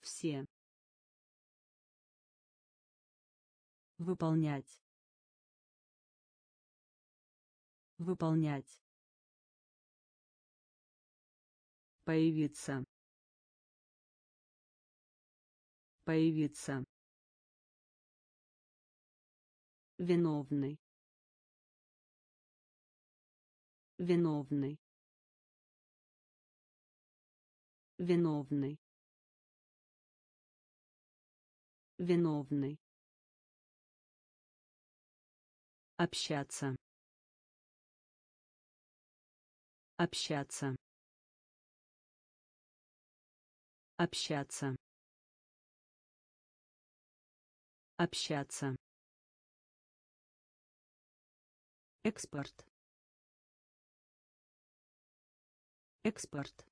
Все. Выполнять. Выполнять. Появиться появиться. Виновный. Виновный. Виновный. Виновный. Общаться. Общаться. Общаться общаться. Экспорт. Экспорт.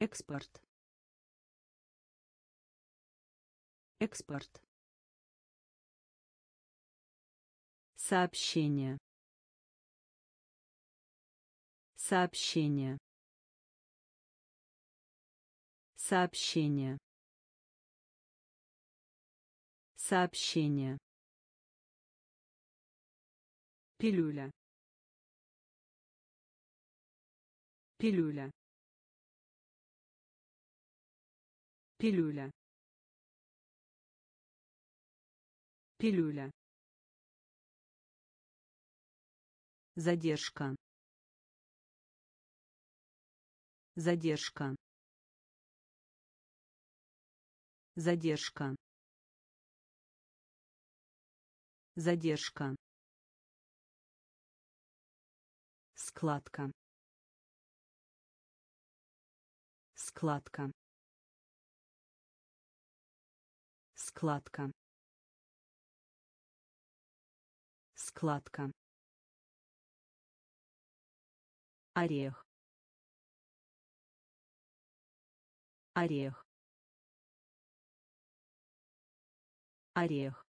Экспорт. Экспорт. Сообщение. Сообщение. Сообщение сообщение. Пилюля. Пилюля. Пилюля. Пилюля. Задержка. Задержка. Задержка задержка. Складка. Складка. Складка. Складка. Орех. Орех. Орех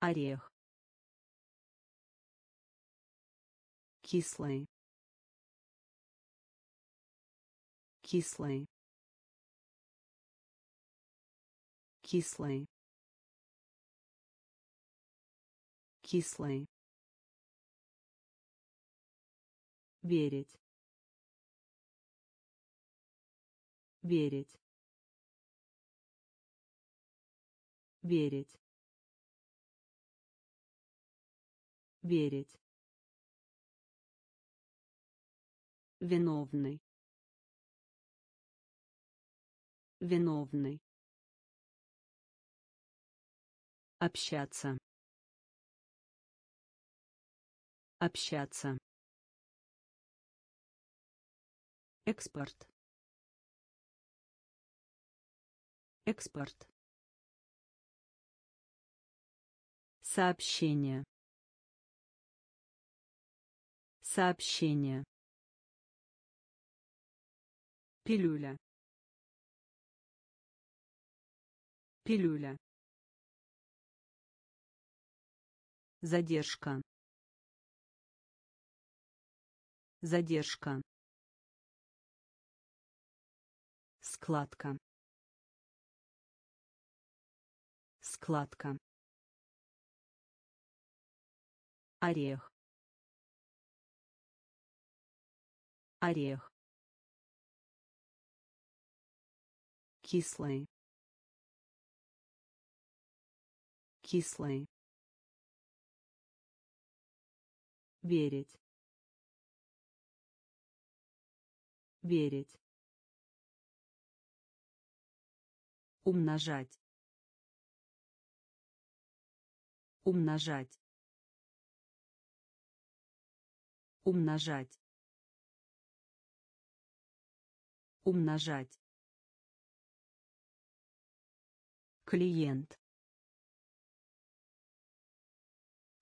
орех. Кислый. Кислый. Кислый. Кислый. Верить. Верить. Верить верить. Виновный. Виновный. Общаться. Общаться. Экспорт. Экспорт. Сообщение сообщение. Пилюля. Пилюля. Задержка. Задержка. Складка. Складка. Орех орех. Кислый. Кислый. Верить. Верить. Умножать. Умножать. Умножать умножать. Клиент.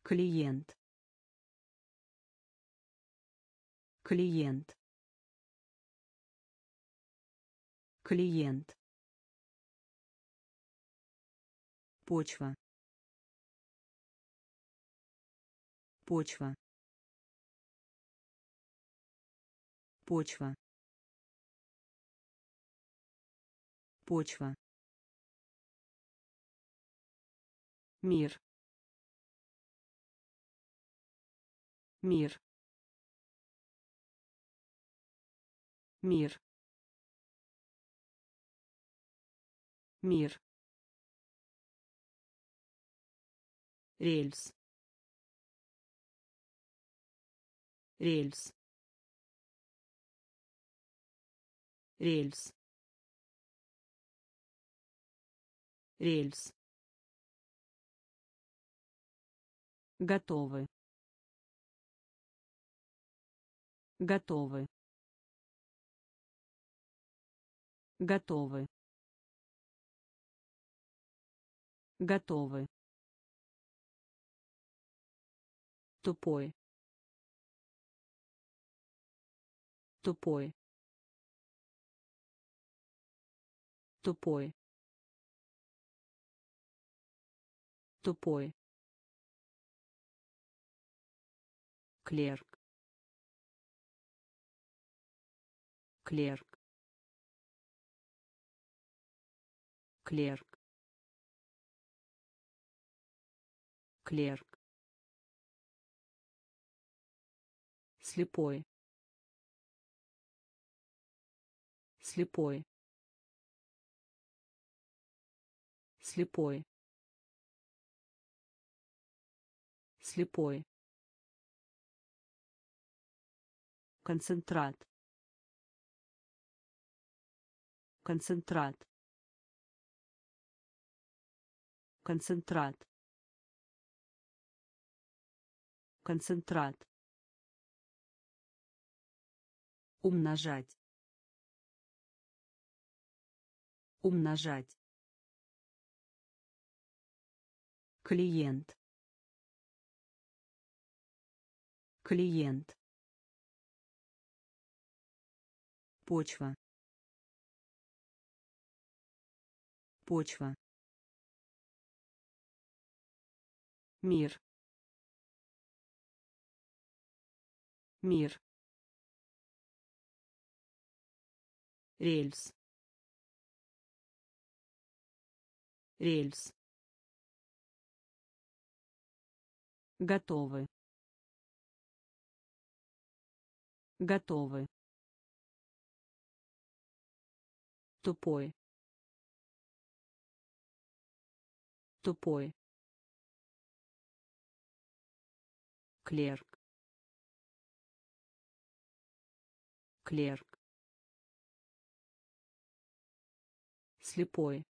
Клиент. Клиент. Клиент. Почва. Почва. Почва почва. Мир. Мир. Мир. Мир. Рельс. Рельс. Рельс рельс. Готовы. Готовы. Готовы. Готовы. Тупой. Тупой. Тупой тупой. Клерк. Клерк. Клерк. Клерк. Слепой. Слепой. Слепой слепой. Концентрат. Концентрат. Концентрат. Концентрат. Умножать. Умножать. Клиент клиент. Почва. Почва. Мир. Мир. Рельс. Рельс. Готовы готовы. Тупой. Тупой. Клерк. Клерк. Слепой.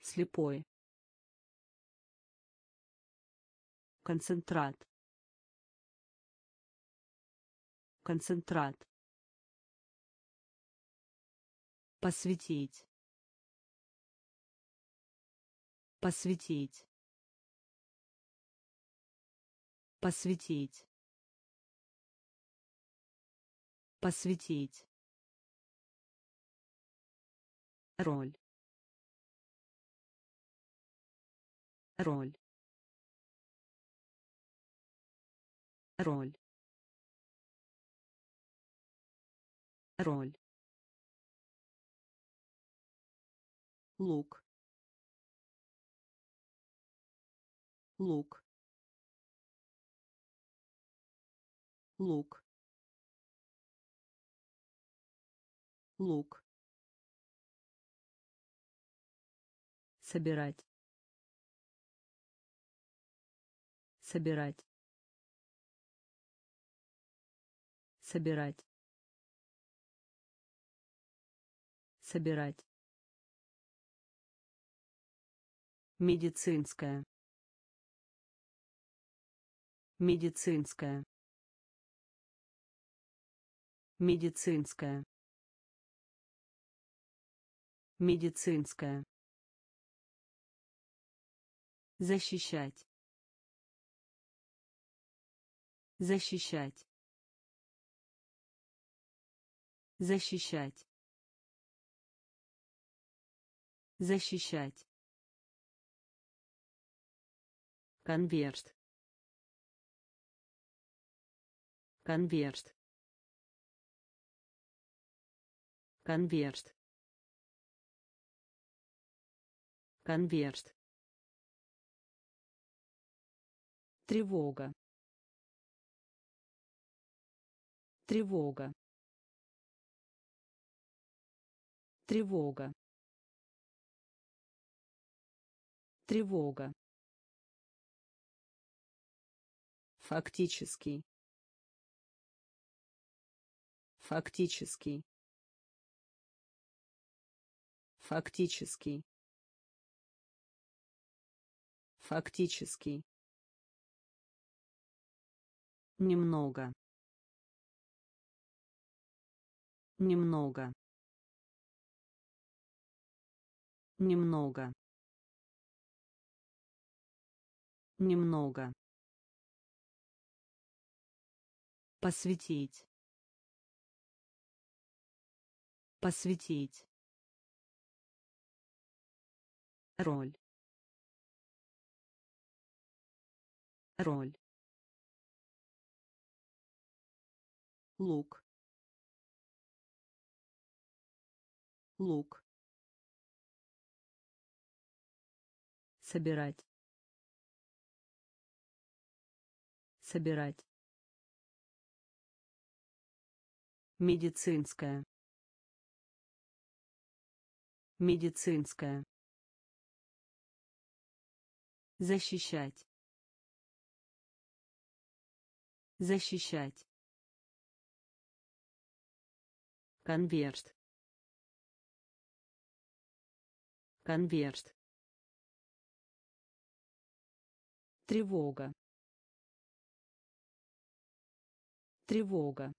Слепой. Концентрат концентрат. Посвятить посвятить посвятить посвятить роль. Роль. Роль роль. Лук. Лук. Лук. Лук. Собирать. Собирать. Собирать собирать. Медицинская. Медицинская. Медицинская. Медицинская. Защищать. Защищать. Защищать защищать. Конверт. Конверт. Конверт. Конверт. Тревога. Тревога. Тревога тревога. Фактический фактический фактический фактический немного. Немного. Немного немного. Посвятить. Посвятить. Роль. Роль. Лук. Лук. Собирать собирать. Медицинская. Медицинская. Защищать. Защищать. Конверт. Конверт. Тревога тревога.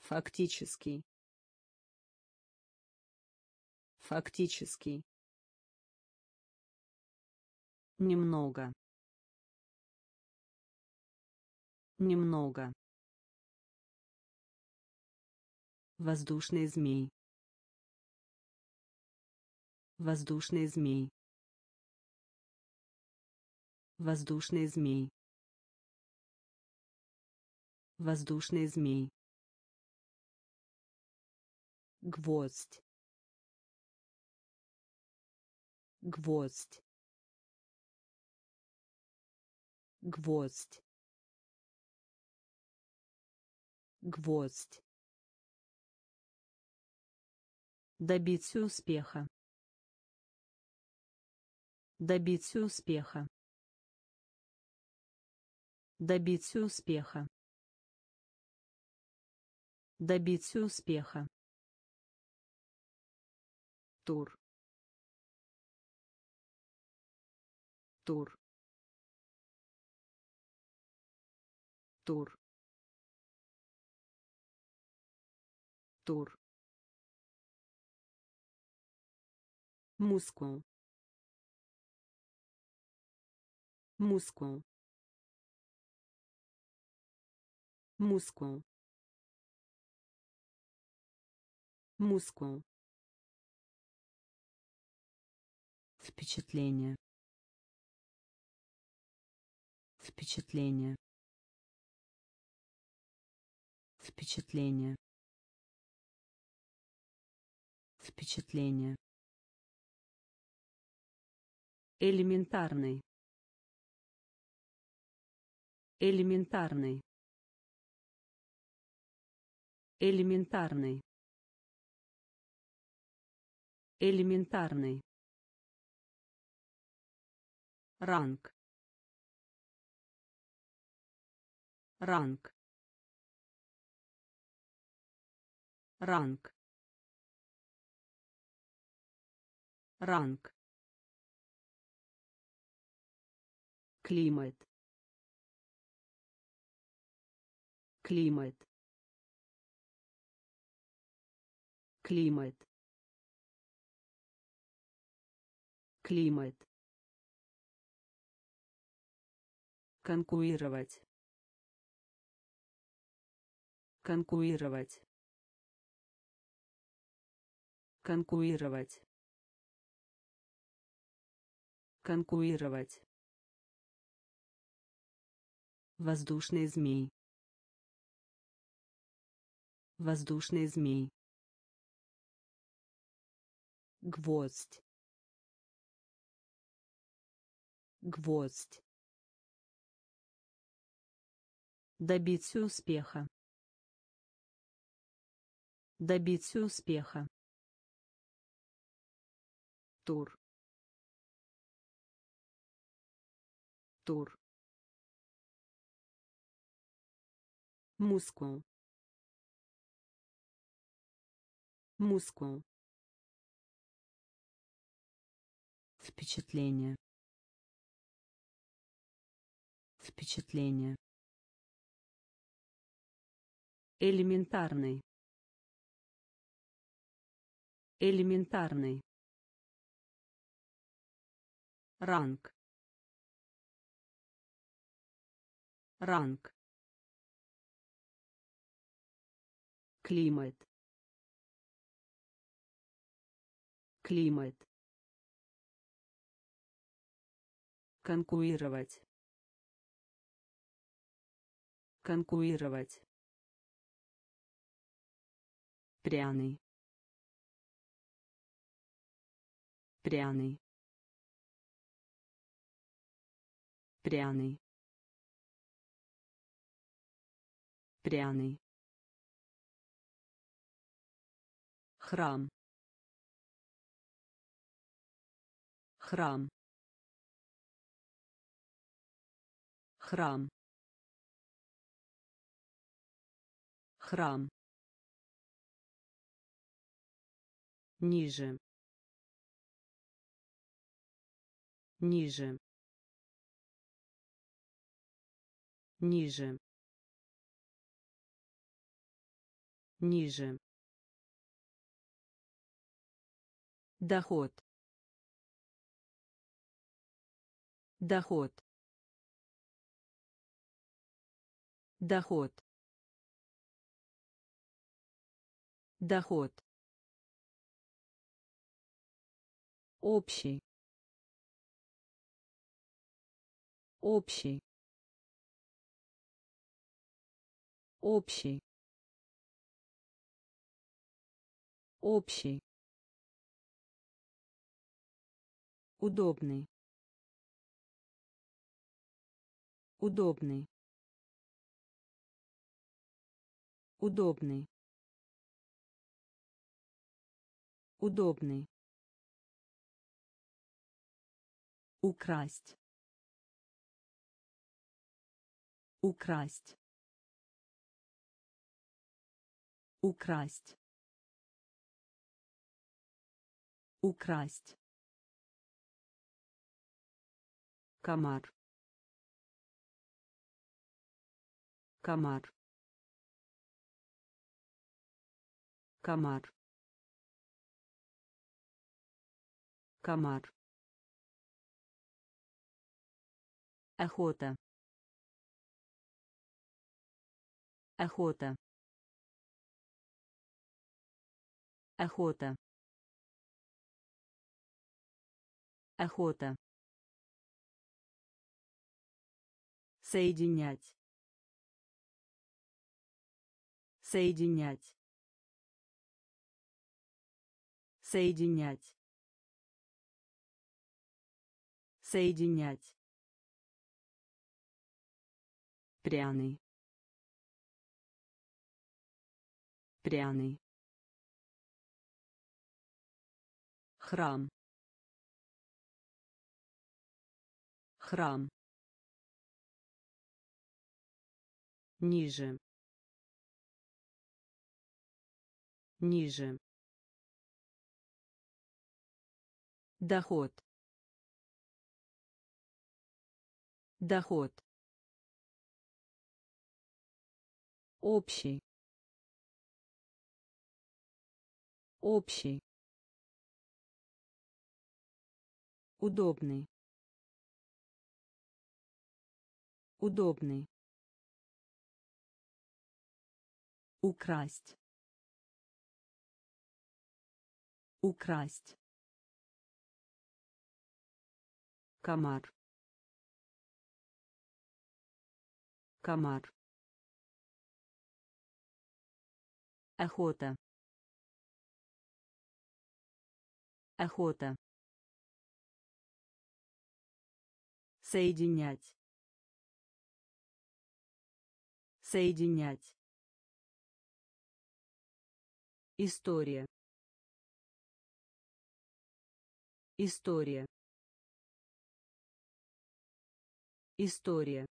Фактический фактический немного. Немного. Воздушный змей. Воздушный змей. Воздушный змей воздушный змей. Гвоздь. Гвоздь. Гвоздь. Гвоздь. Добиться успеха. Добиться успеха. Добиться успеха добиться успеха. Тур. Тур. Тур. Тур. Мускул. Мускул. Мускул мускул впечатление. Впечатление. Впечатление. Впечатление. Элементарный. Элементарный. Элементарный элементарный. Ранг. Ранг. Ранг. Ранг. Климат. Климат. Климат климат. Конкурировать. Конкурировать. Конкурировать. Конкурировать. Воздушный змей воздушный змей гвоздь гвоздь. Добиться успеха. Добиться успеха. Тур. Тур. Мускул. Мускул. Впечатление впечатление. Элементарный. Элементарный. Ранг. Ранг. Климат. Климат. Конкурировать конкурировать. Пряный. Пряный. Пряный. Пряный. Храм. Храм. Храм храм. Ниже. Ниже. Ниже. Ниже. Доход. Доход. Доход доход. Общий. Общий. Общий. Общий. Удобный. Удобный. Удобный удобный. Украсть. Украсть. Украсть. Украсть. Комар. Комар. Комар комар. Охота. Охота. Охота. Охота. Соединять. Соединять. Соединять соединять. Пряный. Пряный. Храм. Храм. Ниже. Ниже. Доход доход. Общий. Общий. Удобный. Удобный. Украсть. Украсть. Комар комар. Охота. Охота. Соединять. Соединять. История. История. История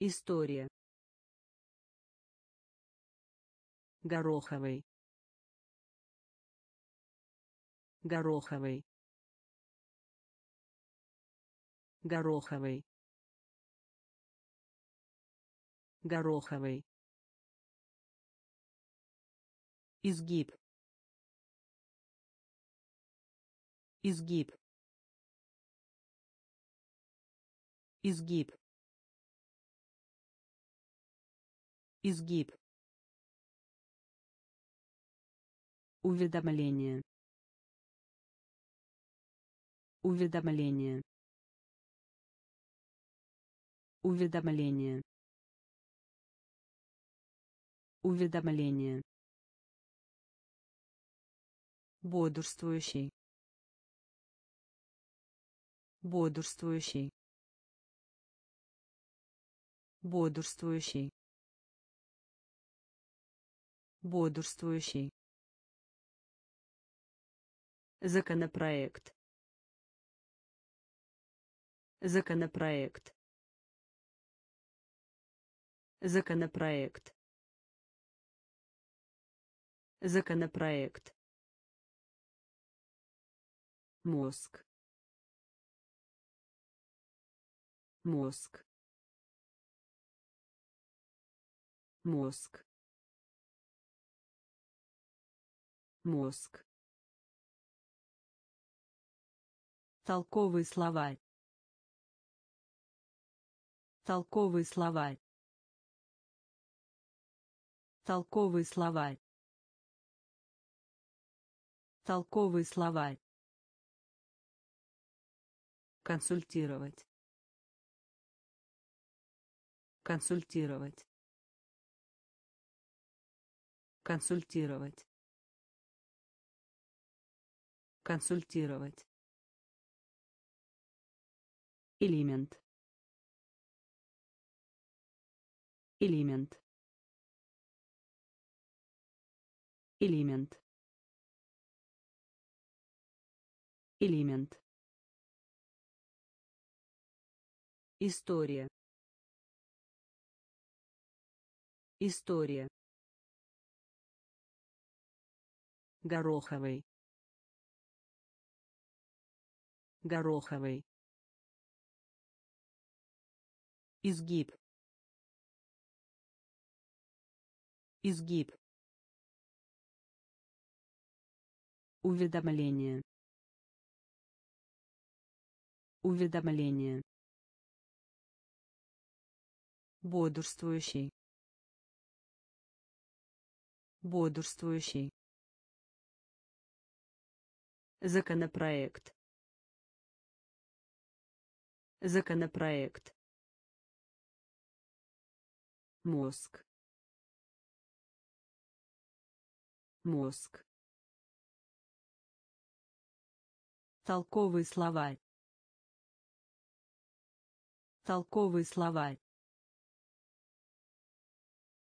история. Гороховый. Гороховый. Гороховый. Гороховый. Изгиб. Изгиб. Изгиб изгиб. Уведомление. Уведомление. Уведомление. Уведомление. Бодрствующий. Бодрствующий. Бодрствующий бодрствующий. Законопроект. Законопроект. Законопроект. Законопроект. Мозг. Мозг. Мозг мозг. Толковый словарь. Толковый словарь. Толковый словарь. Толковый словарь. Консультировать. Консультировать. Консультировать консультировать элемент элемент элемент элемент История. История. Гороховый. Гороховый. Изгиб. Изгиб. Уведомление. Уведомление. бодрствующий бодрствующий законопроект законопроект. Мозг. Мозг. Толковый словарь. Толковый словарь.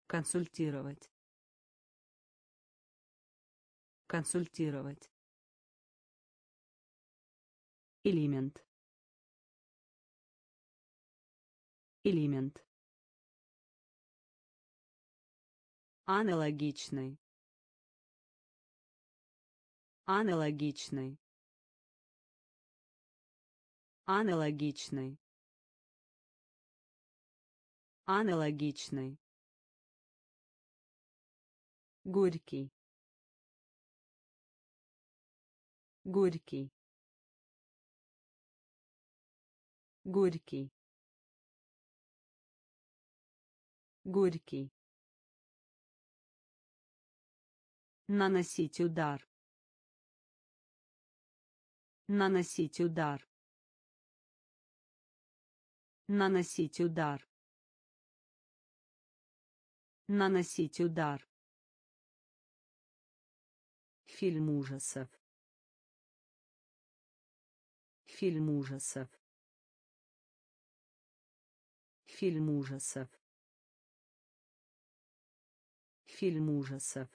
Консультировать. Консультировать. Элемент элемент. Аналогичный. Аналогичный. Аналогичный. Аналогичный. Горький. Горький. Горький горький. Наносить удар. Наносить удар. Наносить удар. Наносить удар. Фильм ужасов. Фильм ужасов. Фильм ужасов фильм ужасов.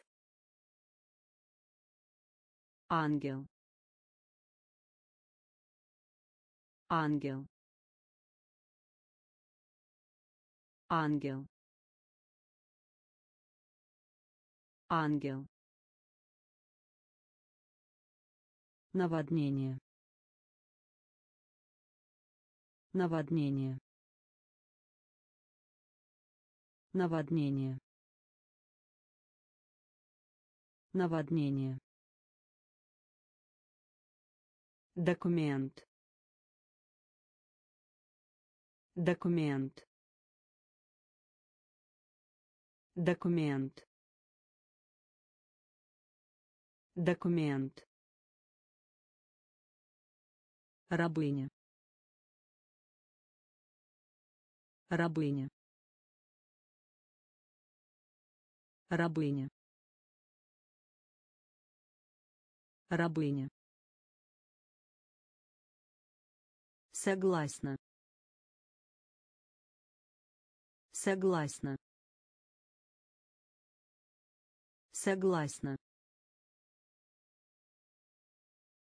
Ангел. Ангел. Ангел. Ангел. Наводнение. Наводнение. Наводнение наводнение. Документ. Документ. Документ. Документ. Рабыня. Рабыня. Рабыня рабыня. Согласна. Согласна. Согласна.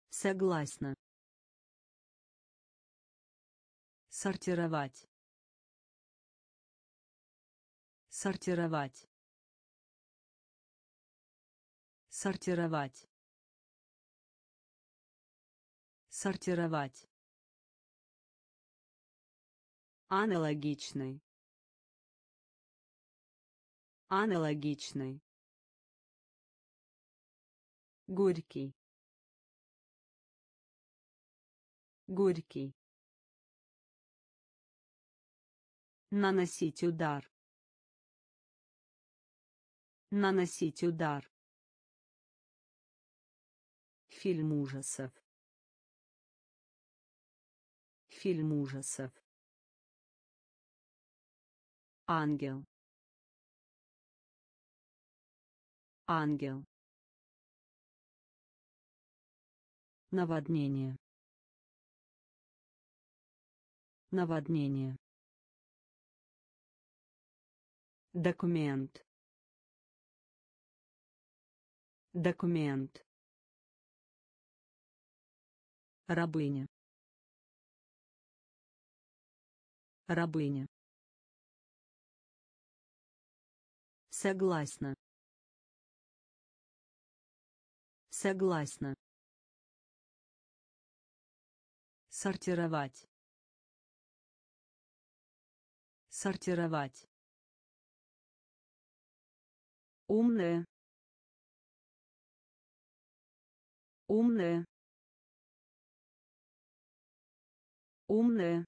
Согласна. Сортировать. Сортировать. Сортировать сортировать. Аналогичный. Аналогичный. Горький. Горький. Наносить удар. Наносить удар. Фильм ужасов фильм ужасов. Ангел. Ангел. Наводнение. Наводнение. Документ. Документ. Рабыня рабыня. Согласна. Согласна. Сортировать. Сортировать. Умная. Умная. Умная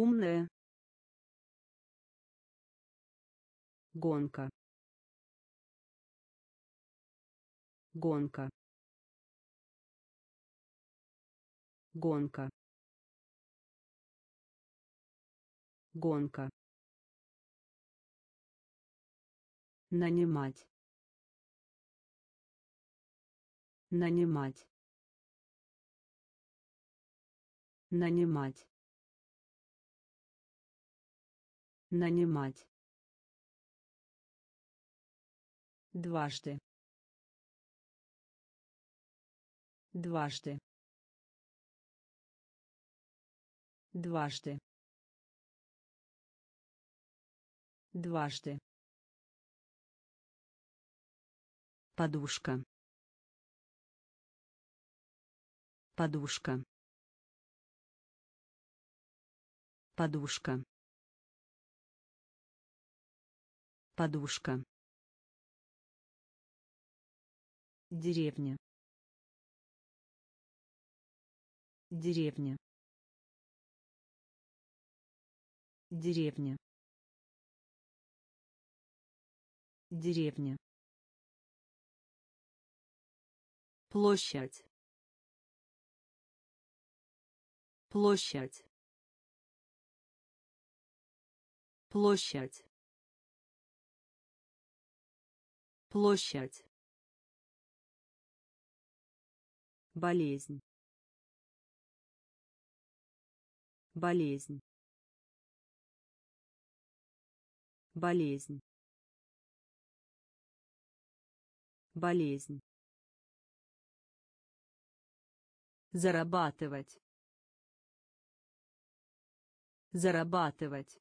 умная гонка. Гонка. Гонка. Гонка. Нанимать. Нанимать. Нанимать нанимать. Дважды. Дважды. Дважды. Дважды. Подушка. Подушка. Подушка подушка. Деревня. Деревня. Деревня. Деревня. Площадь. Площадь. Площадь площадь. Болезнь. Болезнь. Болезнь. Болезнь. Зарабатывать. Зарабатывать.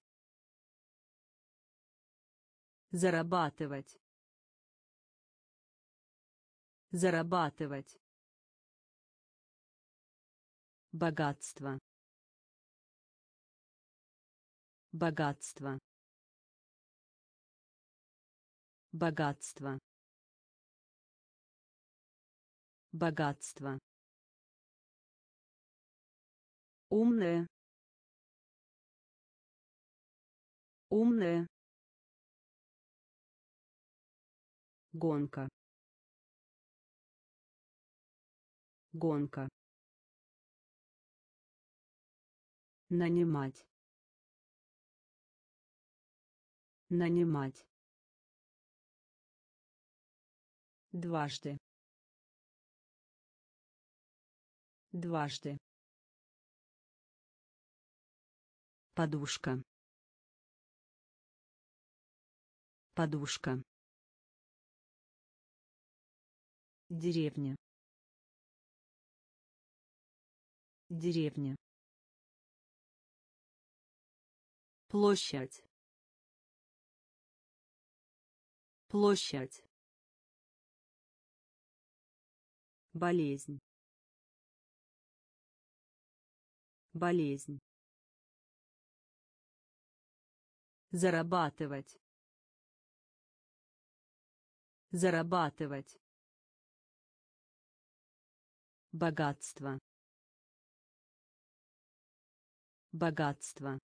Зарабатывать зарабатывать. Богатство. Богатство. Богатство. Богатство. Умная умная гонка гонка. Нанимать. Нанимать. Дважды. Дважды. Подушка. Подушка. Деревня деревня. Площадь. Площадь. Болезнь. Болезнь. Зарабатывать. Зарабатывать. Богатство богатство.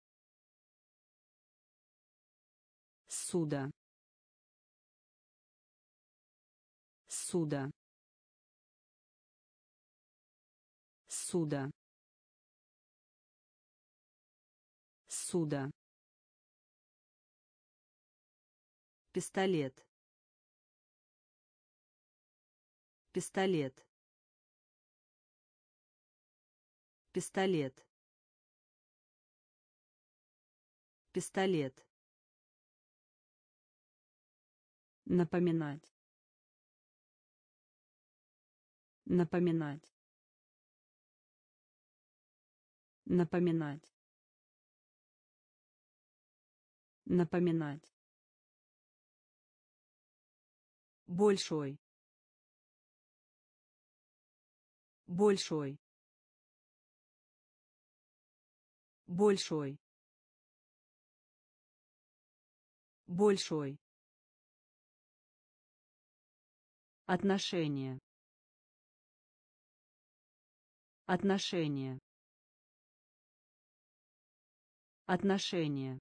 Суда. Суда. Суда. Суда. Пистолет. Пистолет. Пистолет пистолет. Напоминать. Напоминать. Напоминать. Напоминать. Большой. Большой. Большой большой. Отношения. Отношения. Отношения.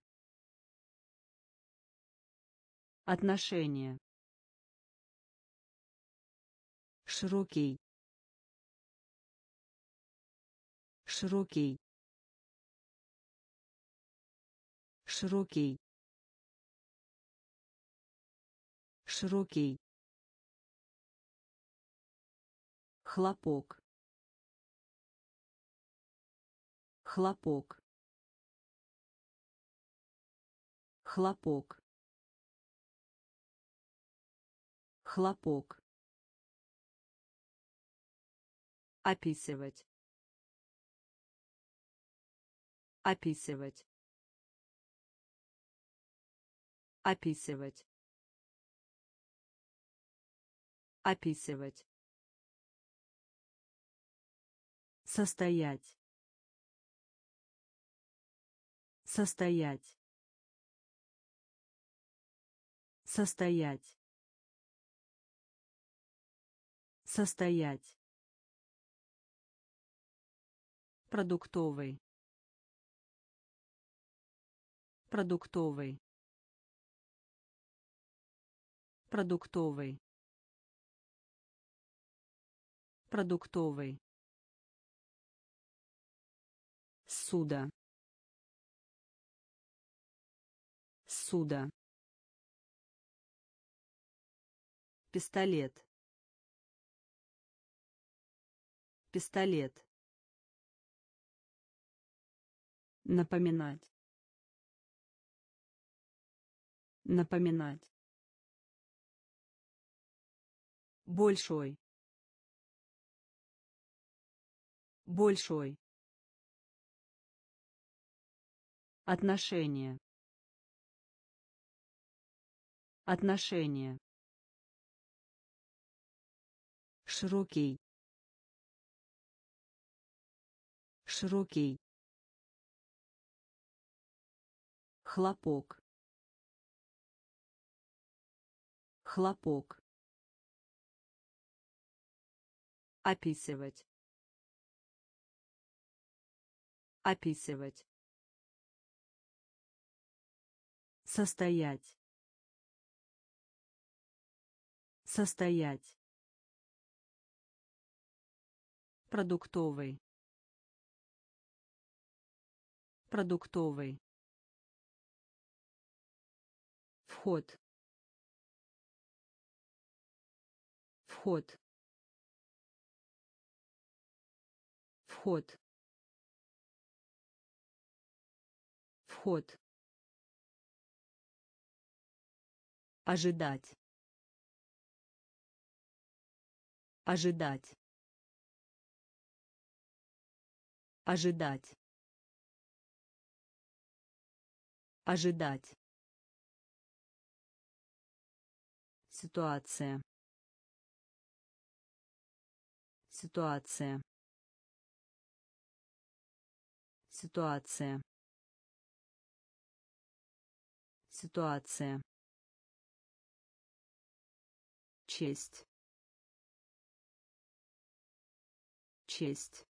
Отношения. Широкий. Широкий. Широкий широкий. Хлопок. Хлопок. Хлопок. Хлопок. Описывать. Описывать. Описывать описывать. Состоять. Состоять. Состоять. Состоять. Продуктовый. Продуктовый. Продуктовый продуктовый. Суда. Суда. Пистолет. Пистолет. Напоминать. Напоминать. Большой большой. Отношение отношение широкий. Широкий. Хлопок. Хлопок. Описывать описывать. Состоять. Состоять. Продуктовый. Продуктовый. Вход. Вход. Вход вход ожидать. Ожидать. Ожидать. Ожидать. Ситуация. Ситуация. Ситуация ситуация. Честь. Честь.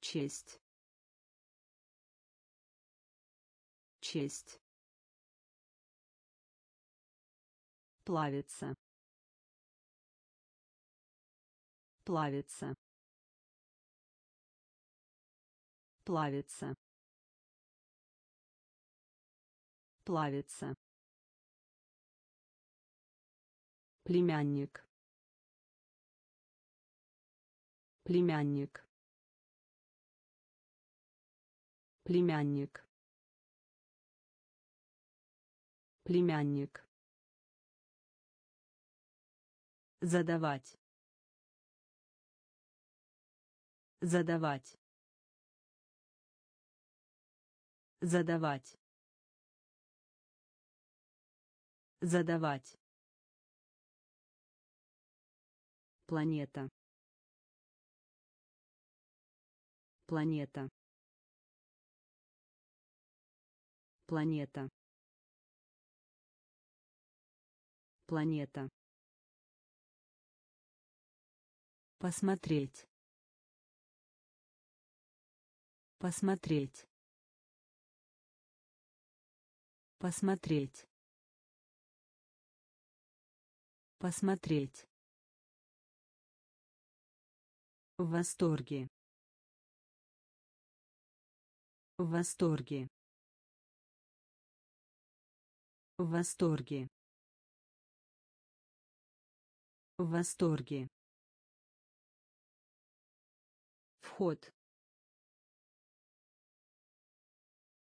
Честь. Честь. Плавится. Плавится. Плавится плавится. Племянник. Племянник. Племянник. Племянник. Задавать. Задавать. Задавать задавать. Планета. Планета. Планета. Планета. Посмотреть. Посмотреть. Посмотреть посмотреть. В восторге. В восторге. В восторге. В восторге. Вход.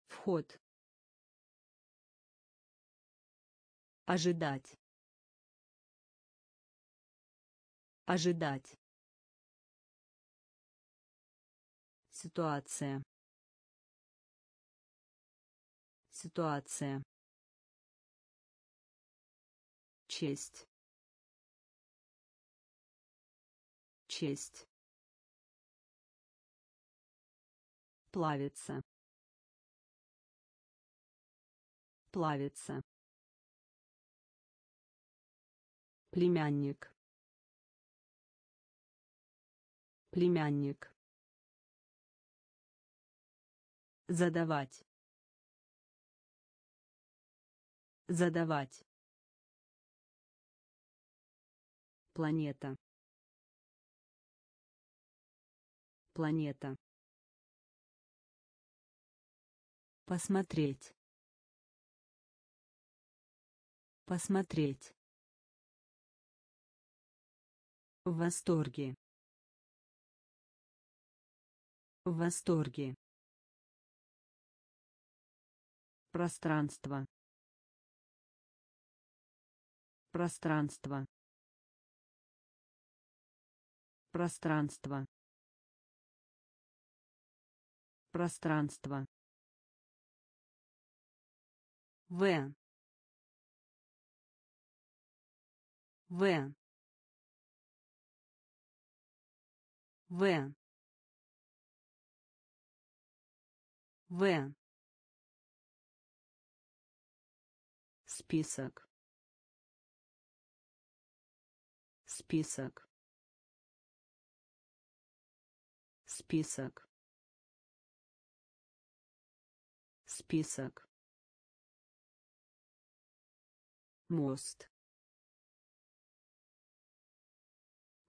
Вход. Ожидать ожидать ситуация Ситуация. Честь. Честь. Плавится. Плавится. Племянник. Племянник. Задавать. Задавать. Планета. Планета. Посмотреть. Посмотреть. В восторге. В восторге. Пространство. Пространство. Пространство. Пространство. В. В. В. В. Список. Список. Список. Список. мост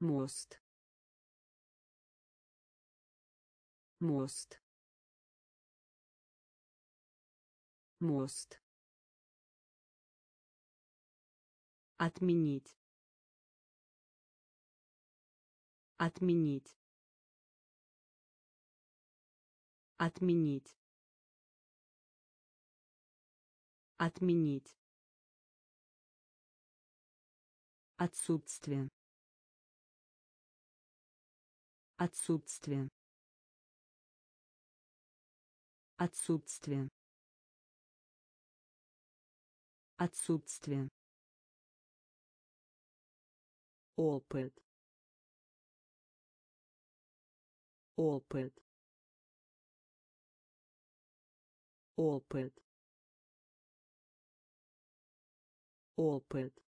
мост мост мост отменить отменить отменить отменить Отсутствие. Отсутствие. Отсутствие. Отсутствие. Опыт. Опыт. Опыт. Опыт.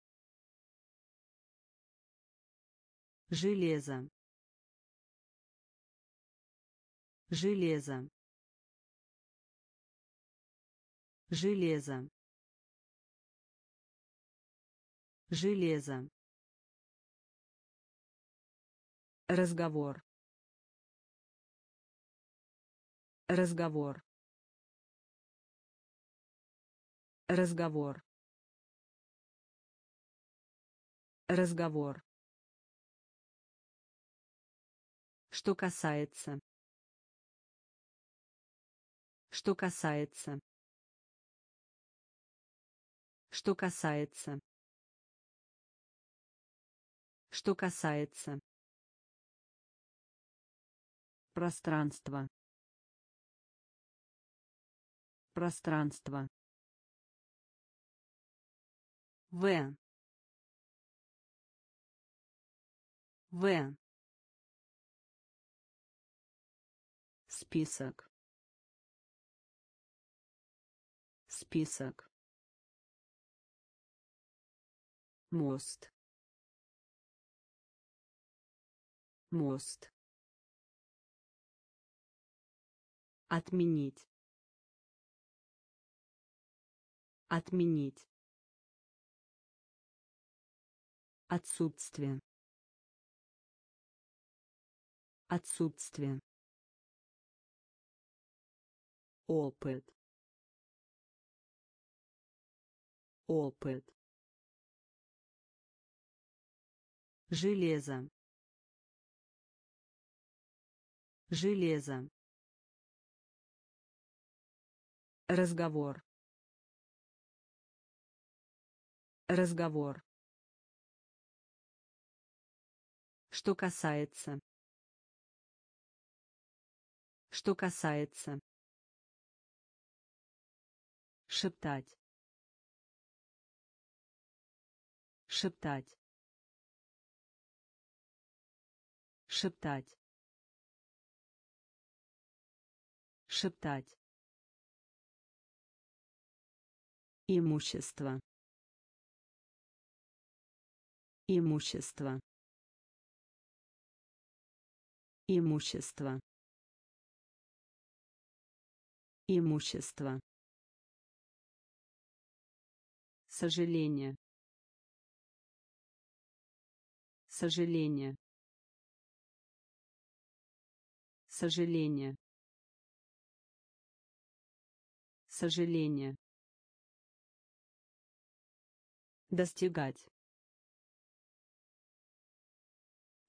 железо железо железо железо разговор разговор разговор разговор Что касается. Что касается. Что касается. Что касается. Пространство. Пространство. В. В. Список. Список. Мост. Мост. Отменить. Отменить. Отсутствие. Отсутствие. Опыт. Опыт. Железо. Железо. Разговор. Разговор. Что касается. Что касается. шептать шептать шептать шептать. Имущество. Имущество. Имущество. Имущество. Сожаление. Сожаление. Сожаление сожаление. Достигать.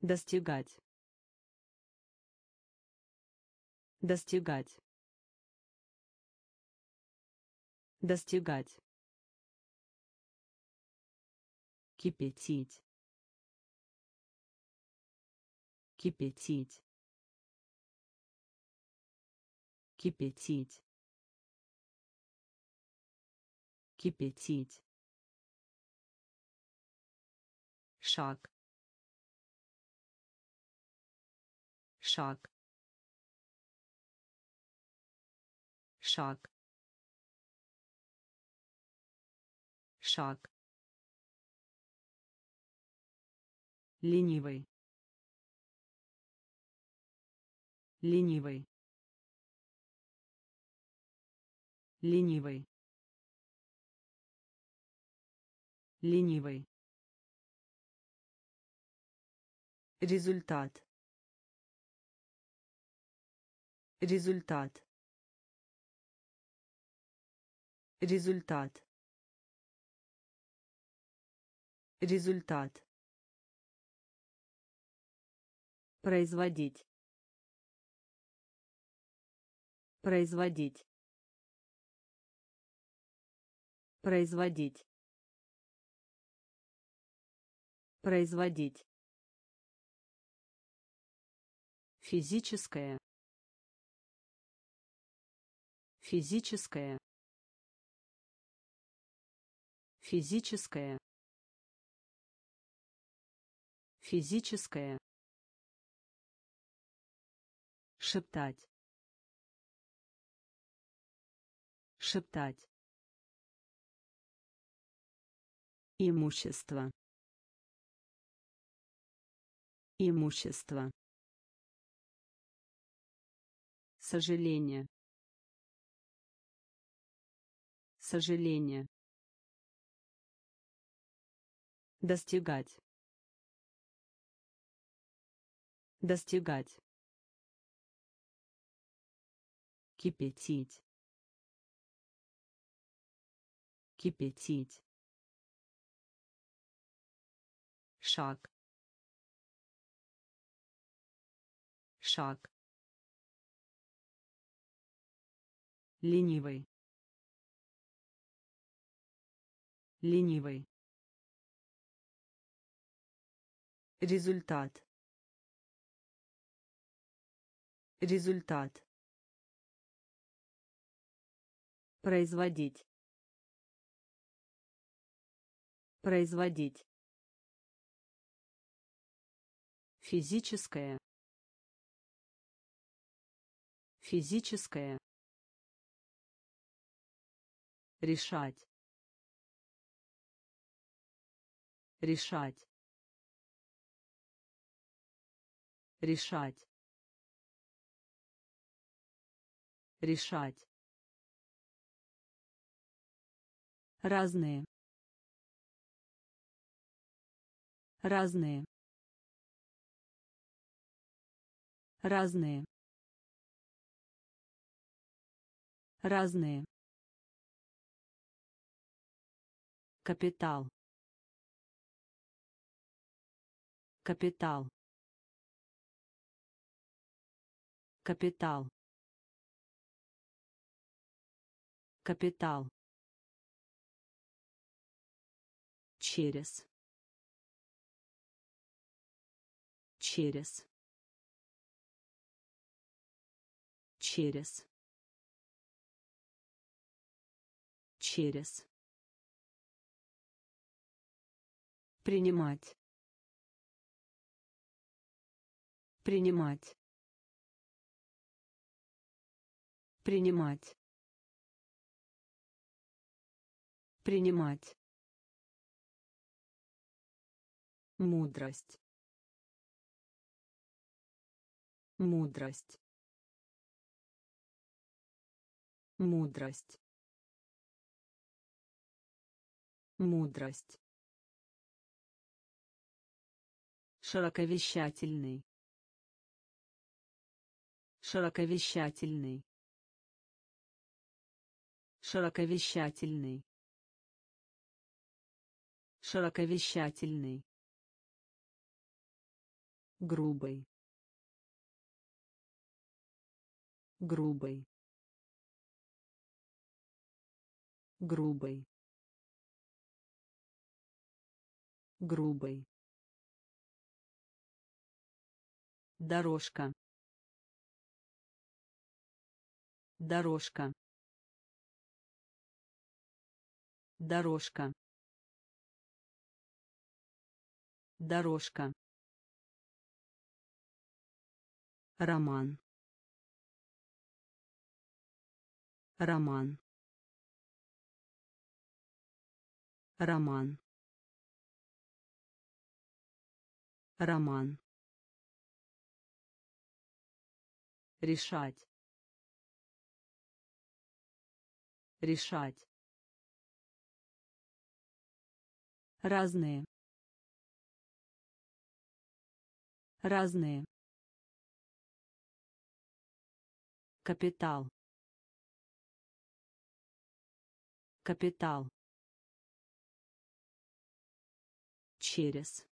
Достигать. Достигать. Достигать. Кипятить. Кипятить. Кипятить кипятить. Шаг. Шаг. Шаг. Шаг. Ленивый. Ленивый. Ленивый ленивый результат. Результат. Результат. Результат. Производить. Производить. Производить производить. Физическое. Физическое. Физическое. Физическое. Шептать. Шептать. Имущество имущество. Сожаление. Сожаление. Достигать. Достигать. Кипятить. Кипятить. Шаг шаг. Ленивый. Ленивый. Результат. Результат. Производить. Производить. Физическое физическое. Решать. Решать. Решать. Решать. Разные. Разные. Разные разные. Капитал. Капитал. Капитал. Капитал. Через. Через. Через через. Принимать. Принимать. Принимать. Принимать. Мудрость. Мудрость. Мудрость мудрость. Широковещательный. Широковещательный. Широковещательный. Широковещательный. Грубый. Грубый. Грубый грубый дорожка. Дорожка. Дорожка. Дорожка. Роман. Роман. Роман роман. Решать. Решать. Разные. Разные. Капитал. Капитал. Через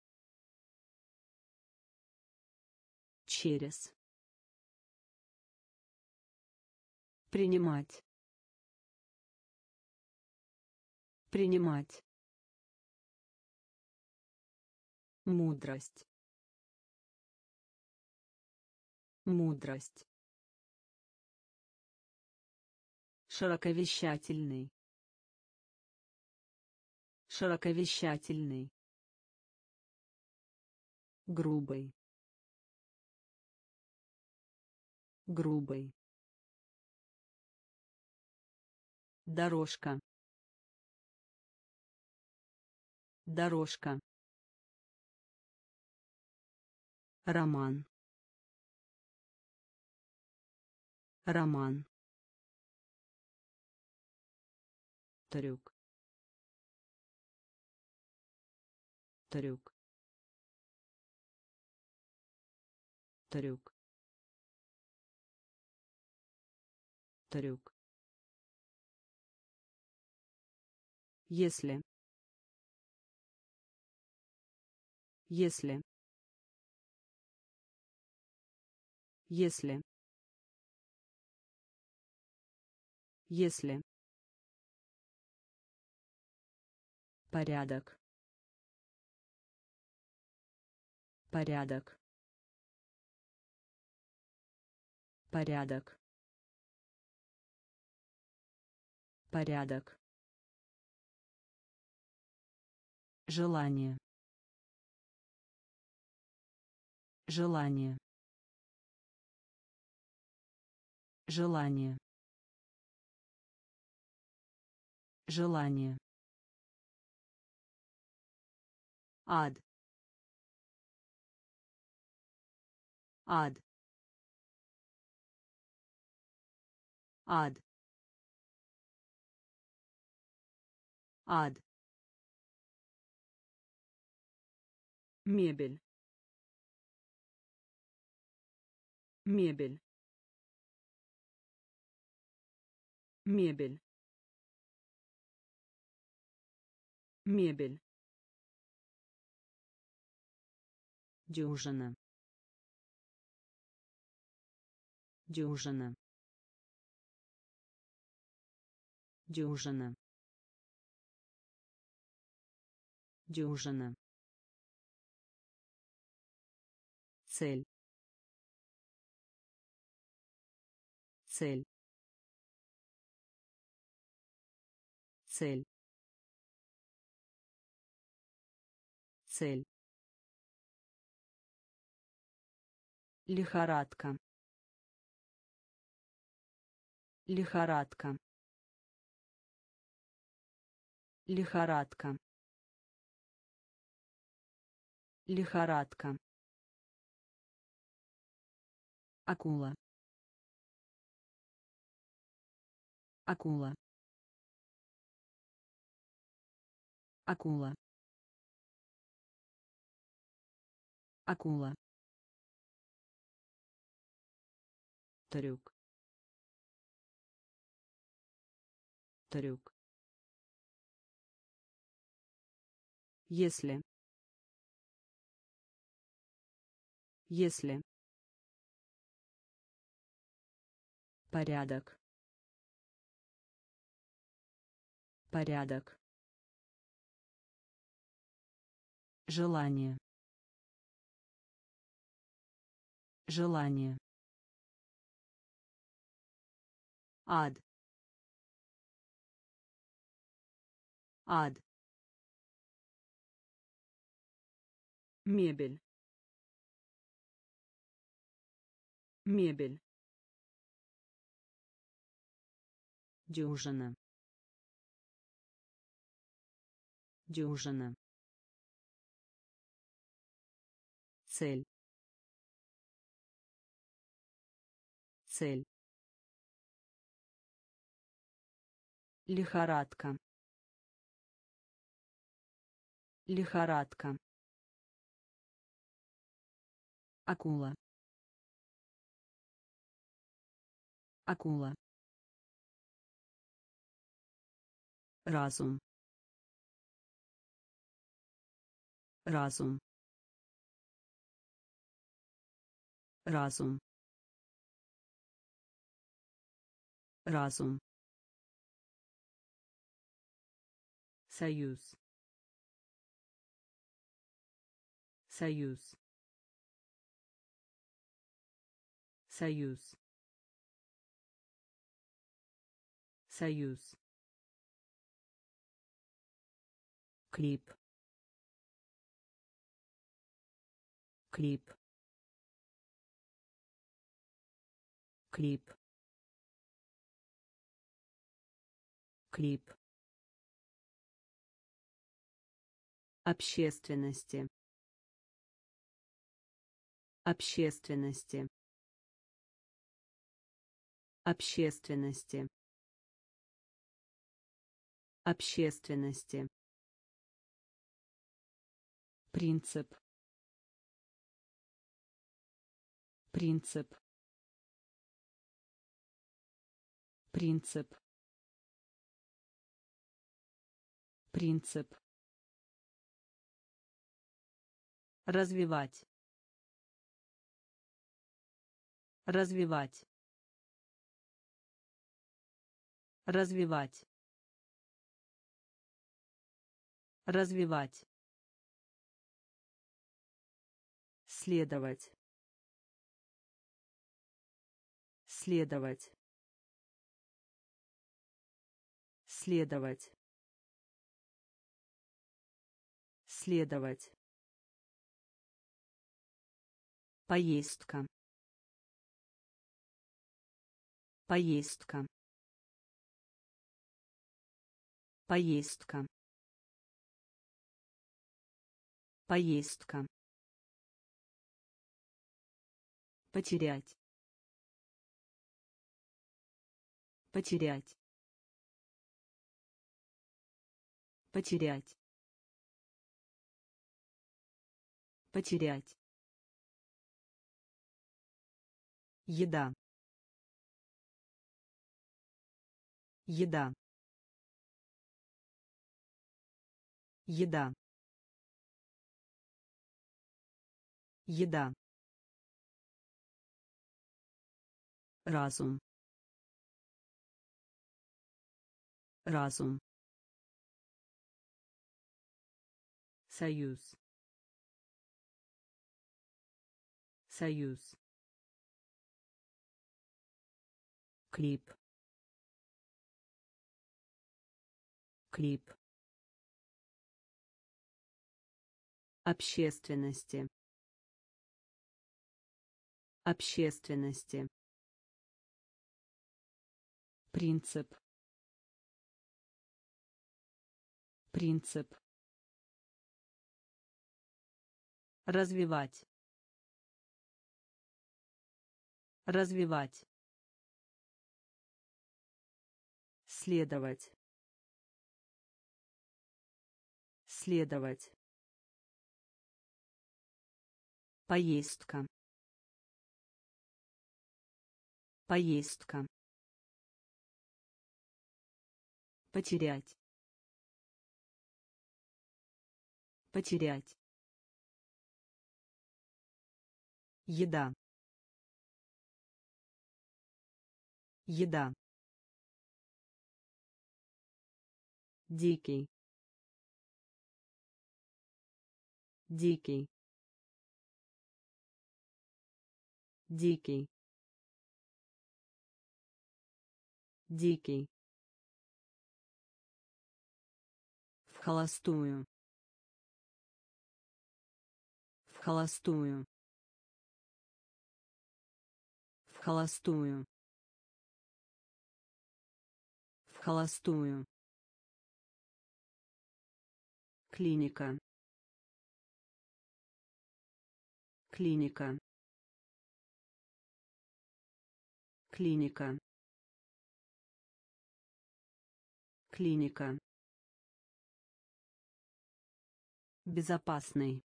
через. Принимать. Принимать. Мудрость. Мудрость. Широковещательный. Широковещательный. Грубый грубый дорожка. Дорожка. Роман. Роман. Трюк. Трюк. Трюк трюк если. Если. Если. Если. Порядок. Порядок. Порядок порядок. Желание. Желание. Желание. Желание. Ад. Ад. Ад ад. Мебель. Мебель. Мебель. Мебель. Дюжина. Дюжина. Дюжина дюжина. Цель. Цель. Цель. Цель. Лихорадка. Лихорадка. Лихорадка лихорадка. Акула. Акула. Акула. Акула. Трюк. Трюк. Если если. Порядок. Порядок. Желание. Желание. Ад. Ад. Мебель мебель. Дюжина. Дюжина. Цель. Цель. Лихорадка. Лихорадка. Акула акула. Разум. Разум. Разум. Разум. Союз. Союз. Союз союз. Клип. Клип. Клип. Клип. Общественности. Общественности. Общественности общественности. Принцип. Принцип. Принцип. Принцип. Развивать. Развивать. Развивать развивать. Следовать. Следовать. Следовать. Следовать. Поездка. Поездка. Поездка поездка. Потерять. Потерять. Потерять. Потерять. Еда. Еда. Еда еда. Разум. Разум. Союз. Союз. Клип. Клип. Общественности общественности. Принцип. Принцип. Развивать. Развивать. Следовать. Следовать. Поездка поездка. Потерять. Потерять. Еда. Еда. Дикий. Дикий. Дикий дикий. В холостую. В холостую. В холостую. В холостую. Клиника. Клиника. Клиника клиника. Безопасный.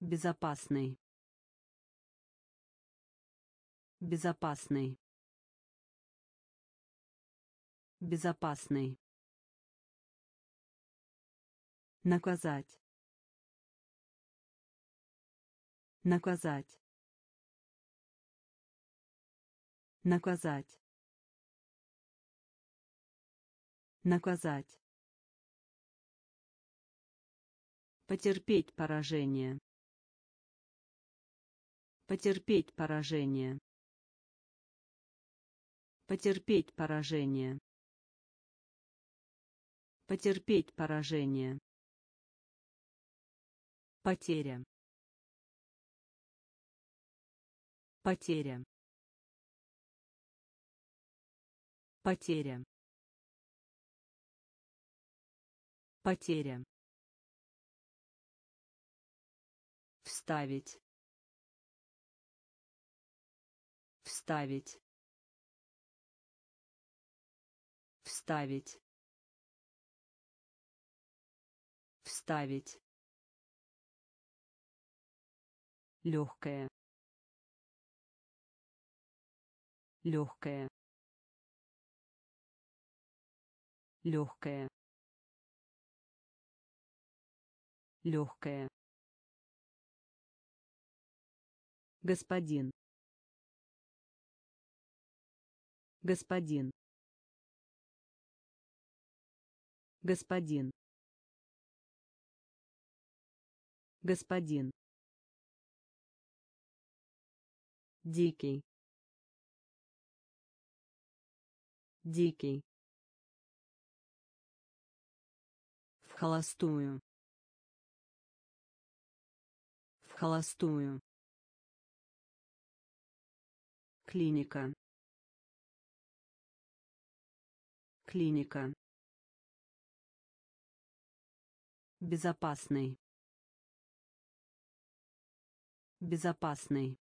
Безопасный. Безопасный. Безопасный. Наказать. Наказать. Наказать наказать потерпеть поражение потерпеть поражение потерпеть поражение потерпеть поражение Потеря. Потеря. Потеря. Потеря. Вставить. Вставить. Вставить. Вставить. легкое легкое легкое легкое. Господин. Господин. Господин. Господин. Дикий. Дикий. В холостую холостую. Клиника. Клиника. Безопасный. Безопасный.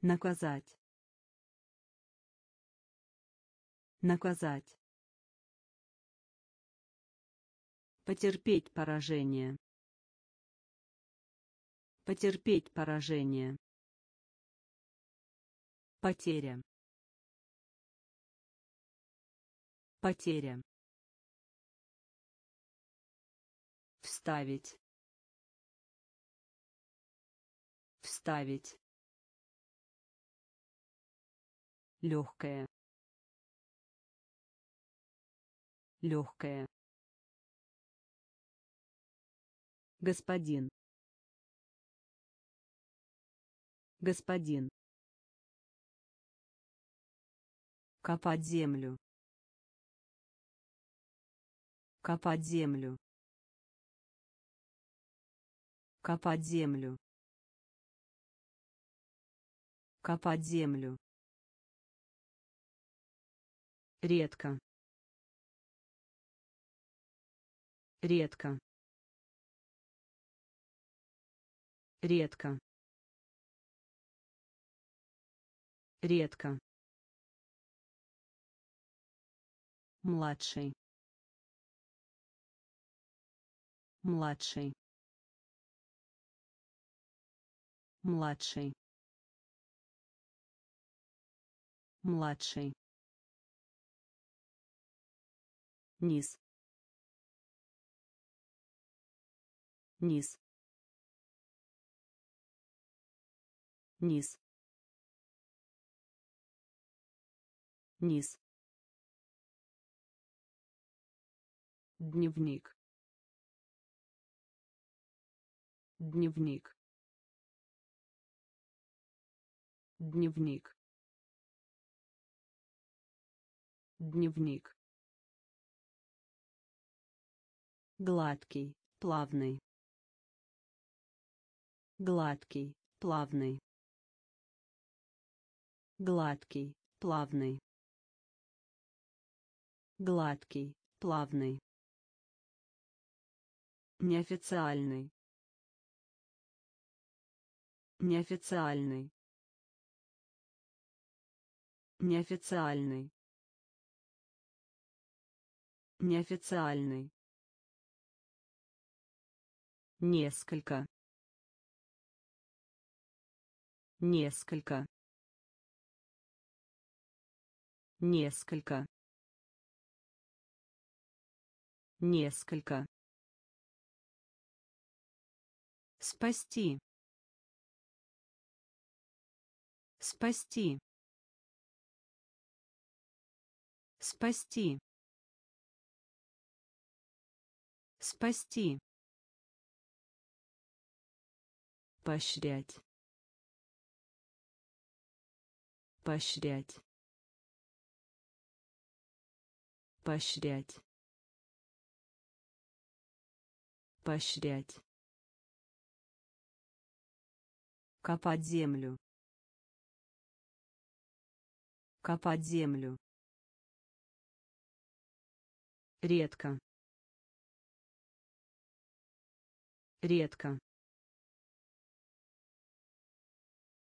Наказать. Наказать. Потерпеть поражение потерпеть поражение. Потеря. Потеря. Вставить. Вставить. Легкое. Легкое. Господин господин Копать землю. Копать землю. Копать землю. Копать землю. Редко. Редко. Редко. Редко. Младший. Младший. Младший. Младший. низ низ низ низ дневник. Дневник. Дневник. Дневник. Гладкий плавный. Гладкий плавный. Гладкий плавный гладкий плавный. Неофициальный. Неофициальный. Неофициальный. Неофициальный. Несколько. Несколько. Несколько несколько. Спасти. Спасти. Спасти. Спасти. Поощрять. Поощрять. Поощрять поощрять. Копать землю. Копать землю. Редко. Редко.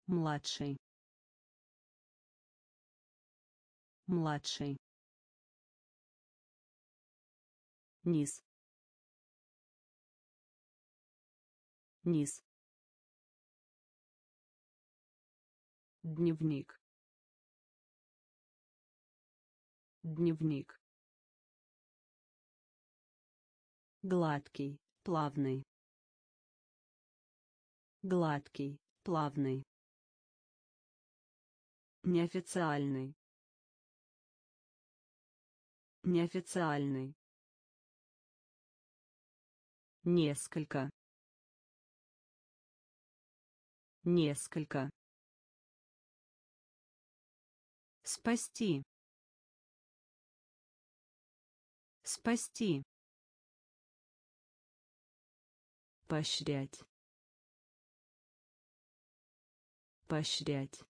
Младший. Младший. Низ низ дневник. Дневник. Гладкий плавный. Гладкий плавный. Неофициальный. Неофициальный. Несколько несколько. Спасти. Спасти. Поощрять. Поощрять.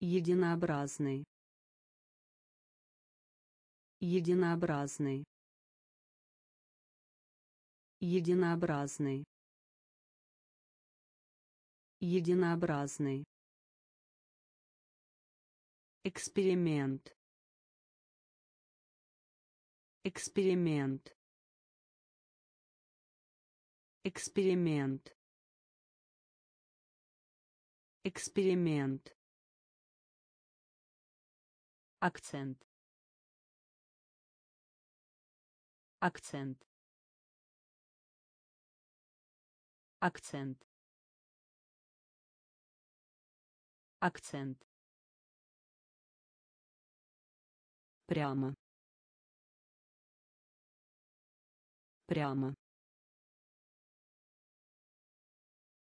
Единообразный. Единообразный. Единообразный единообразный. Эксперимент. Эксперимент. Эксперимент. Эксперимент. Акцент. Акцент. Акцент акцент. Прямо. Прямо.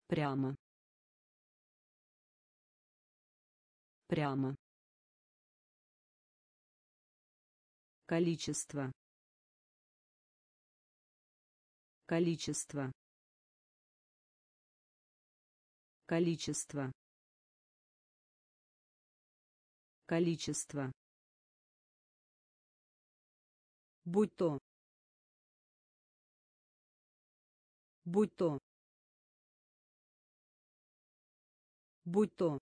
Прямо. Прямо. Количество. Количество. Количество количество. Будь то. Будь то. Будь то.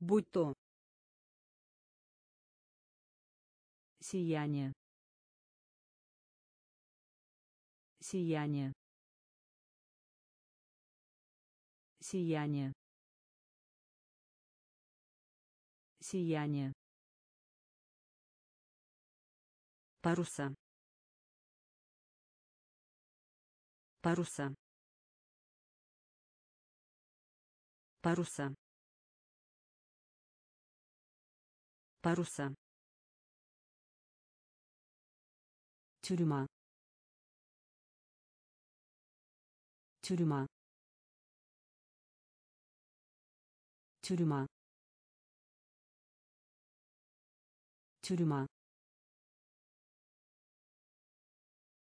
Будь то. Сияние. Сияние. Сияние сияние. Паруса. Паруса. Паруса. Паруса. Тюрьма. Тюрьма. Тюрьма тюрьма.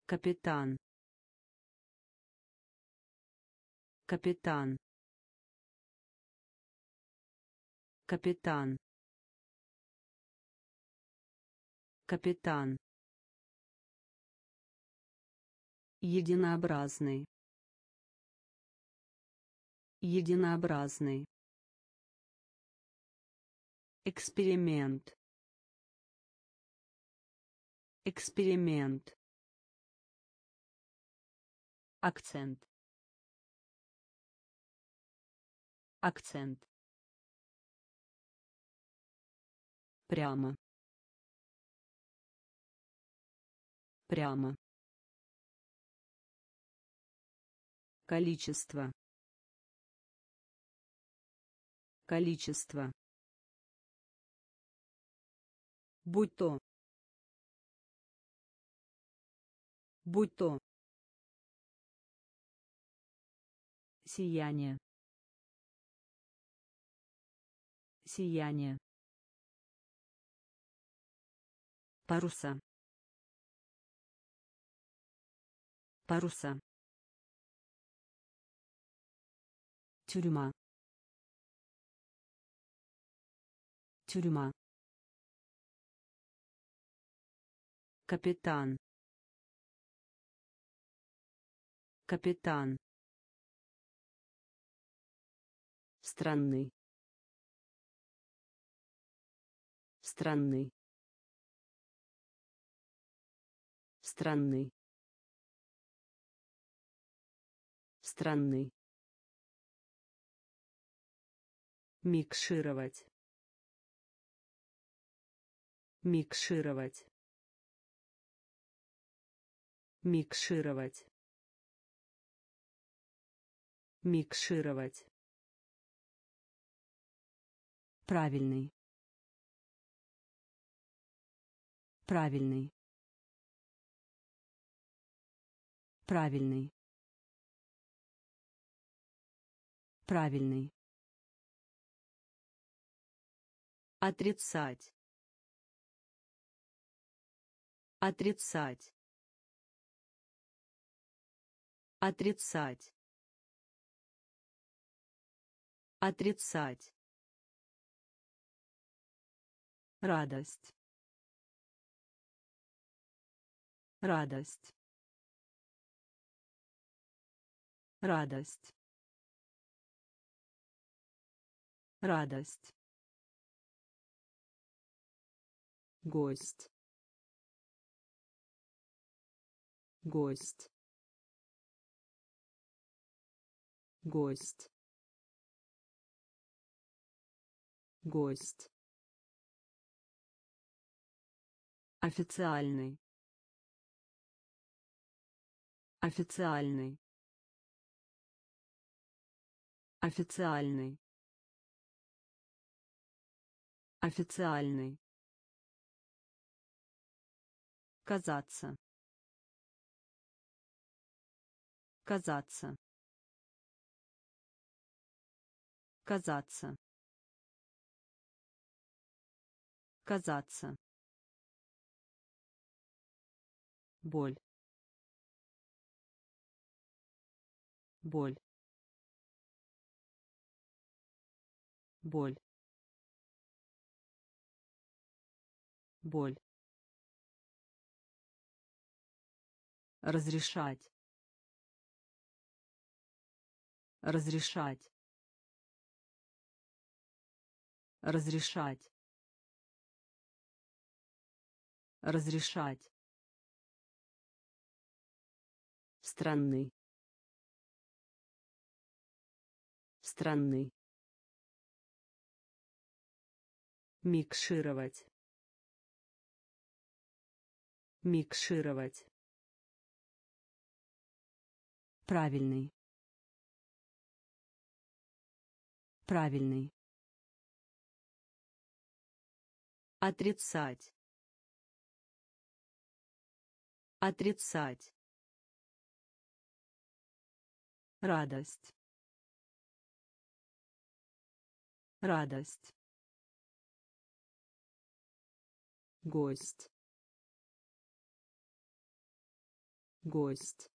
Капитан. Капитан. Капитан. Капитан. Единообразный. Единообразный. Эксперимент эксперимент. Акцент. Акцент. Прямо. Прямо. Количество. Количество. Будь то будь то сияние. Сияние. Паруса. Паруса. Тюрьма. Тюрьма. Капитан капитан. Странный. Странный. Странный. Странный. Микшировать. Микшировать. Микшировать микшировать. Правильный. Правильный. Правильный. Правильный. Отрицать. Отрицать. Отрицать отрицать. Радость. Радость. Радость. Радость. Гость. Гость. Гость гость. Официальный. Официальный. Официальный. Официальный. Казаться. Казаться. Казаться казаться боль. Боль. Боль. Боль. Разрешать. Разрешать. Разрешать разрешать странный странный микшировать. Микшировать. Правильный. Правильный. Отрицать отрицать. Радость. Радость. Гость. Гость.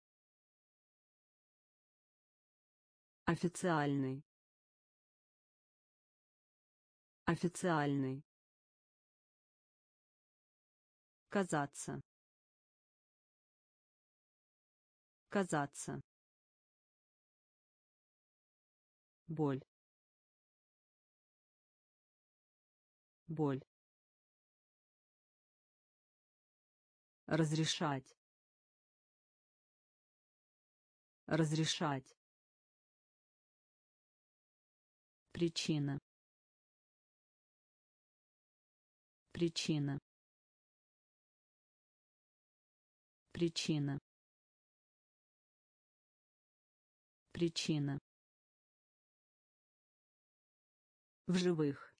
Официальный. Официальный. Казаться казаться боль. Боль. Разрешать. Разрешать. Причина. Причина. Причина причина. В живых.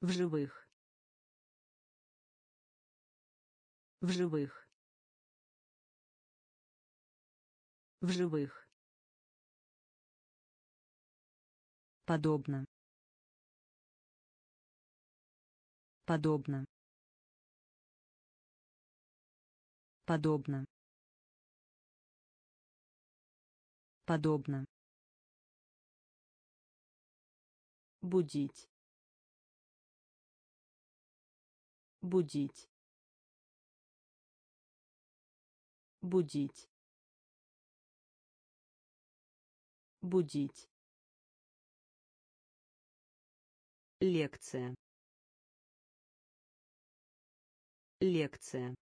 В живых. В живых. В живых. Подобно. Подобно. Подобно подобно. Будить. Будить. Будить. Будить. Лекция. Лекция.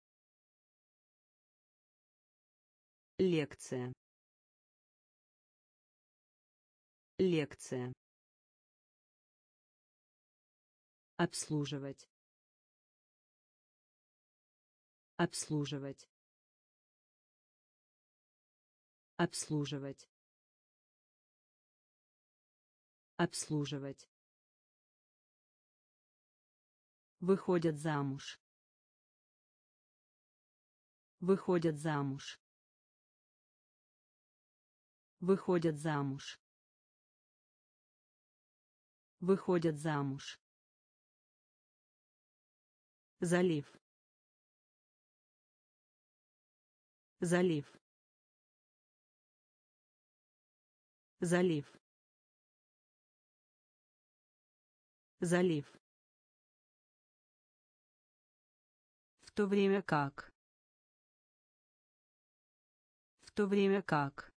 Лекция лекция. Обслуживать. Обслуживать. Обслуживать. Обслуживать. Выходят замуж. Выходят замуж. Выходят замуж выходят замуж. Залив. Залив. Залив. Залив. В то время как. В то время как.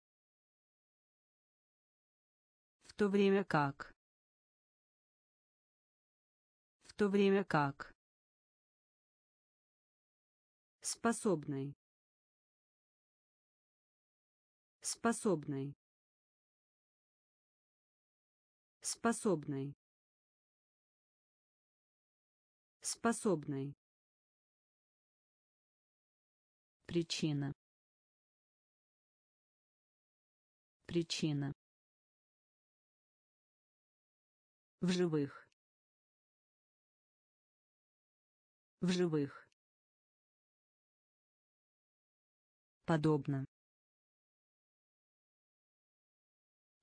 В то время как то время как? Способный. Способный. Способный. Способный. Причина. Причина. В живых в живых подобно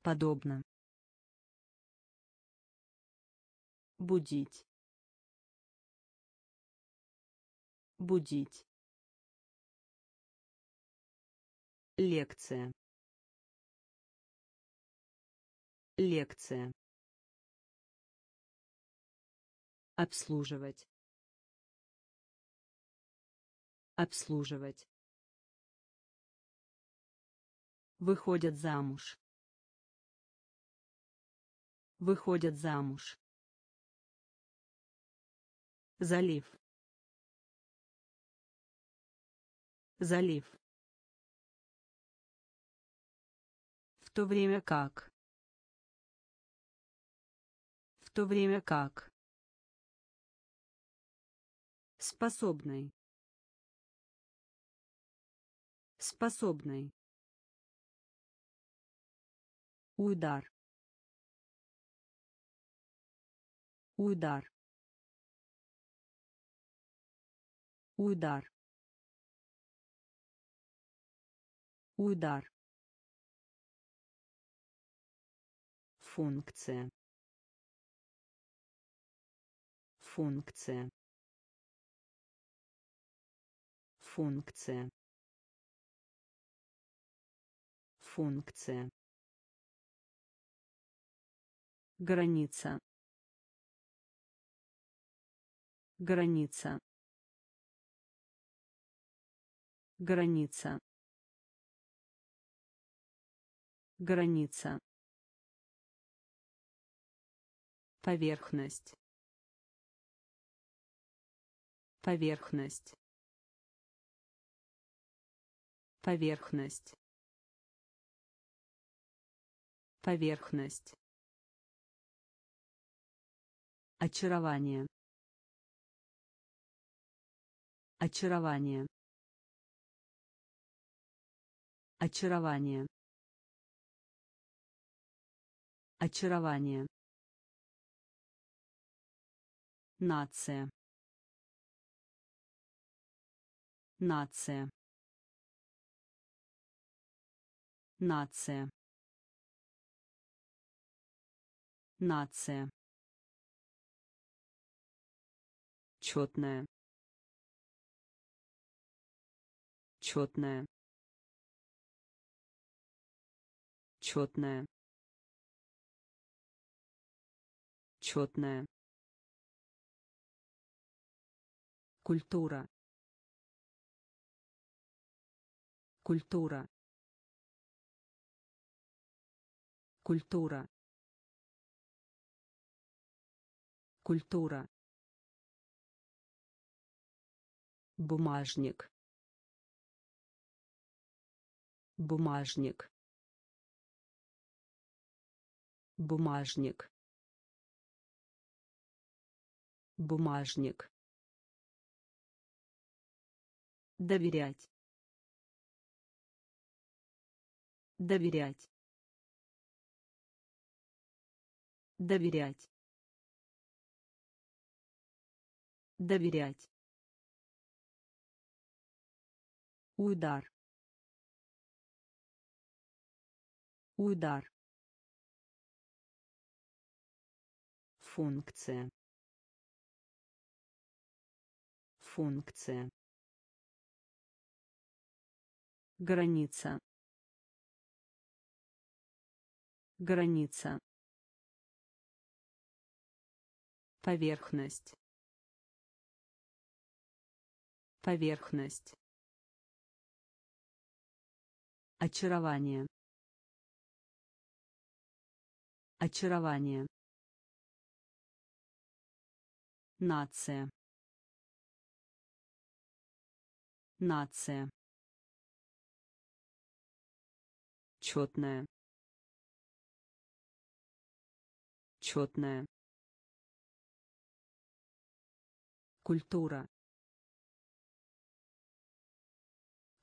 Подобно. Будить. Будить. Лекция. Лекция. Обслуживать. Обслуживать. Выходят замуж. Выходят замуж. Залив. Залив. В то время как. В то время как. Способный. Способный. Удар. Удар. Удар. Удар. Функция. Функция. Функция. Функция. Граница. Граница. Граница. Граница. Поверхность. Поверхность. Поверхность. Поверхность. Очарование. Очарование. Очарование. Очарование. Нация. Нация. Нация. Нация. Четная. Четная. Четная. Четная. Культура. Культура. Культура. Культура. Бумажник. Бумажник. Бумажник. Бумажник. Доверять. Доверять. Доверять. Доверять. Удар. Удар. Функция. Функция. Граница. Граница. Поверхность. Поверхность. Очарование. Очарование. Нация. Нация. Четная. Четная. Культура.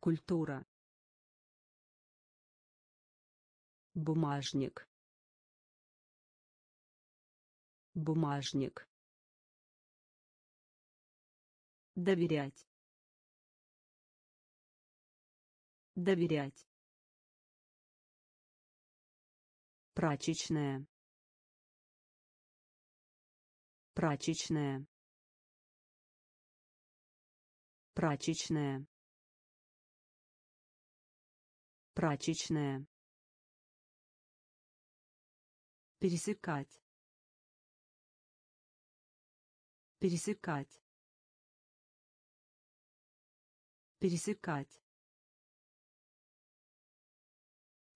Культура. Бумажник. Бумажник. Доверять. Доверять. прачечная прачечная прачечная прачечная. Пересекать. Пересекать. Пересекать.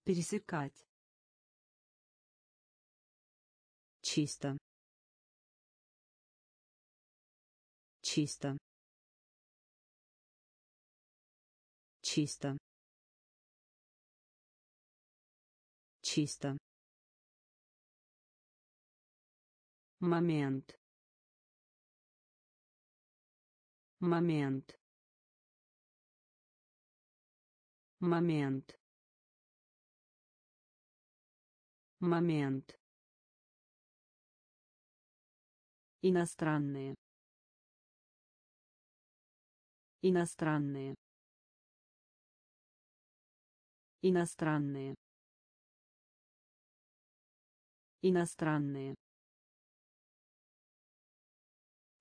Пересекать. Чисто. Чисто. Чисто чисто. Момент. Момент. Момент. Момент. Иностранные. Иностранные. Иностранные иностранные.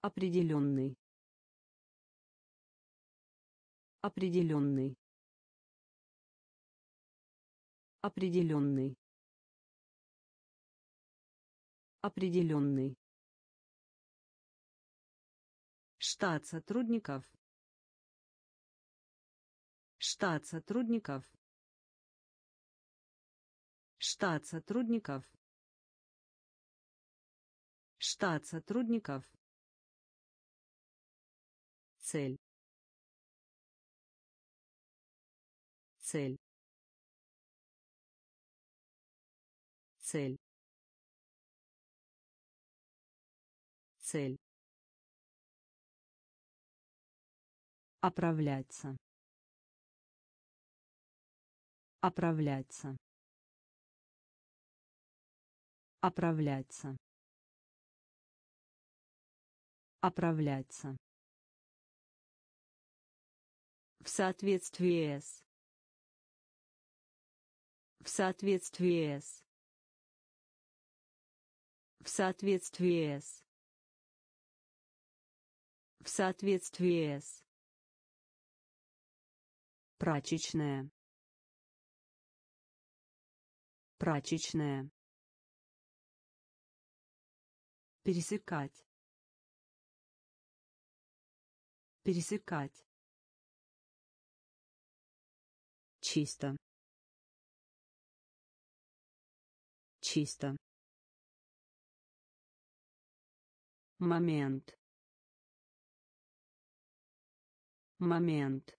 Определенный. Определенный. Определенный. Определенный. Штат сотрудников. Штат сотрудников. Штат сотрудников штат сотрудников. Цель. Цель. Цель. Цель. Оправляться. Оправляться. Оправляться оправляться. В соответствии с. В соответствии с. В соответствии с. В соответствии с. Прачечная. Прачечная. Пересекать пересекать. Чисто. Чисто. Момент. Момент.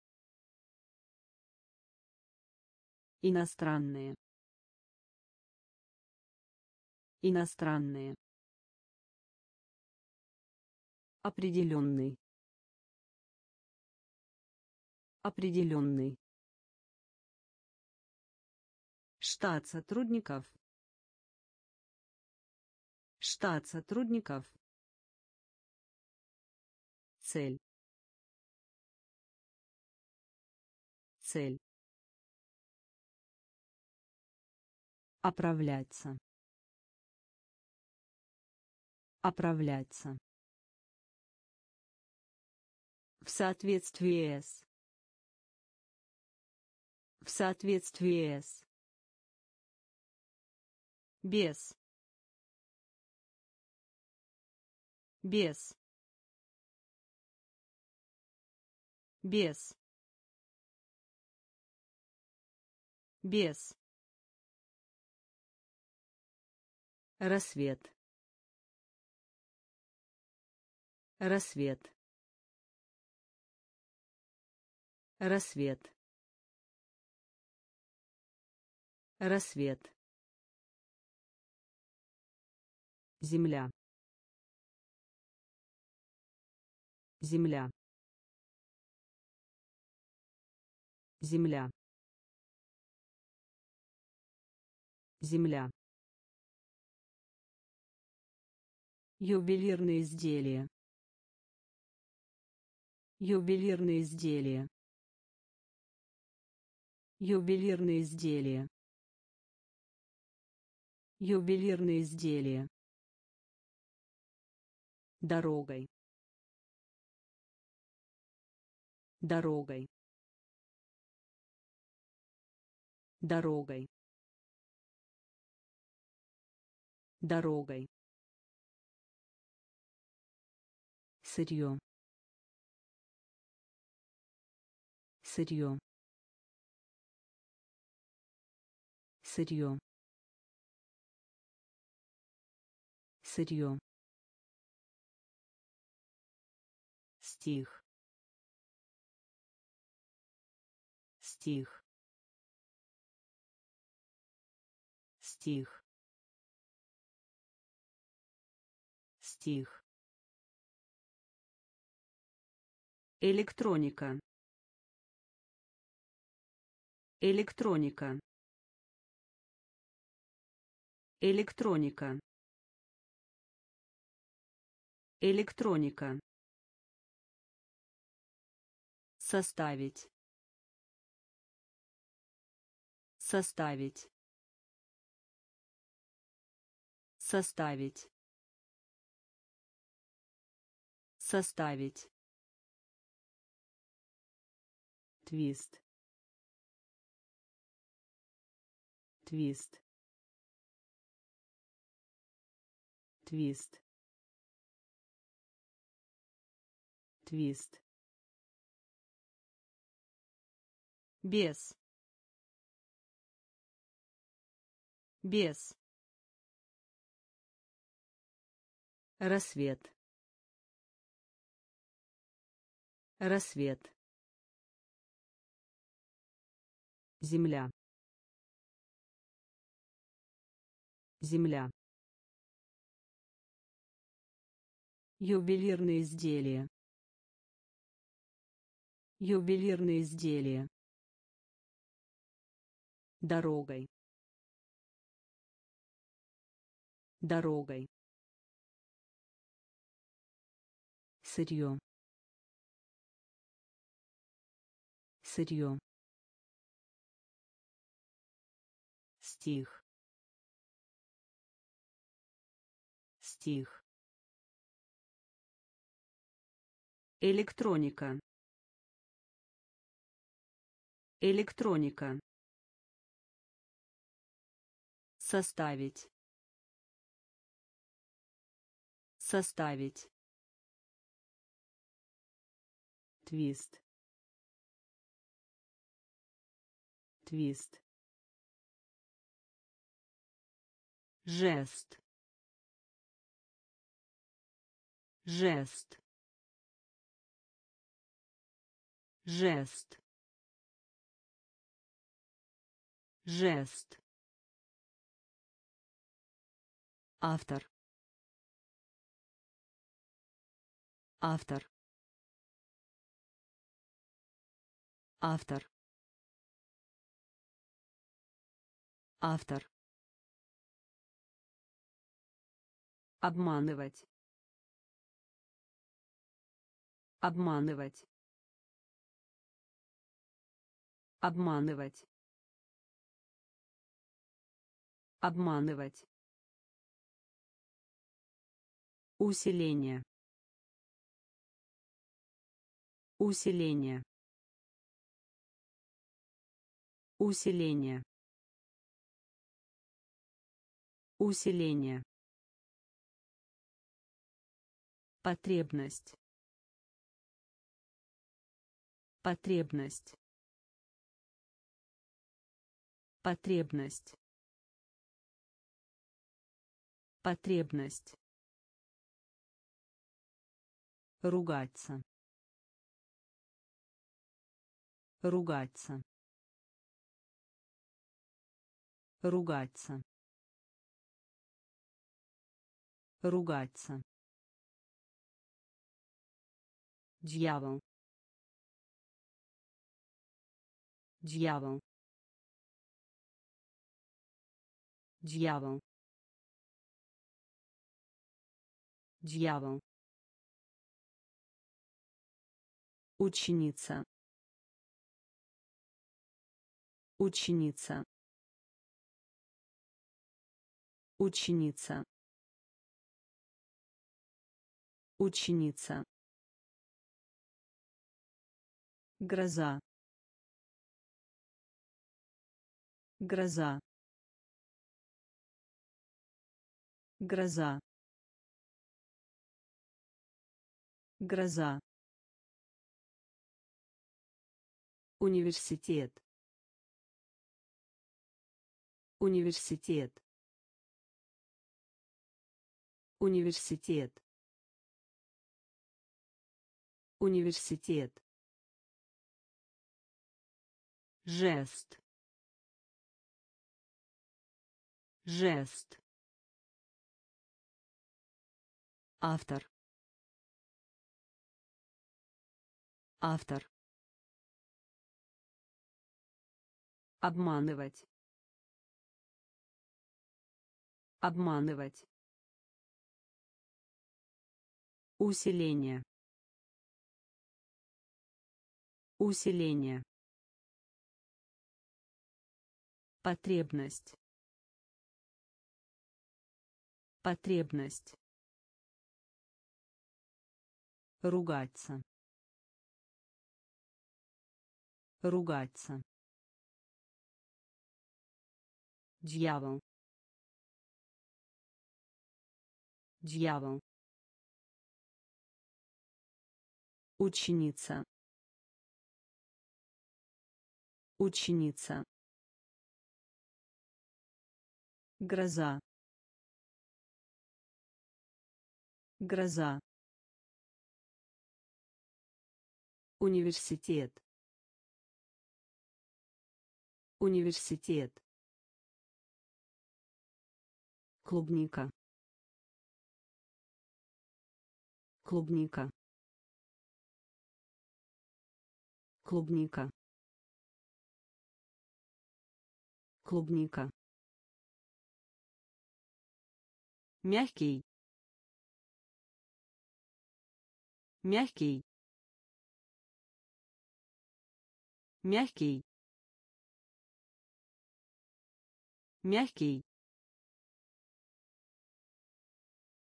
Иностранные. Иностранные. Определенный определенный. Штат сотрудников. Штат сотрудников. Цель. Цель. Оправляться. Оправляться. В соответствии с в соответствии с. Без. Без. Без. Без. Рассвет. Рассвет. Рассвет рассвет. Земля. Земля. Земля. Земля. Ювелирные изделия. Ювелирные изделия. Ювелирные изделия Ювелирные изделия. Дорогой. Дорогой. Дорогой. Дорогой. сырье сырье сырье сырье стих. Стих. Стих. Стих. Электроника. Электроника. Электроника электроника. Составить. Составить. Составить. Составить. Твист. Твист. Твист твист. Без без рассвет. Рассвет. Земля. Земля. Ювелирные изделия ювелирные изделия. Дорогой. Дорогой. Сырье. Сырье. Стих. Стих. Электроника электроника. Составить. Составить. Твист. Твист. Жест. Жест. Жест жест. Автор. Автор. Автор. Автор. Обманывать. Обманывать. Обманывать обманывать усиление усиление усиление усиление Потребность. Потребность. Потребность. Потребность. Ругаться. Ругаться. Ругаться. Ругаться. Дьявол. Дьявол. Дьявол. Дьявол. Ученица. Ученица. ученица ученица гроза гроза гроза гроза. Университет. Университет. Университет. Университет. Жест. Жест. Автор автор. Обманывать. Обманывать. Усиление. Усиление. Потребность. Потребность. Ругаться ругаться. Дьявол. Дьявол. Ученица. Ученица. Гроза. Гроза. Университет университет. Клубника. Клубника. Клубника. Клубника. Мягкий. Мягкий. Мягкий мягкий.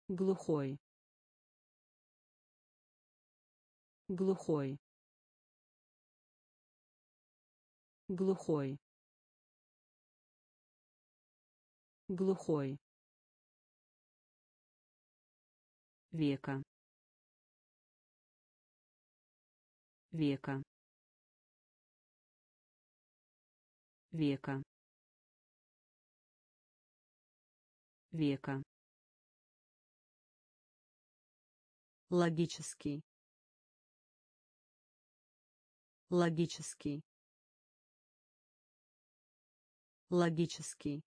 Глухой. Глухой. Глухой. Глухой. Века. Века. Века века. Логический. Логический. Логический.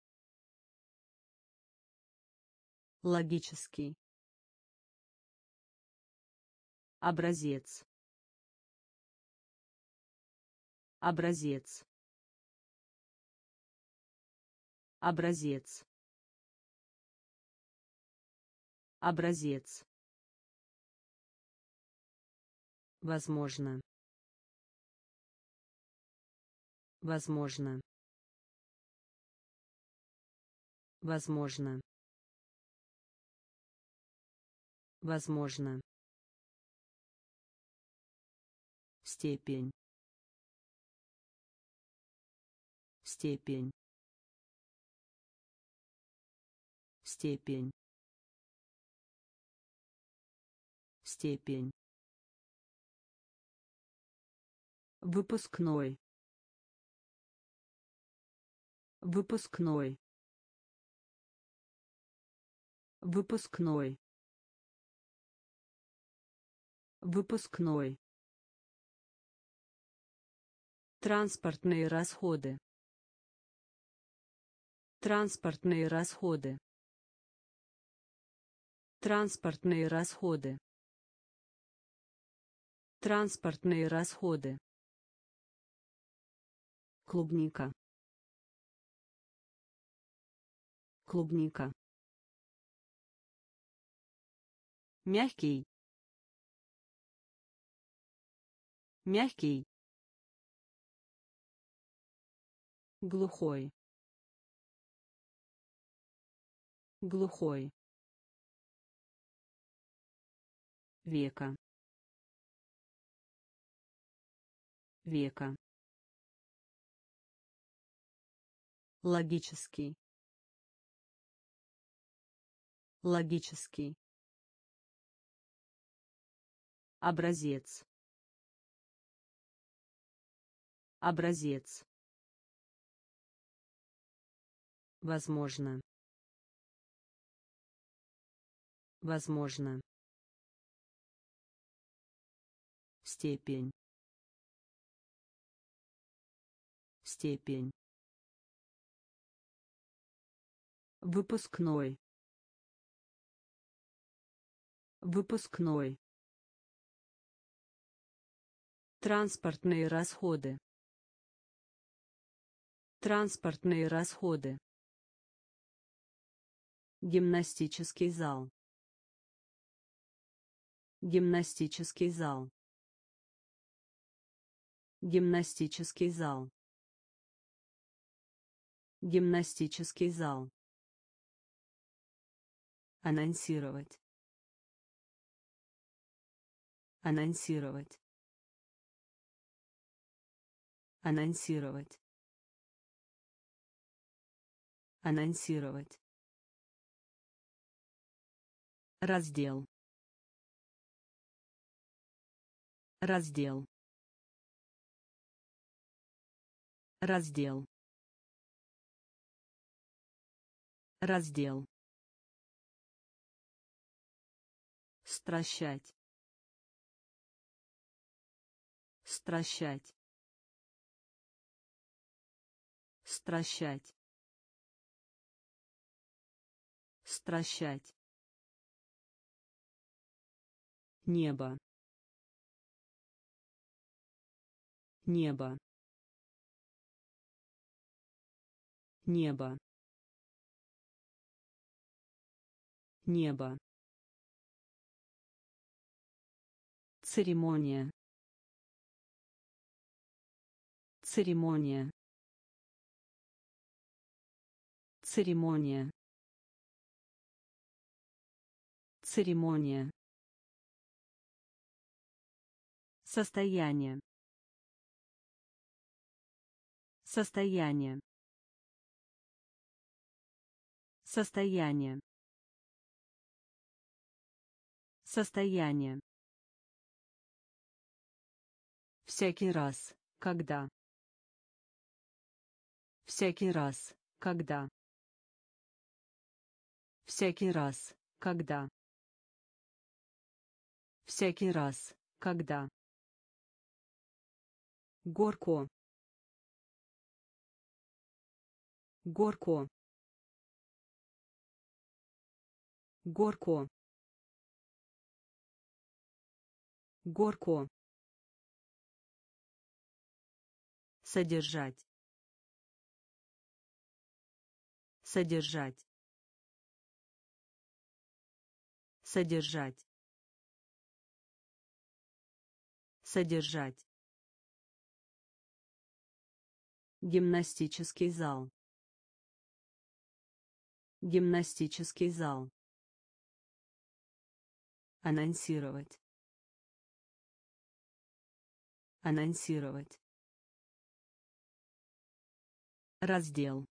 Логический. Образец. Образец. Образец образец. Возможно. Возможно. Возможно. Возможно. Степень. Степень. Степень степень. Выпускной. Выпускной. Выпускной. Выпускной. Транспортные расходы. Транспортные расходы. Транспортные расходы транспортные расходы. Клубника. Клубника. Мягкий. Мягкий. Глухой. Глухой. Века века. Логический. Логический. Образец. Образец. Возможно. Возможно. Степень степень. Выпускной. Выпускной. Транспортные расходы. Транспортные расходы. Гимнастический зал. Гимнастический зал. Гимнастический зал гимнастический зал. Анонсировать. Анонсировать. Анонсировать. Анонсировать. Раздел. Раздел. Раздел раздел. Стращать. Стращать. Стращать. Стращать. Небо. Небо. Небо небо. Церемония. Церемония. Церемония. Церемония. Состояние. Состояние. Состояние состояние. Всякий раз когда. Всякий раз когда. Всякий раз когда. Всякий раз когда. Горко. Горко. Горко горко содержать. Содержать. Содержать. Содержать. Гимнастический зал. Гимнастический зал. Анонсировать анонсировать. Раздел.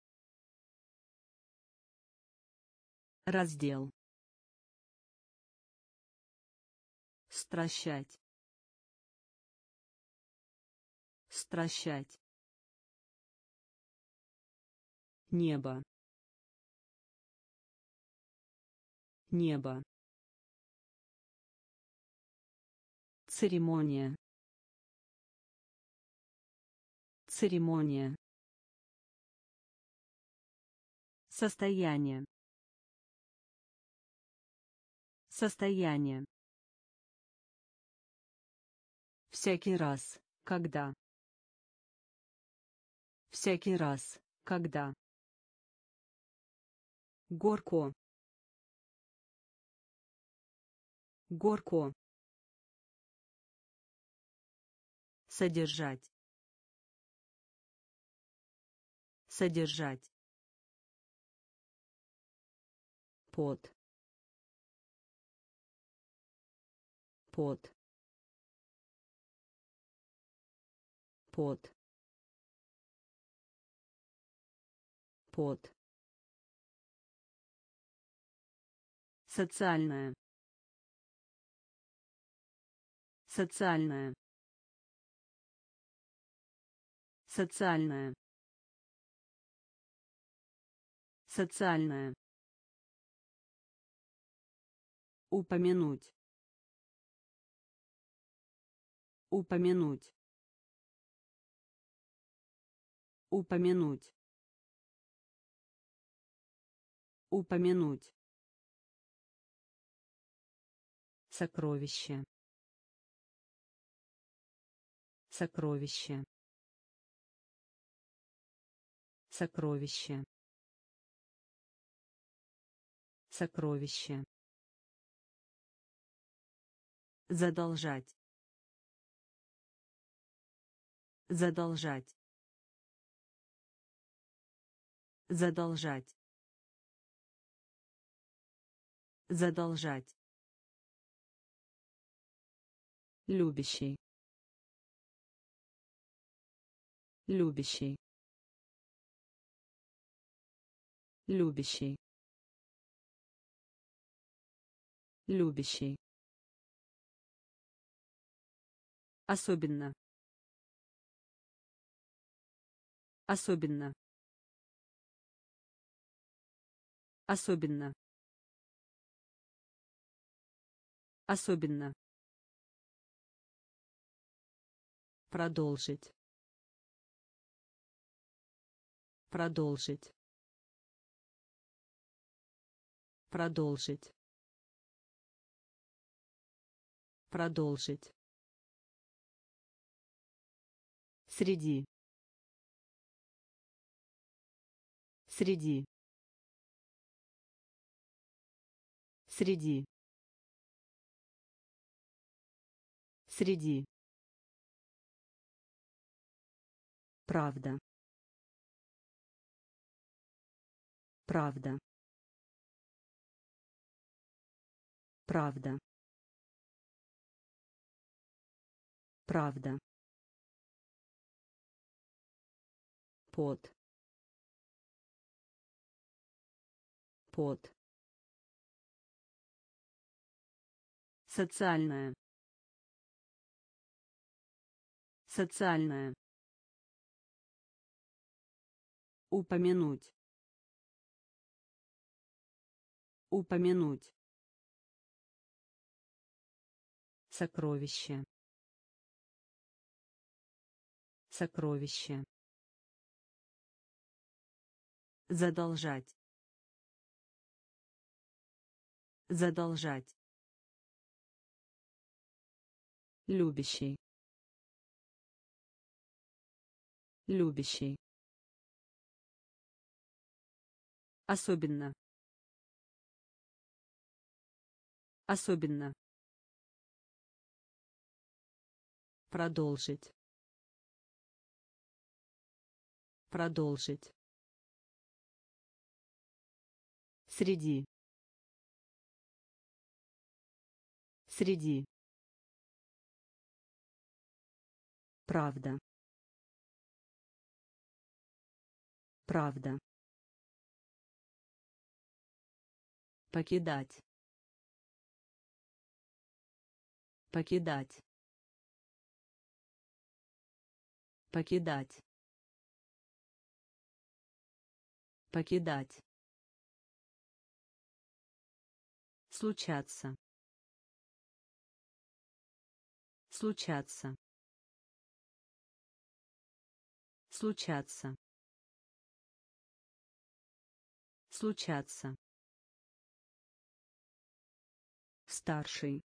Раздел. Стращать. Стращать. Небо. Небо. Церемония церемония. Состояние. Состояние. Всякий раз когда. Всякий раз когда. Горко. Горко. Содержать содержать. Пот пот пот пот социальная социальная социальная социальная упомянуть. Упомянуть. Упомянуть. Упомянуть. Сокровище. Сокровище. Сокровище сокровище. Задолжать. Задолжать. Задолжать. Задолжать. Любящий. Любящий. Любящий любящий. Особенно. Особенно. Особенно. Особенно. Продолжить. Продолжить. Продолжить продолжить. Среди. Среди. Среди. Среди. Правда. Правда. Правда правда. Пот. Пот. Социальная социальная упомянуть. Упомянуть. Сокровище сокровище. Задолжать. Задолжать. Любящий. Любящий. Особенно. Особенно. Продолжить продолжить. Среди. Среди. Правда. Правда. Покидать. Покидать. Покидать покидать. Случаться. Случаться. Случаться. Случаться. Старший.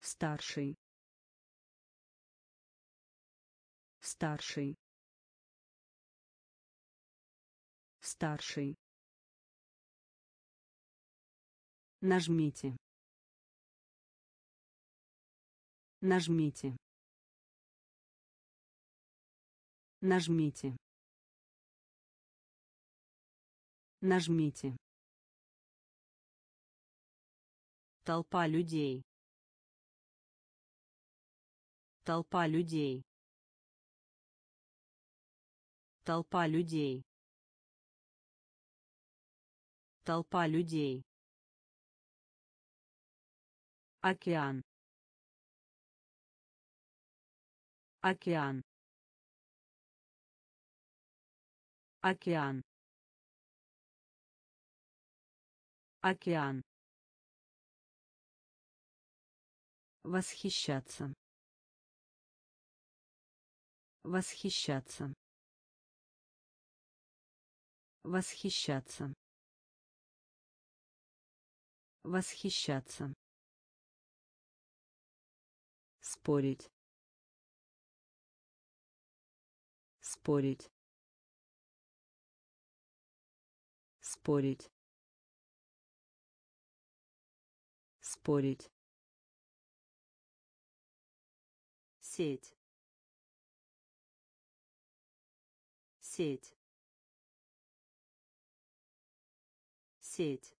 Старший. Старший старший нажмите нажмите нажмите Нажмите. Толпа людей. Толпа людей. Толпа людей. Толпа людей. Океан. Океан. Океан. Океан. Восхищаться. Восхищаться. Восхищаться. Восхищаться. Спорить. Спорить. Спорить. Спорить. Сеть. Сеть. Сеть.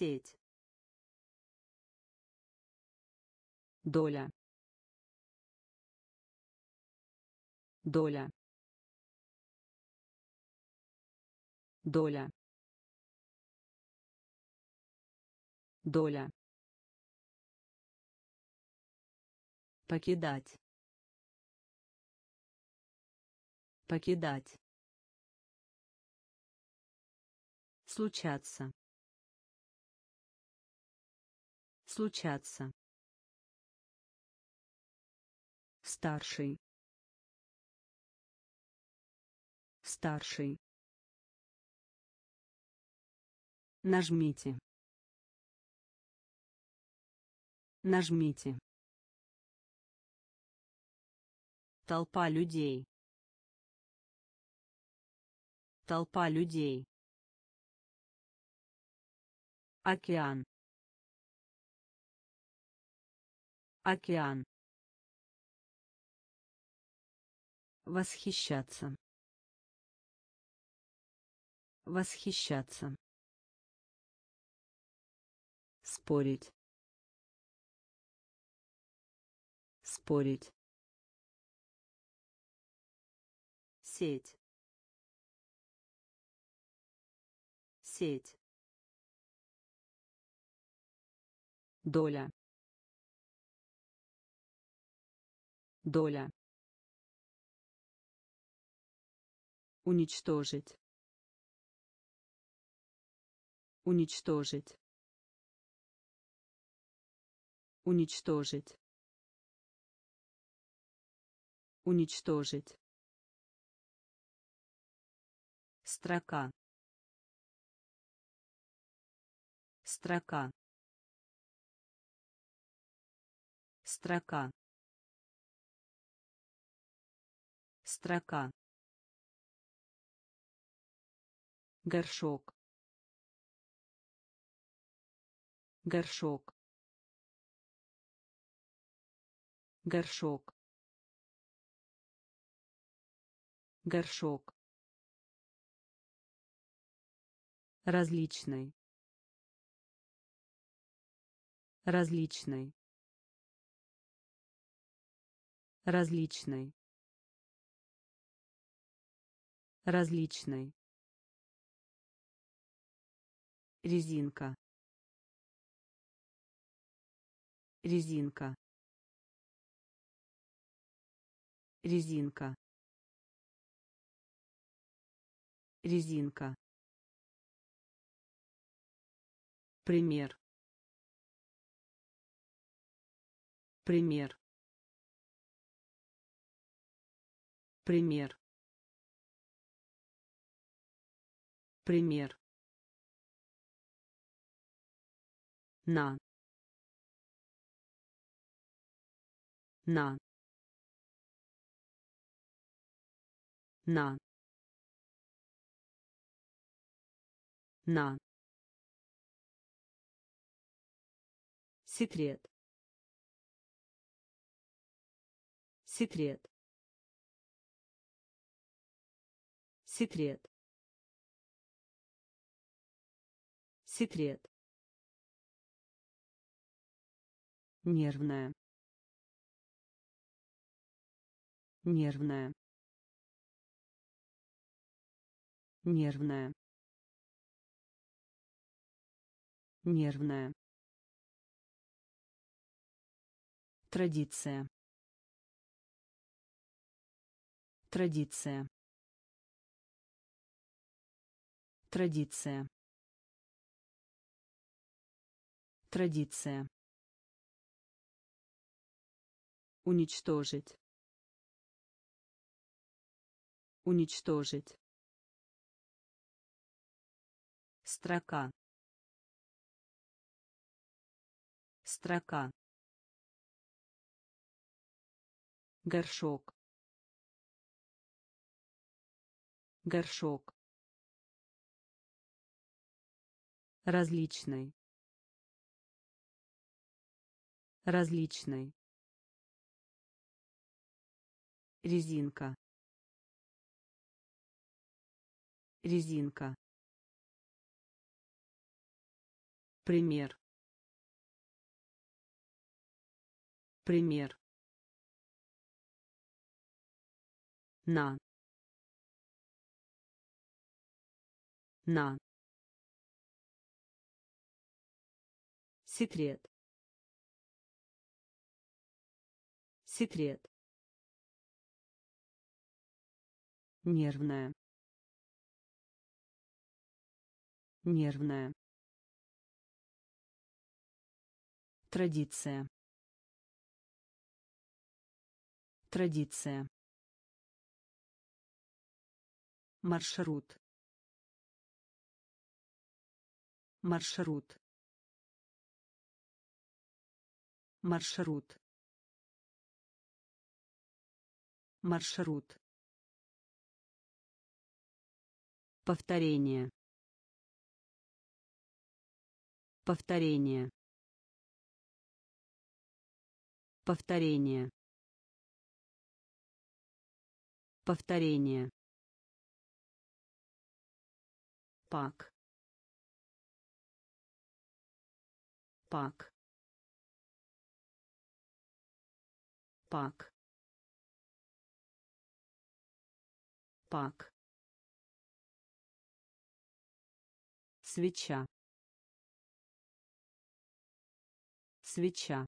Сеть. доля. Доля. Доля. Доля. Покидать. Покидать. Случаться случаться. Старший. Старший. Нажмите. Нажмите. Толпа людей. Толпа людей. Океан океан Восхищаться. Восхищаться. Спорить. Спорить. Сеть. Сеть. Доля. Доля. Уничтожить. Уничтожить. Уничтожить. Уничтожить. Строка. Строка. Строка. Строка. горшок. Горшок. Горшок. Горшок. Различный. Различный. Различный различный резинка. Резинка. Резинка. Резинка. Пример. Пример. Пример пример на на на на. Секрет. Секрет. Секрет секрет. Нервная. Нервная. Нервная. Нервная. Традиция. Традиция. Традиция традиция. Уничтожить. Уничтожить. Строка. Строка. Горшок. Горшок. Различный различный резинка. Резинка. Пример. Пример. На. На. Секрет секрет. Нервная. Нервная. Традиция. Традиция. Маршрут. Маршрут. Маршрут маршрут. Повторение. Повторение. Повторение. Повторение. Пак. Пак. Пак пак. Свеча. Свеча.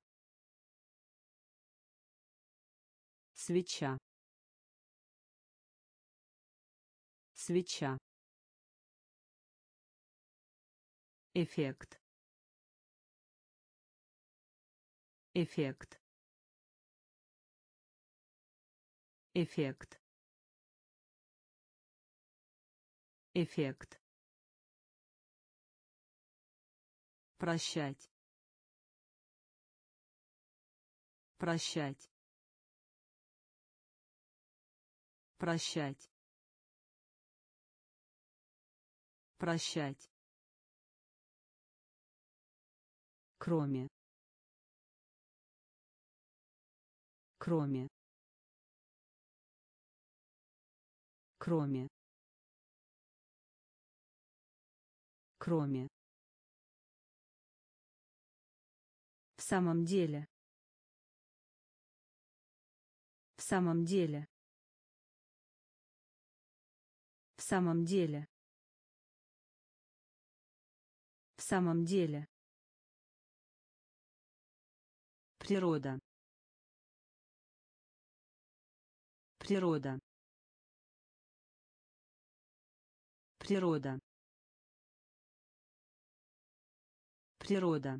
Свеча. Свеча. Эффект. Эффект. Эффект эффект. Прощать. Прощать. Прощать. Прощать. Кроме. Кроме. Кроме кроме. В самом деле. В самом деле. В самом деле. В самом деле. Природа. Природа. Природа природа.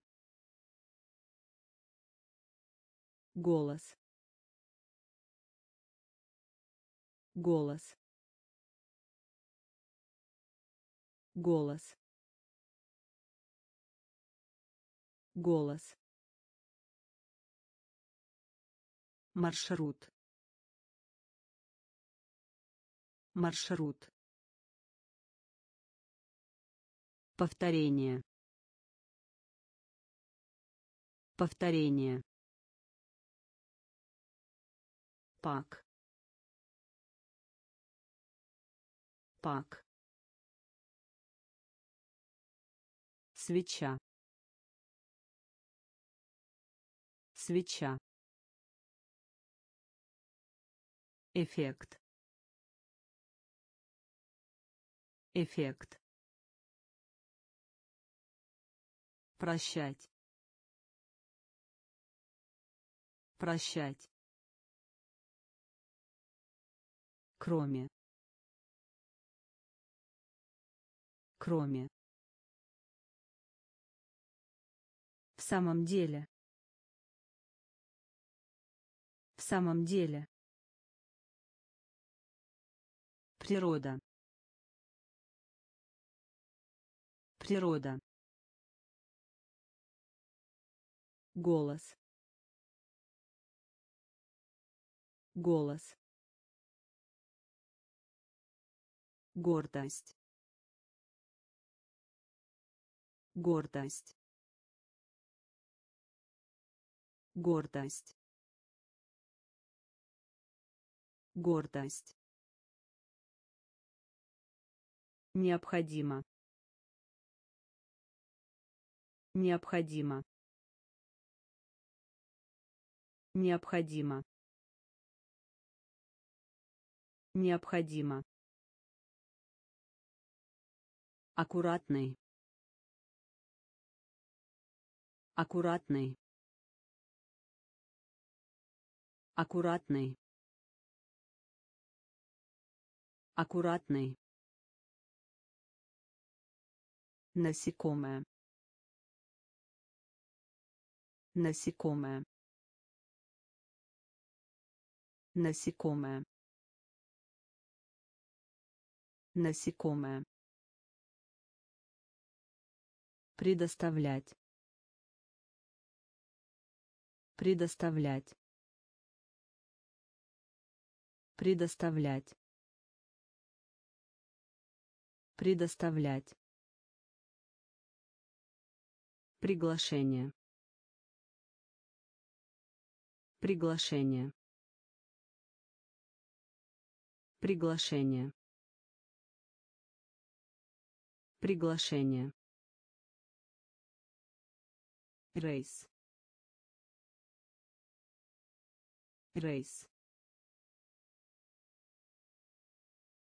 Голос. Голос. Голос. Голос. Маршрут. Маршрут. Повторение повторение. Пак. Пак. Свеча. Свеча. Эффект. Эффект. Прощать прощать. Кроме. Кроме. В самом деле. В самом деле. Природа. Природа. Голос голос. Гордость. Гордость. Гордость. Гордость. Необходимо. Необходимо. Необходимо необходимо. Аккуратный. Аккуратный. Аккуратный. Аккуратный. Насекомое. Насекомое. Насекомое насекомое. Предоставлять. Предоставлять. Предоставлять. Предоставлять. Приглашение. Приглашение. Приглашение приглашение. Рейс. Рейс.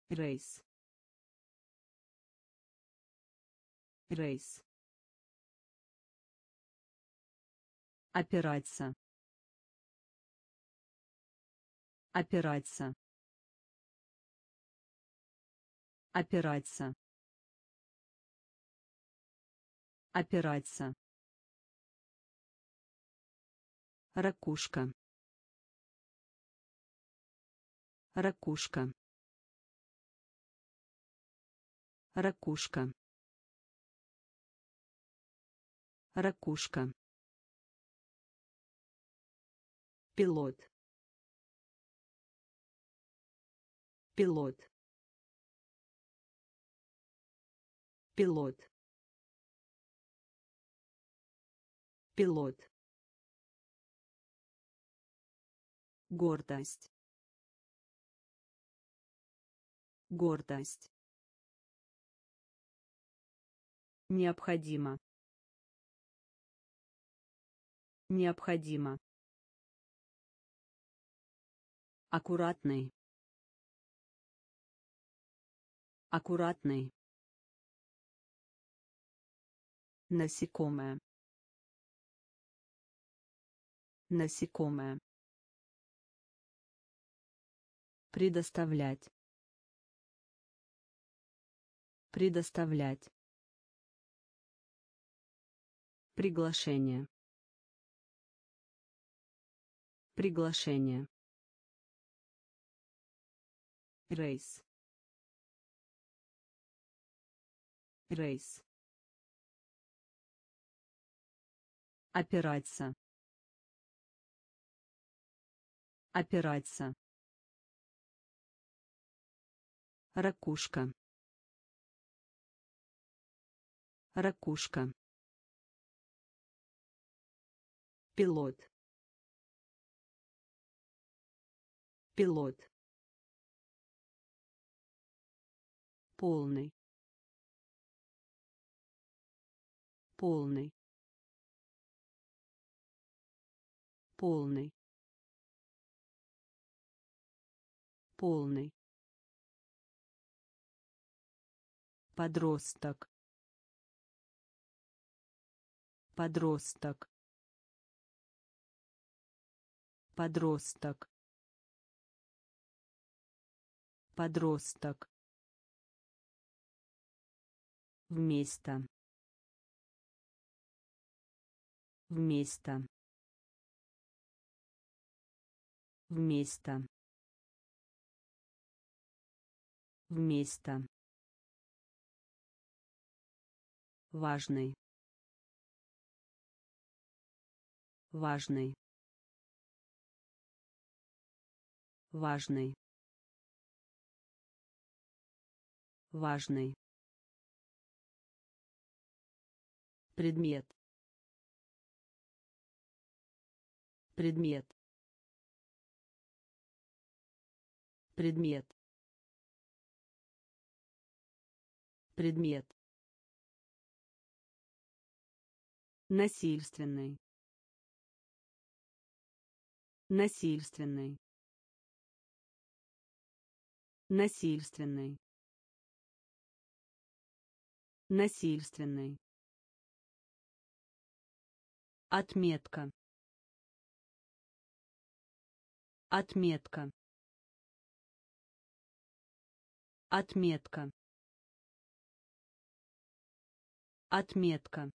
Рейс. Рейс. Опираться. Опираться. Опираться опираться. Ракушка. Ракушка. Ракушка. Ракушка. Пилот. Пилот. Пилот пилот. Гордость. Гордость. Необходимо. Необходимо. Аккуратный. Аккуратный. Насекомое насекомое. Предоставлять. Предоставлять. Приглашение. Приглашение. Рейс. Рейс. Опираться опираться. Ракушка. Ракушка. Пилот. Пилот. Полный. Полный. Полный полный. Подросток. Подросток. Подросток. Подросток. Вместо. Вместо. Вместо вместо. Важный. Важный. Важный. Важный. Предмет. Предмет. Предмет предмет. Насильственный. Насильственный. Насильственный. Насильственный. Отметка. Отметка. Отметка отметка.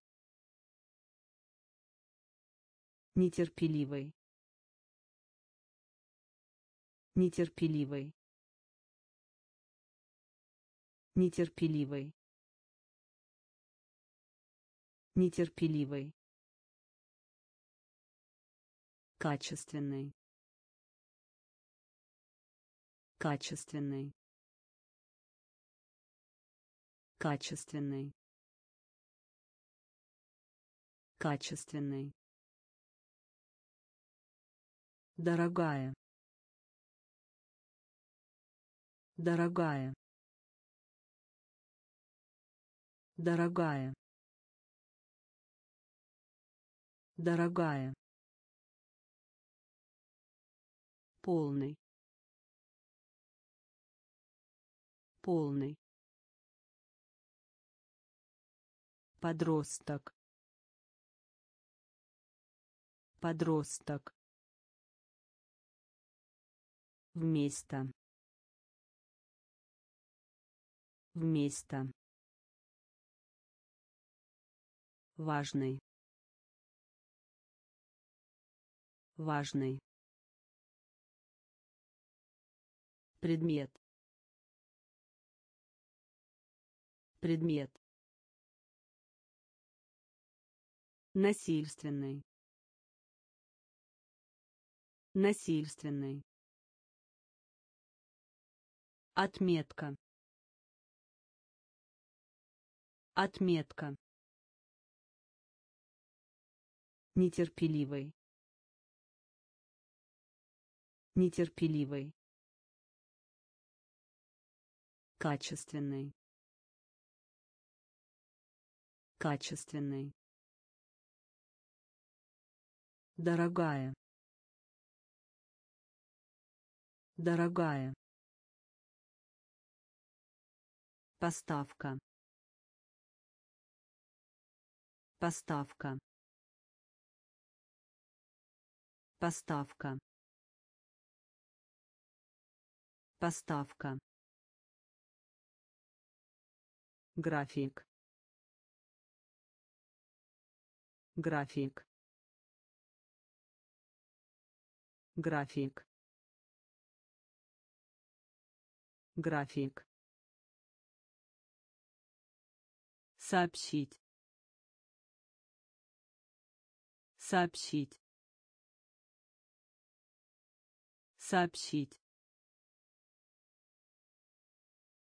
Нетерпеливый. Нетерпеливый. Нетерпеливый. Нетерпеливый. Качественный. Качественный. Качественный качественный Дорогая. Дорогая. Дорогая. Дорогая. Полный. Полный. Подросток. Подросток. Вместо. Вместо. Важный. Важный. Предмет. Предмет. Насильственный насильственный Отметка. Отметка. Нетерпеливый. Нетерпеливый. Качественный. Качественный. Дорогая. Дорогая. Поставка. Поставка. Поставка. Поставка. График. График. График. График. сообщить. Сообщить. Сообщить.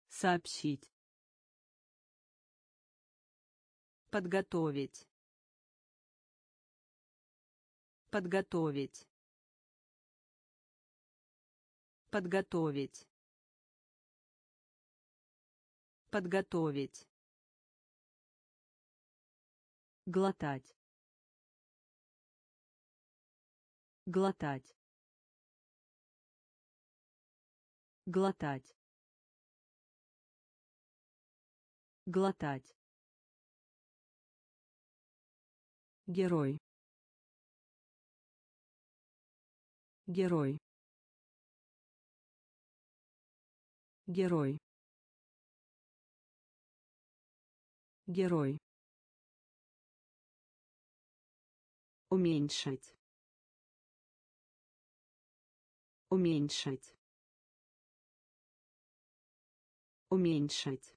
Сообщить. Подготовить. Подготовить. Подготовить Подготовить. Глотать. Глотать. Глотать. Глотать. Герой. Герой. Герой. Герой. Уменьшить. Уменьшить. Уменьшить.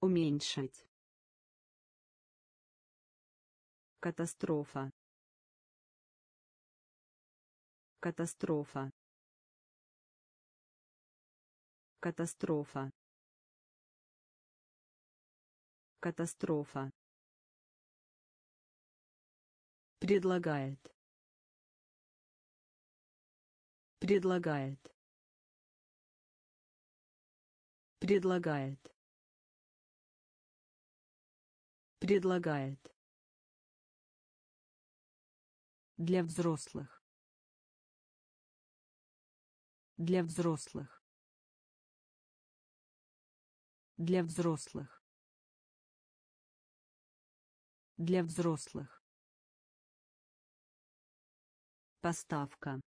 Уменьшить. Катастрофа. Катастрофа. Катастрофа. Катастрофа. Предлагает. Предлагает. Предлагает. Предлагает. Для взрослых. Для взрослых. Для взрослых. Для взрослых. Поставка.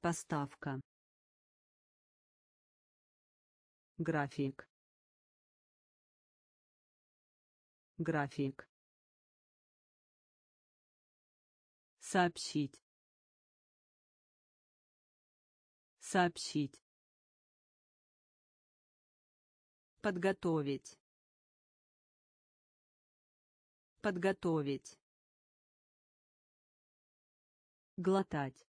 Поставка. График. График. Сообщить. Сообщить. Подготовить. Подготовить. Глотать.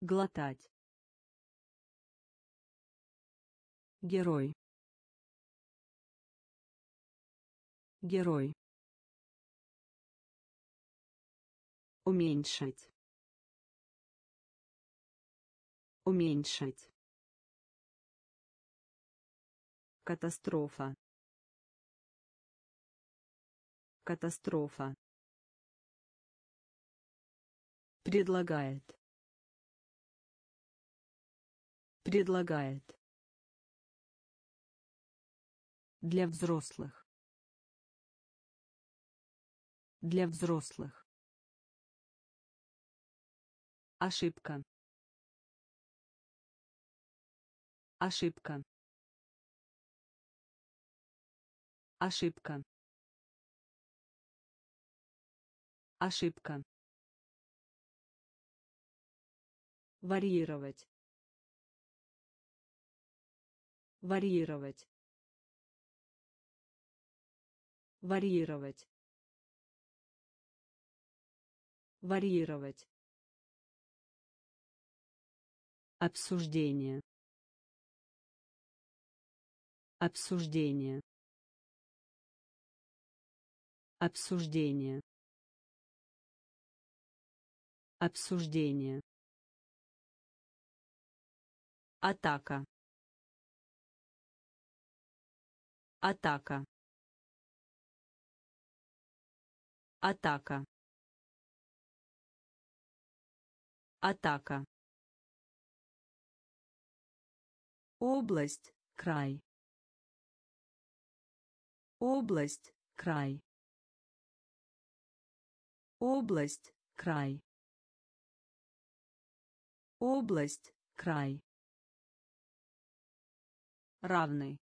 Глотать. Герой. Герой. Уменьшить. Уменьшить. Катастрофа. Катастрофа. Предлагает. Предлагает. Для взрослых. Для взрослых. Ошибка. Ошибка. Ошибка. Ошибка. Варьировать. Варьировать. Варьировать. Варьировать. Обсуждение. Обсуждение. Обсуждение. Обсуждение. Атака. Атака. Атака. Атака. Область, край. Область, край. Область, край. Область, край. Равный.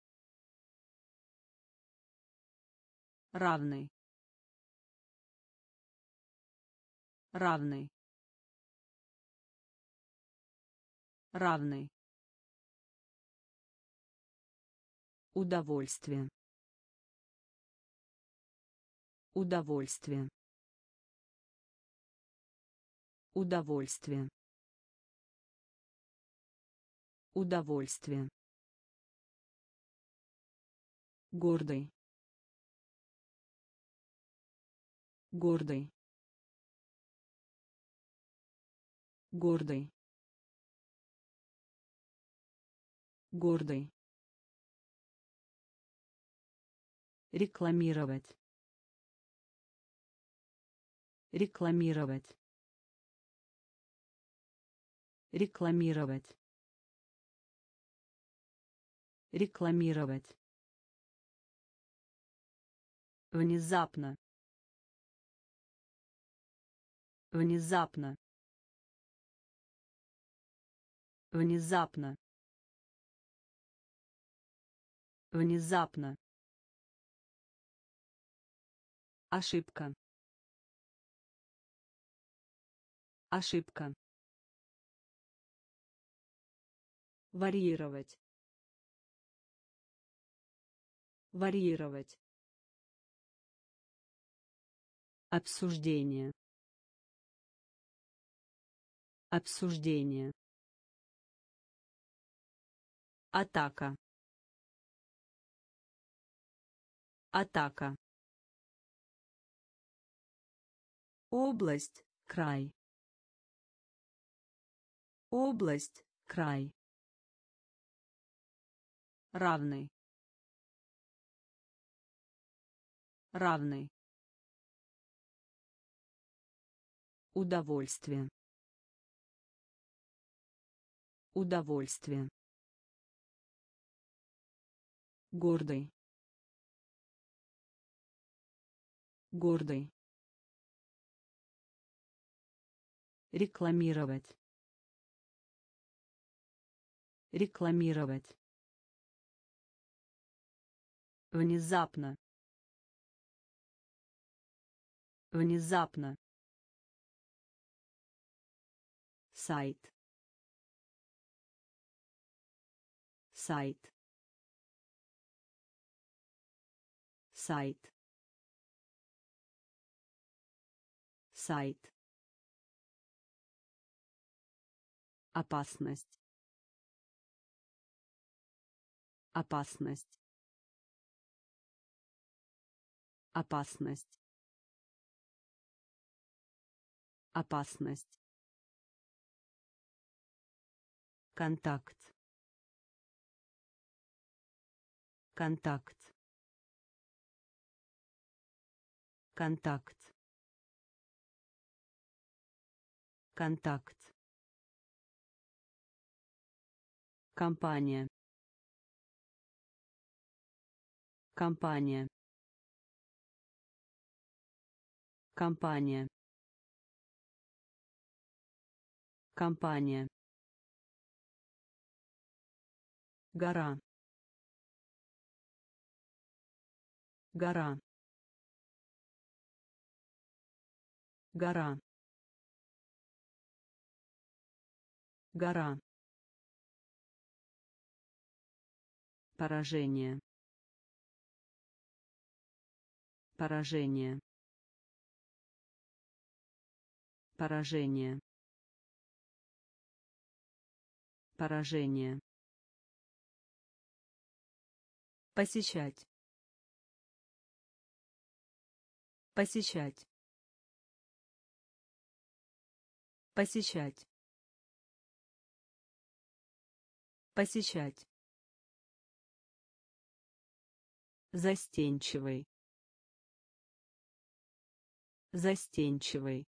Равный. Равный. Равный. Удовольствие. Удовольствие. Удовольствие. Удовольствие. Гордый. Гордый. гордый гордый рекламировать рекламировать рекламировать рекламировать. Внезапно. Внезапно. Внезапно. Внезапно. Ошибка. Ошибка. Варьировать варьировать. Обсуждение. Обсуждение. Атака. Атака. Область край. Область край. Равный равный удовольствие. Удовольствие. Гордый. Гордый. Рекламировать. Рекламировать. Внезапно внезапно. Сайт. Сайт. Сайт. Сайт. Опасность. Опасность. Опасность опасность. Контакт. Контакт. Контакт. Контакт. Компания. Компания. Компания компания. Гора. Гора. Гора. Гора. Поражение. Поражение. Поражение поражение. Посещать. Посещать. Посещать. Посещать. Застенчивый. Застенчивый.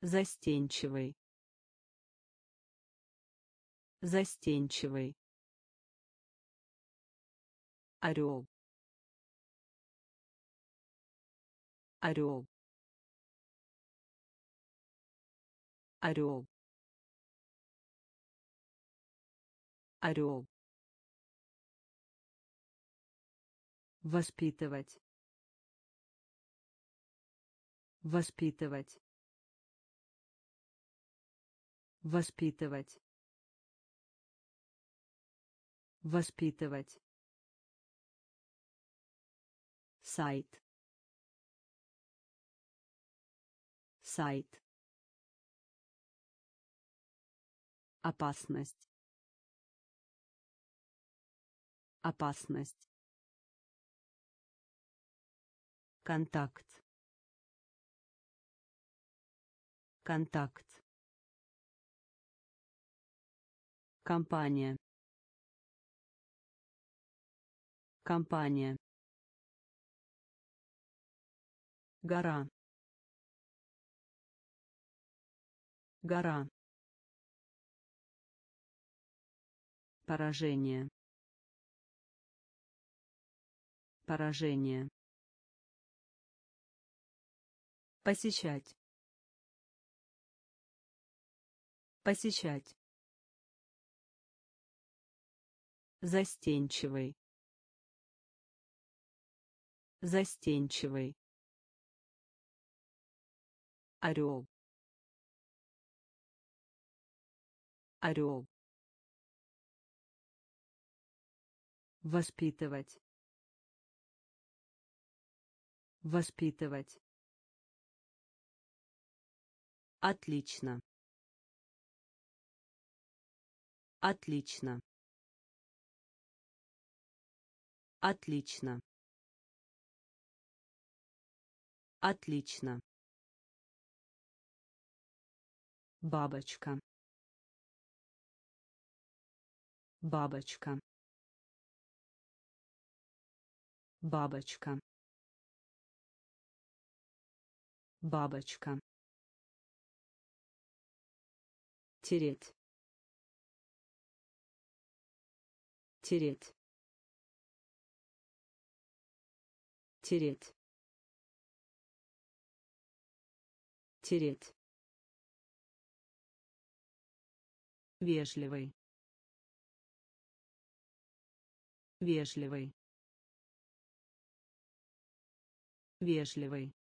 Застенчивый застенчивый. Орел. Орел. Орел. Орел. Воспитывать. Воспитывать. Воспитывать воспитывать. Сайт. Сайт. Опасность. Опасность. Контакт. Контакт. Компания компания. Гора. Гора. Поражение. Поражение. Посещать. Посещать. Застенчивый застенчивый. Орел. Орел. Воспитывать. Воспитывать. Отлично. Отлично. Отлично отлично. Бабочка. Бабочка. Бабочка. Бабочка. Тереть. Тереть. Тереть тереть вежливый. Вежливый. Вежливый.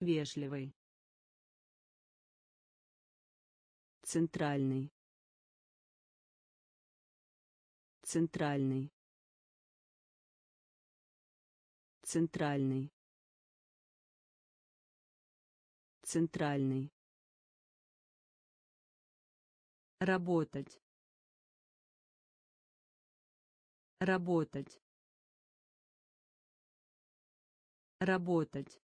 Вежливый. Центральный. Центральный. Центральный центральный. Работать. Работать. Работать.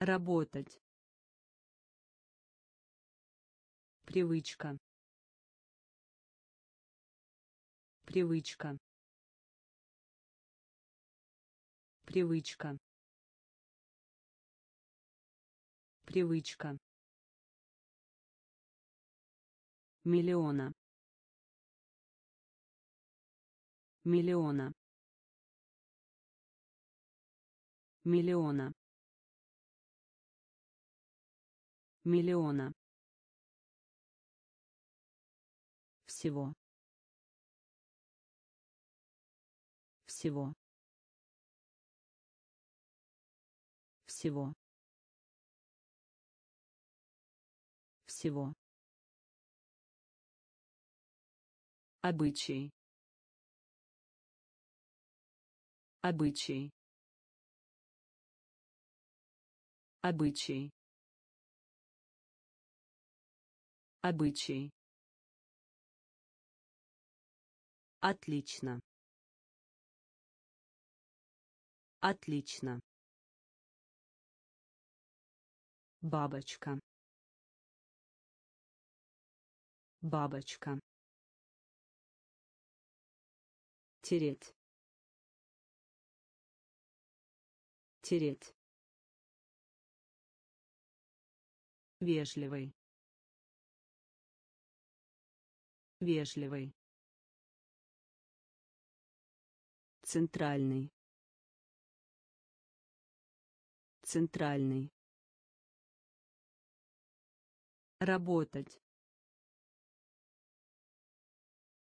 Работать. Привычка. Привычка. Привычка привычка. Миллиона. Миллиона. Миллиона. Миллиона. Всего. Всего. Всего всего. Обычай. Обычай. Обычай. Обычай. Отлично. Отлично. Бабочка бабочка. Тереть. Тереть. Вежливый. Вежливый. Центральный. Центральный. Работать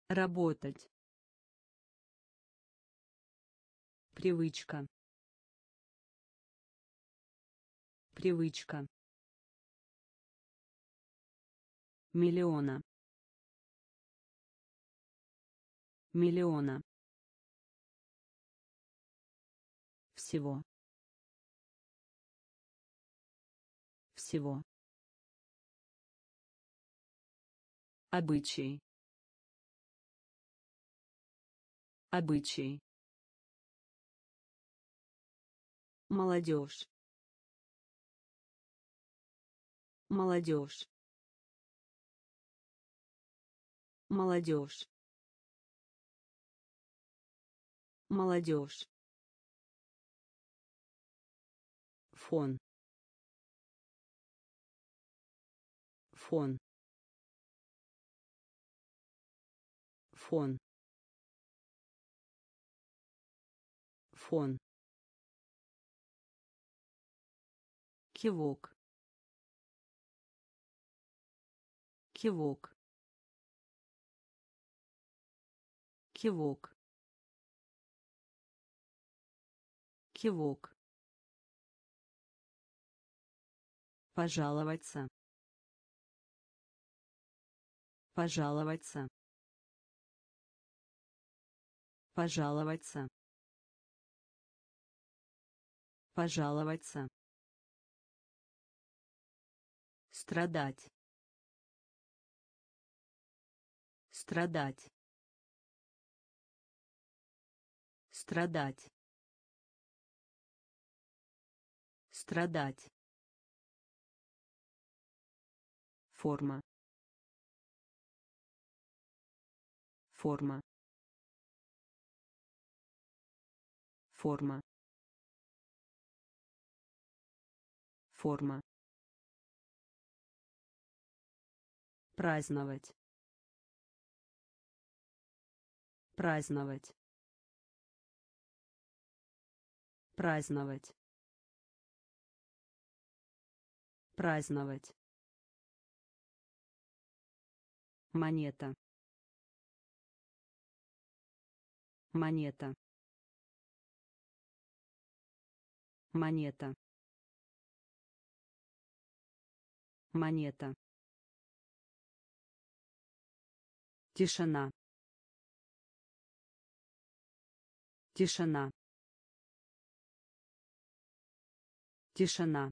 работать. Привычка. Привычка. Миллиона. Миллиона. Всего. Всего. Обычай обычай. Молодежь. Молодежь. Молодежь. Молодежь. Фон. Фон. Фон фон кивок. Кивок. Кивок. Кивок. Пожаловаться. Пожаловаться. Пожаловаться пожаловаться. Страдать. Страдать. Страдать. Страдать. Форма. Форма. Форма форма. Праздновать. Праздновать. Праздновать. Праздновать. Монета. Монета. Монета монета. Тишина. Тишина. Тишина.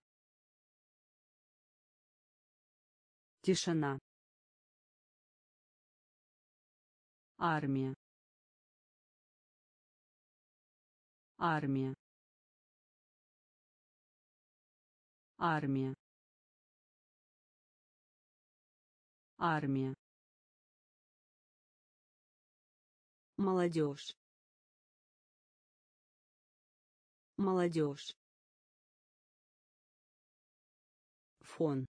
Тишина. Армия. Армия. Армия армия. Молодежь. Молодежь. Фон.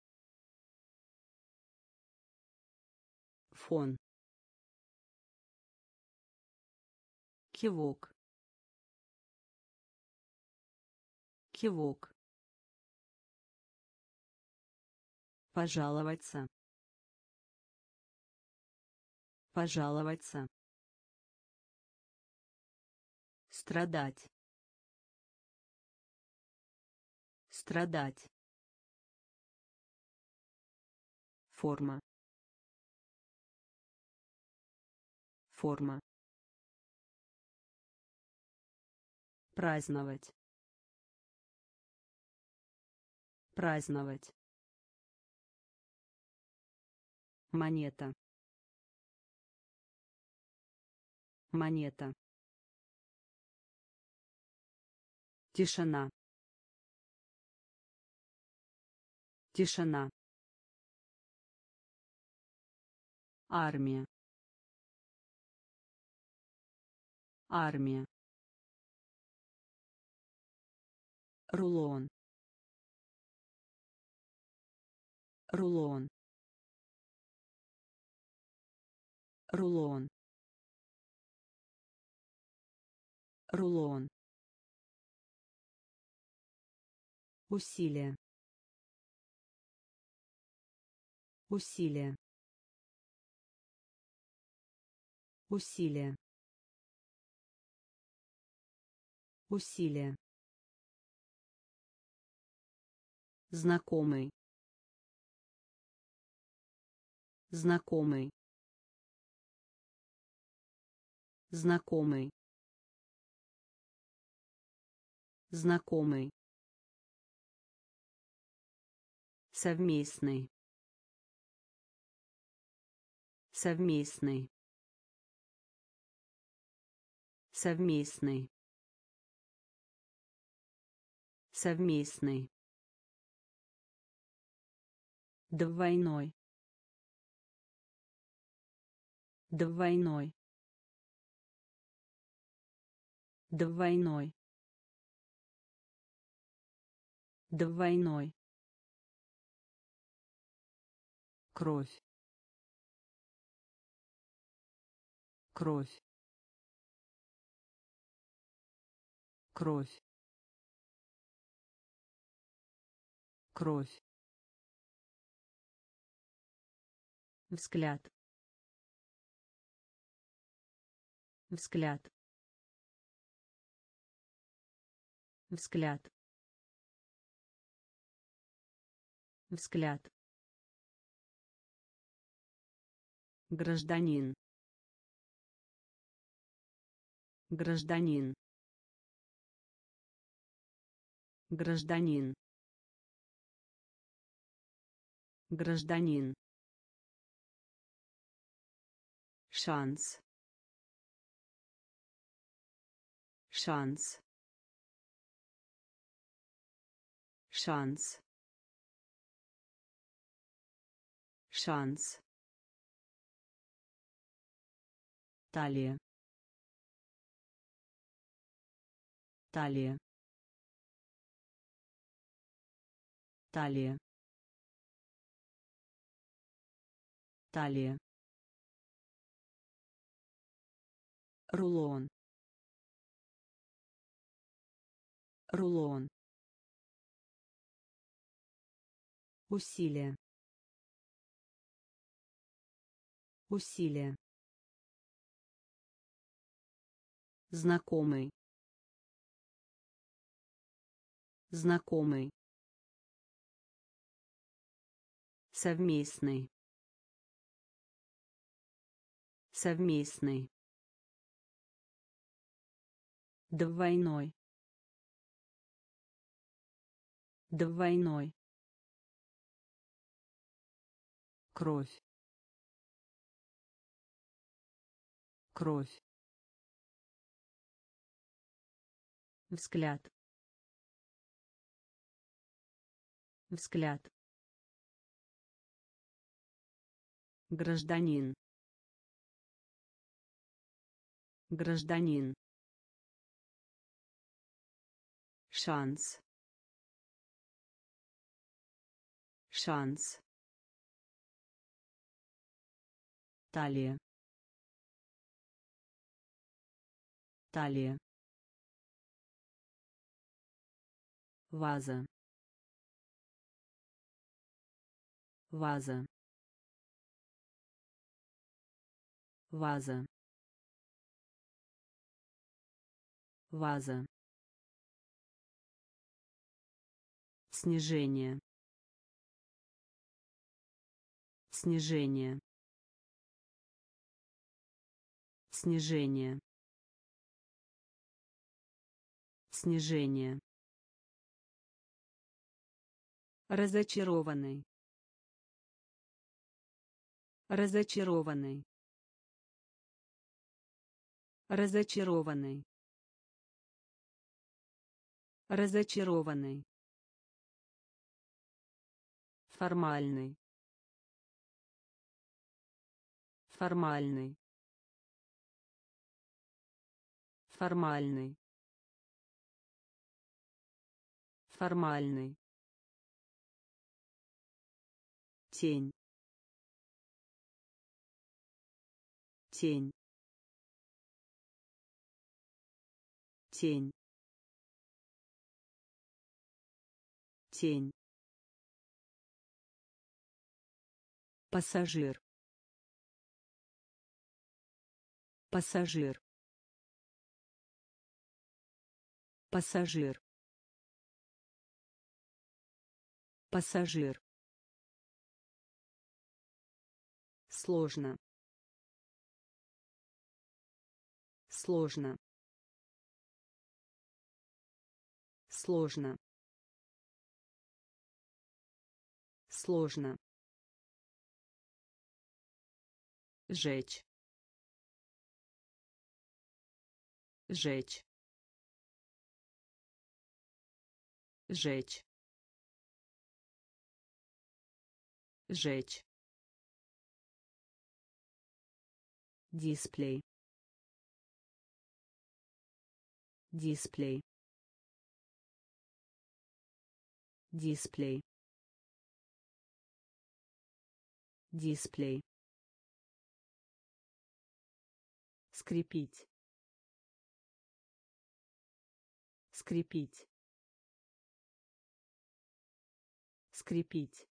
Фон. Кивок. Кивок. Пожаловаться пожаловаться. Страдать. Страдать. Форма. Форма. Праздновать. Праздновать. Монета монета. Тишина. Тишина. Армия. Армия. Рулон. Рулон. Рулон рулон. Усилие усилие усилие усилие знакомый. Знакомый. Знакомый знакомый. Совместный. Совместный. Совместный. Совместный. Двойной. Двойной. Двойной двойной. Кровь. Кровь. Кровь. Кровь. Взгляд. Взгляд. Взгляд взгляд. Гражданин. Гражданин. Гражданин. Гражданин. Шанс. Шанс. Шанс шанс. Талия. Талия. Талия. Талия. Рулон. Рулон. Усилие усилие знакомый. Знакомый. Совместный. Совместный. Двойной. Двойной. Кровь кровь. Взгляд. Взгляд. Гражданин. Гражданин. Шанс. Шанс. Талия талия ваза. Ваза. Ваза. Ваза. Снижение. Снижение. Снижение снижение. Разочарованный. Разочарованный. Разочарованный. Разочарованный. Формальный. Формальный. Формальный формальный. Тень. Тень. Тень. Тень. Пассажир. Пассажир. Пассажир пассажир. Сложно. Сложно. Сложно. Сложно. Жечь. Жечь. Жечь жечь дисплей. Дисплей. Дисплей. Дисплей. Скрепить. Скрепить. Скрепить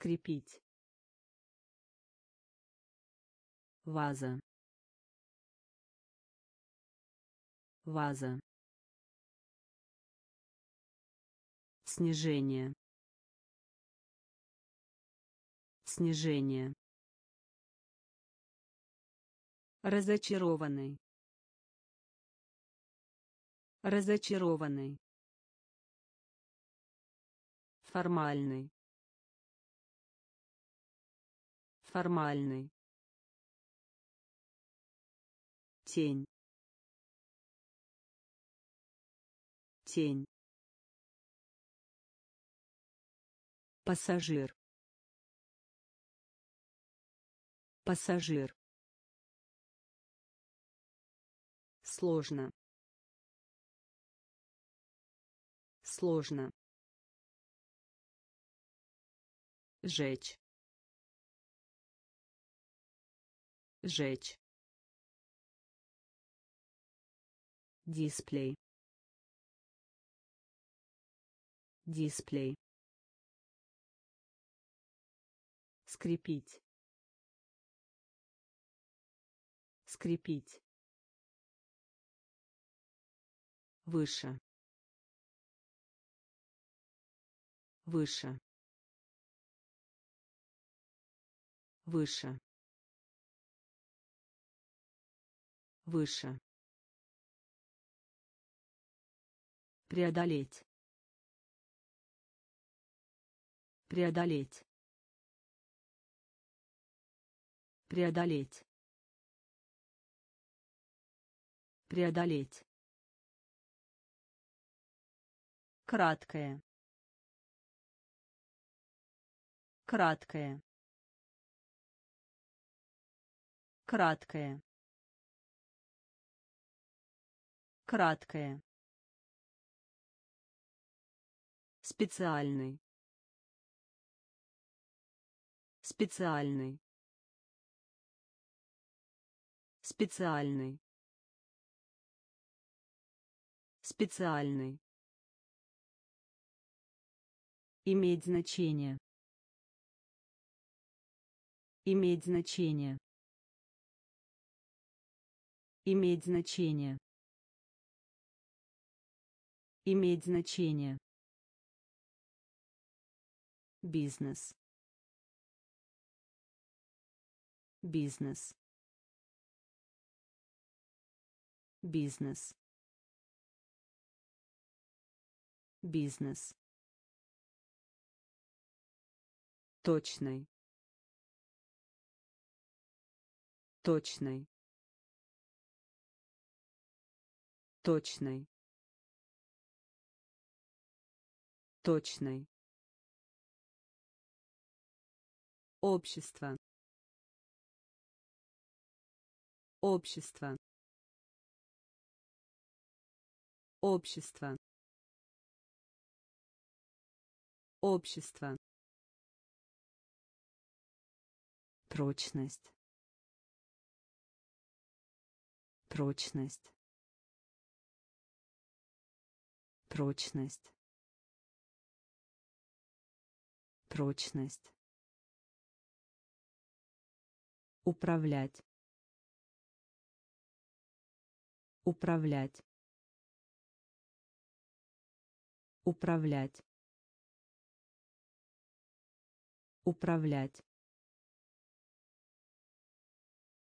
скрепить. Ваза. Ваза. Снижение. Снижение. Разочарованный. Разочарованный. Формальный формальный. Тень. Тень. Пассажир. Пассажир. Сложно. Сложно. Жечь жечь дисплей. Дисплей. Скрепить. Скрепить. Выше. Выше. Выше выше. Преодолеть. Преодолеть. Преодолеть. Преодолеть. Краткое. Краткое. Краткое краткое. Специальный. Специальный. Специальный. Специальный. Иметь значение. Иметь значение. Иметь значение иметь значение. Бизнес. Бизнес. Бизнес. Бизнес. Точный. Точный. Точный точный общество. Общество. Общество. Общество. Прочность. Прочность. Прочность прочность. Управлять. Управлять. Управлять. Управлять.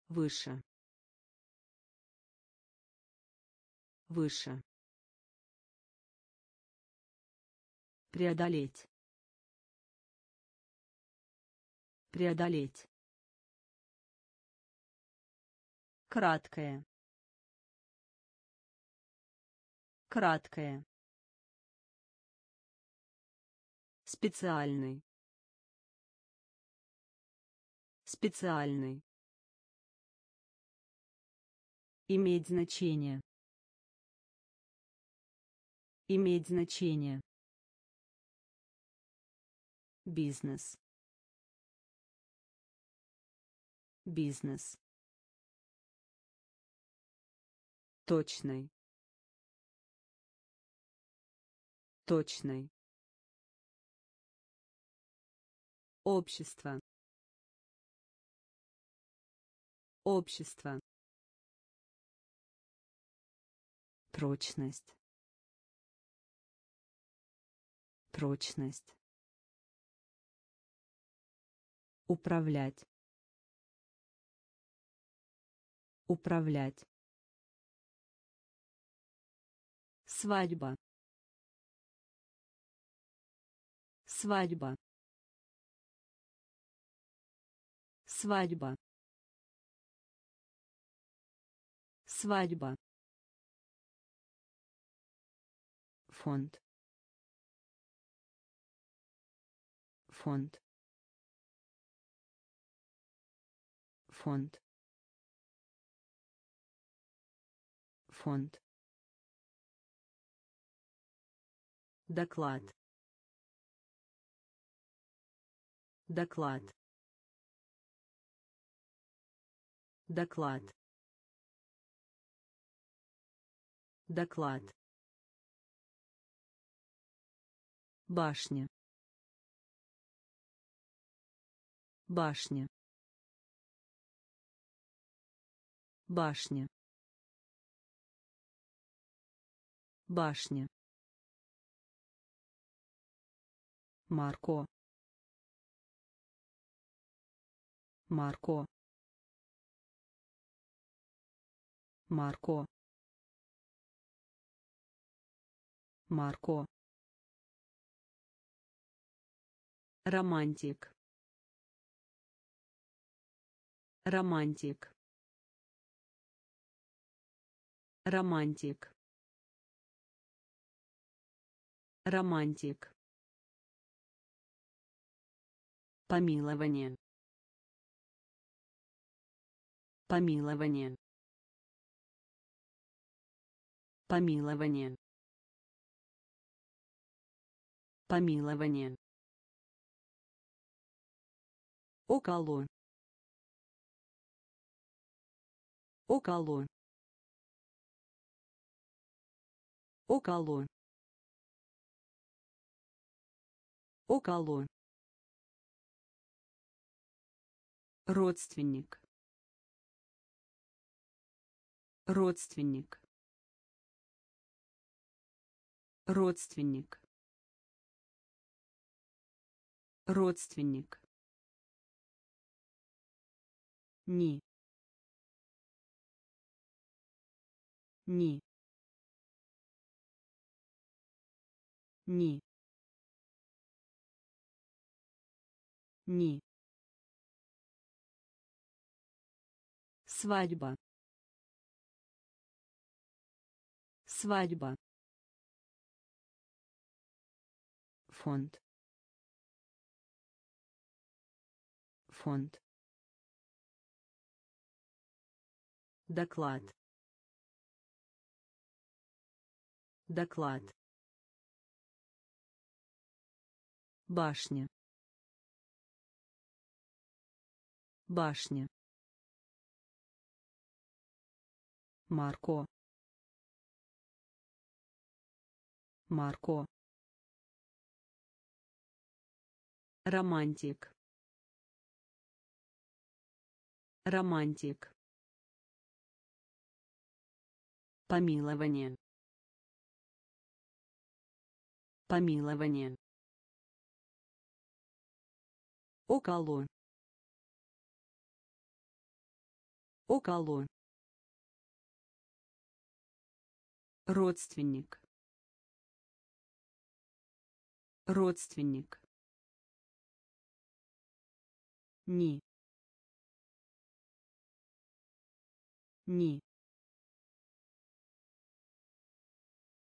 Выше. Выше. Преодолеть преодолеть краткое Краткое. Специальный. Специальный. Иметь значение. Иметь значение. Бизнес. Бизнес. Точный. Точный. Общество. Общество. Прочность. Прочность. Управлять. Управлять. Свадьба. Свадьба. Свадьба. Свадьба. фонд фонд фонд фонд. Доклад. Доклад. Доклад. Доклад. Башня. Башня. Башня башня Марко Марко Марко Марко Романтик. Романтик. Романтик. Романтик. Помилование. Помилование. Помилование. Помилование. Около. Около. Около. Около. Родственник. Родственник. Родственник. Родственник. Ни. Ни. Ни. Ни. Свадьба. Свадьба. Фонд. Фонд. Доклад. Доклад. Башня. Башня. Марко. Марко. Романтик. Романтик. Помилование. Помилование. Около. Около. Родственник. Родственник. Ни. Ни.